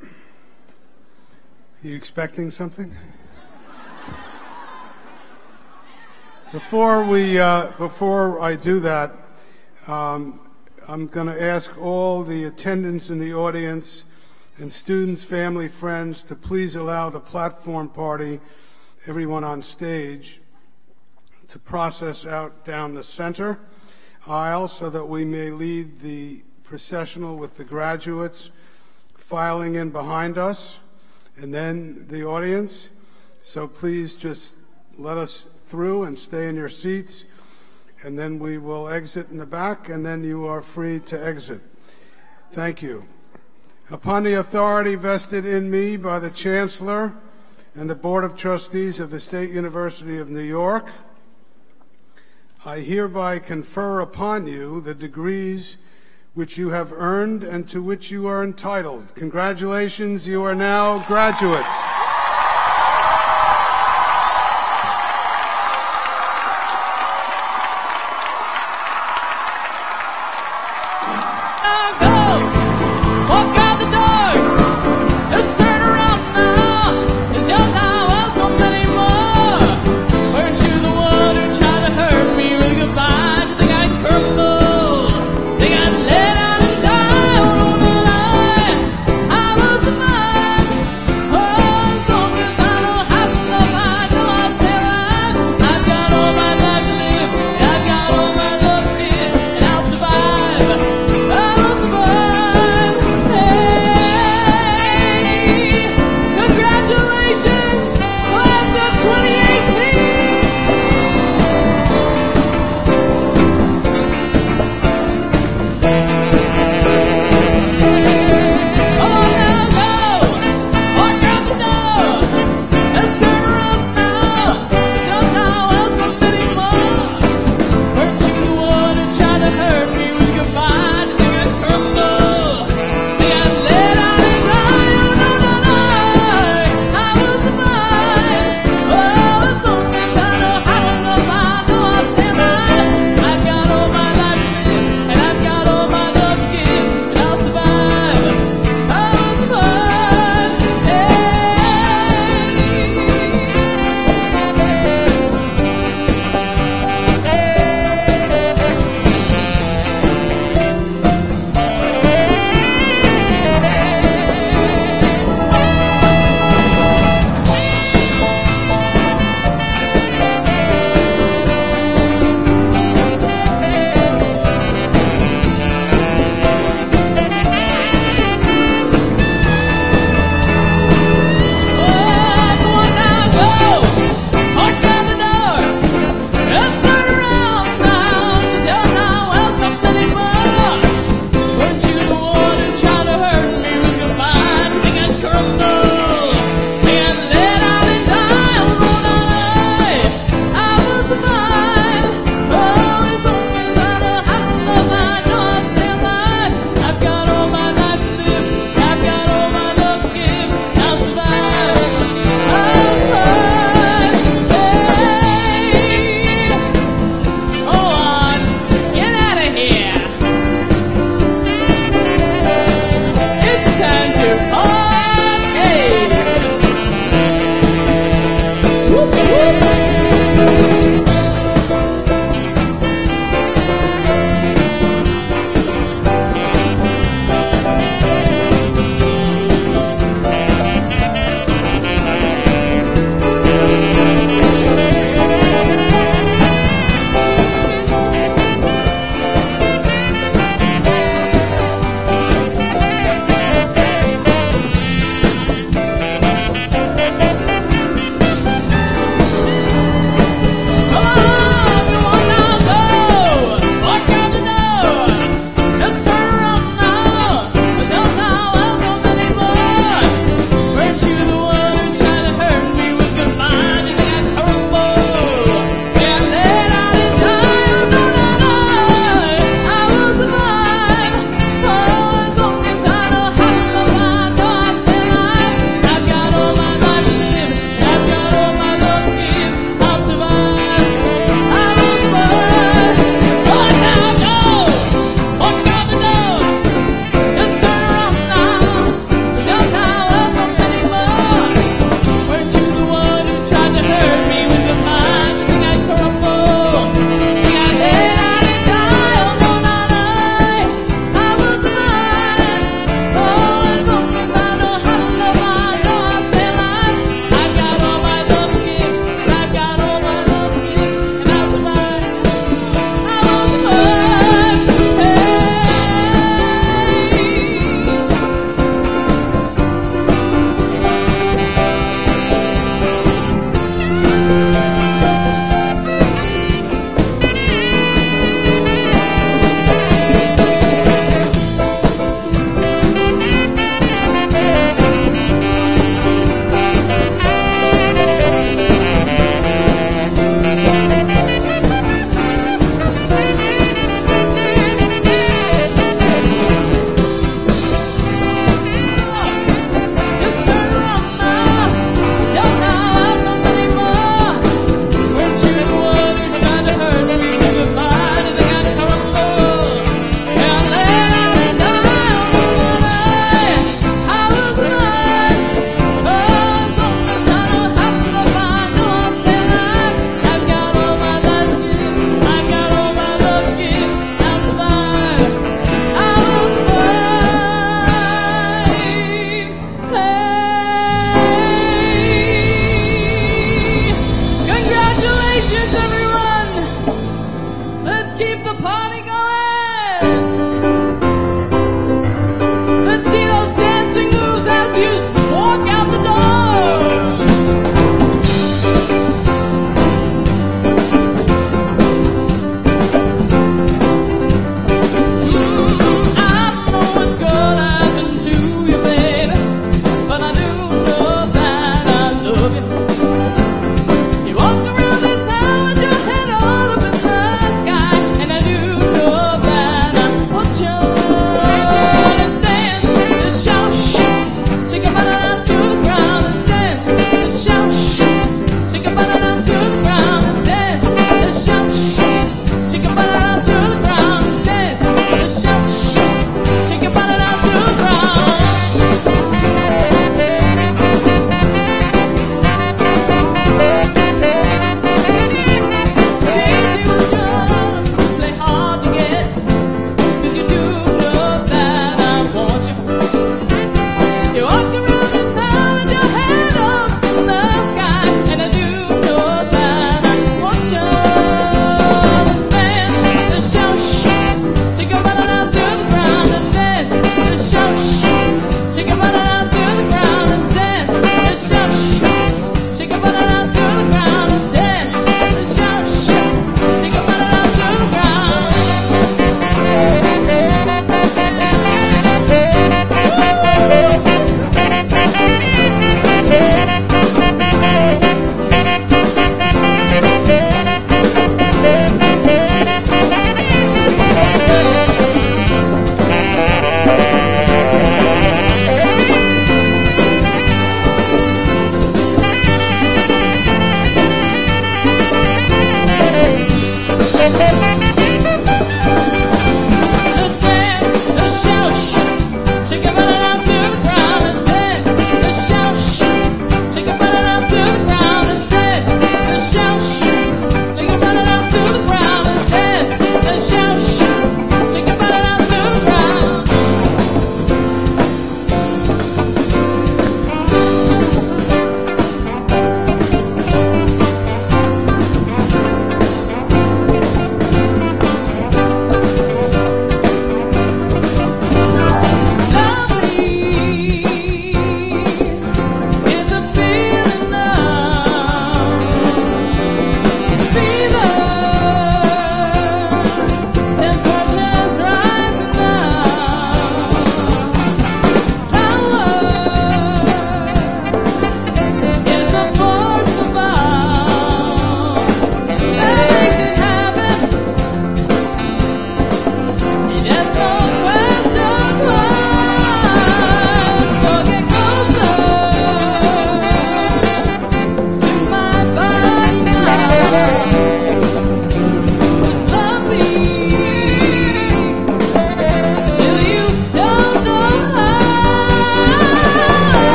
Are You expecting something? Before we, uh, before I do that, um, I'm going to ask all the attendants in the audience and students, family, friends to please allow the platform party, everyone on stage, to process out down the center aisle so that we may lead the processional with the graduates filing in behind us and then the audience. So please just let us through and stay in your seats and then we will exit in the back and then you are free to exit. Thank you. Upon the authority vested in me by the Chancellor and the Board of Trustees of the State University of New York, I hereby confer upon you the degrees which you have earned and to which you are entitled. Congratulations, you are now graduates.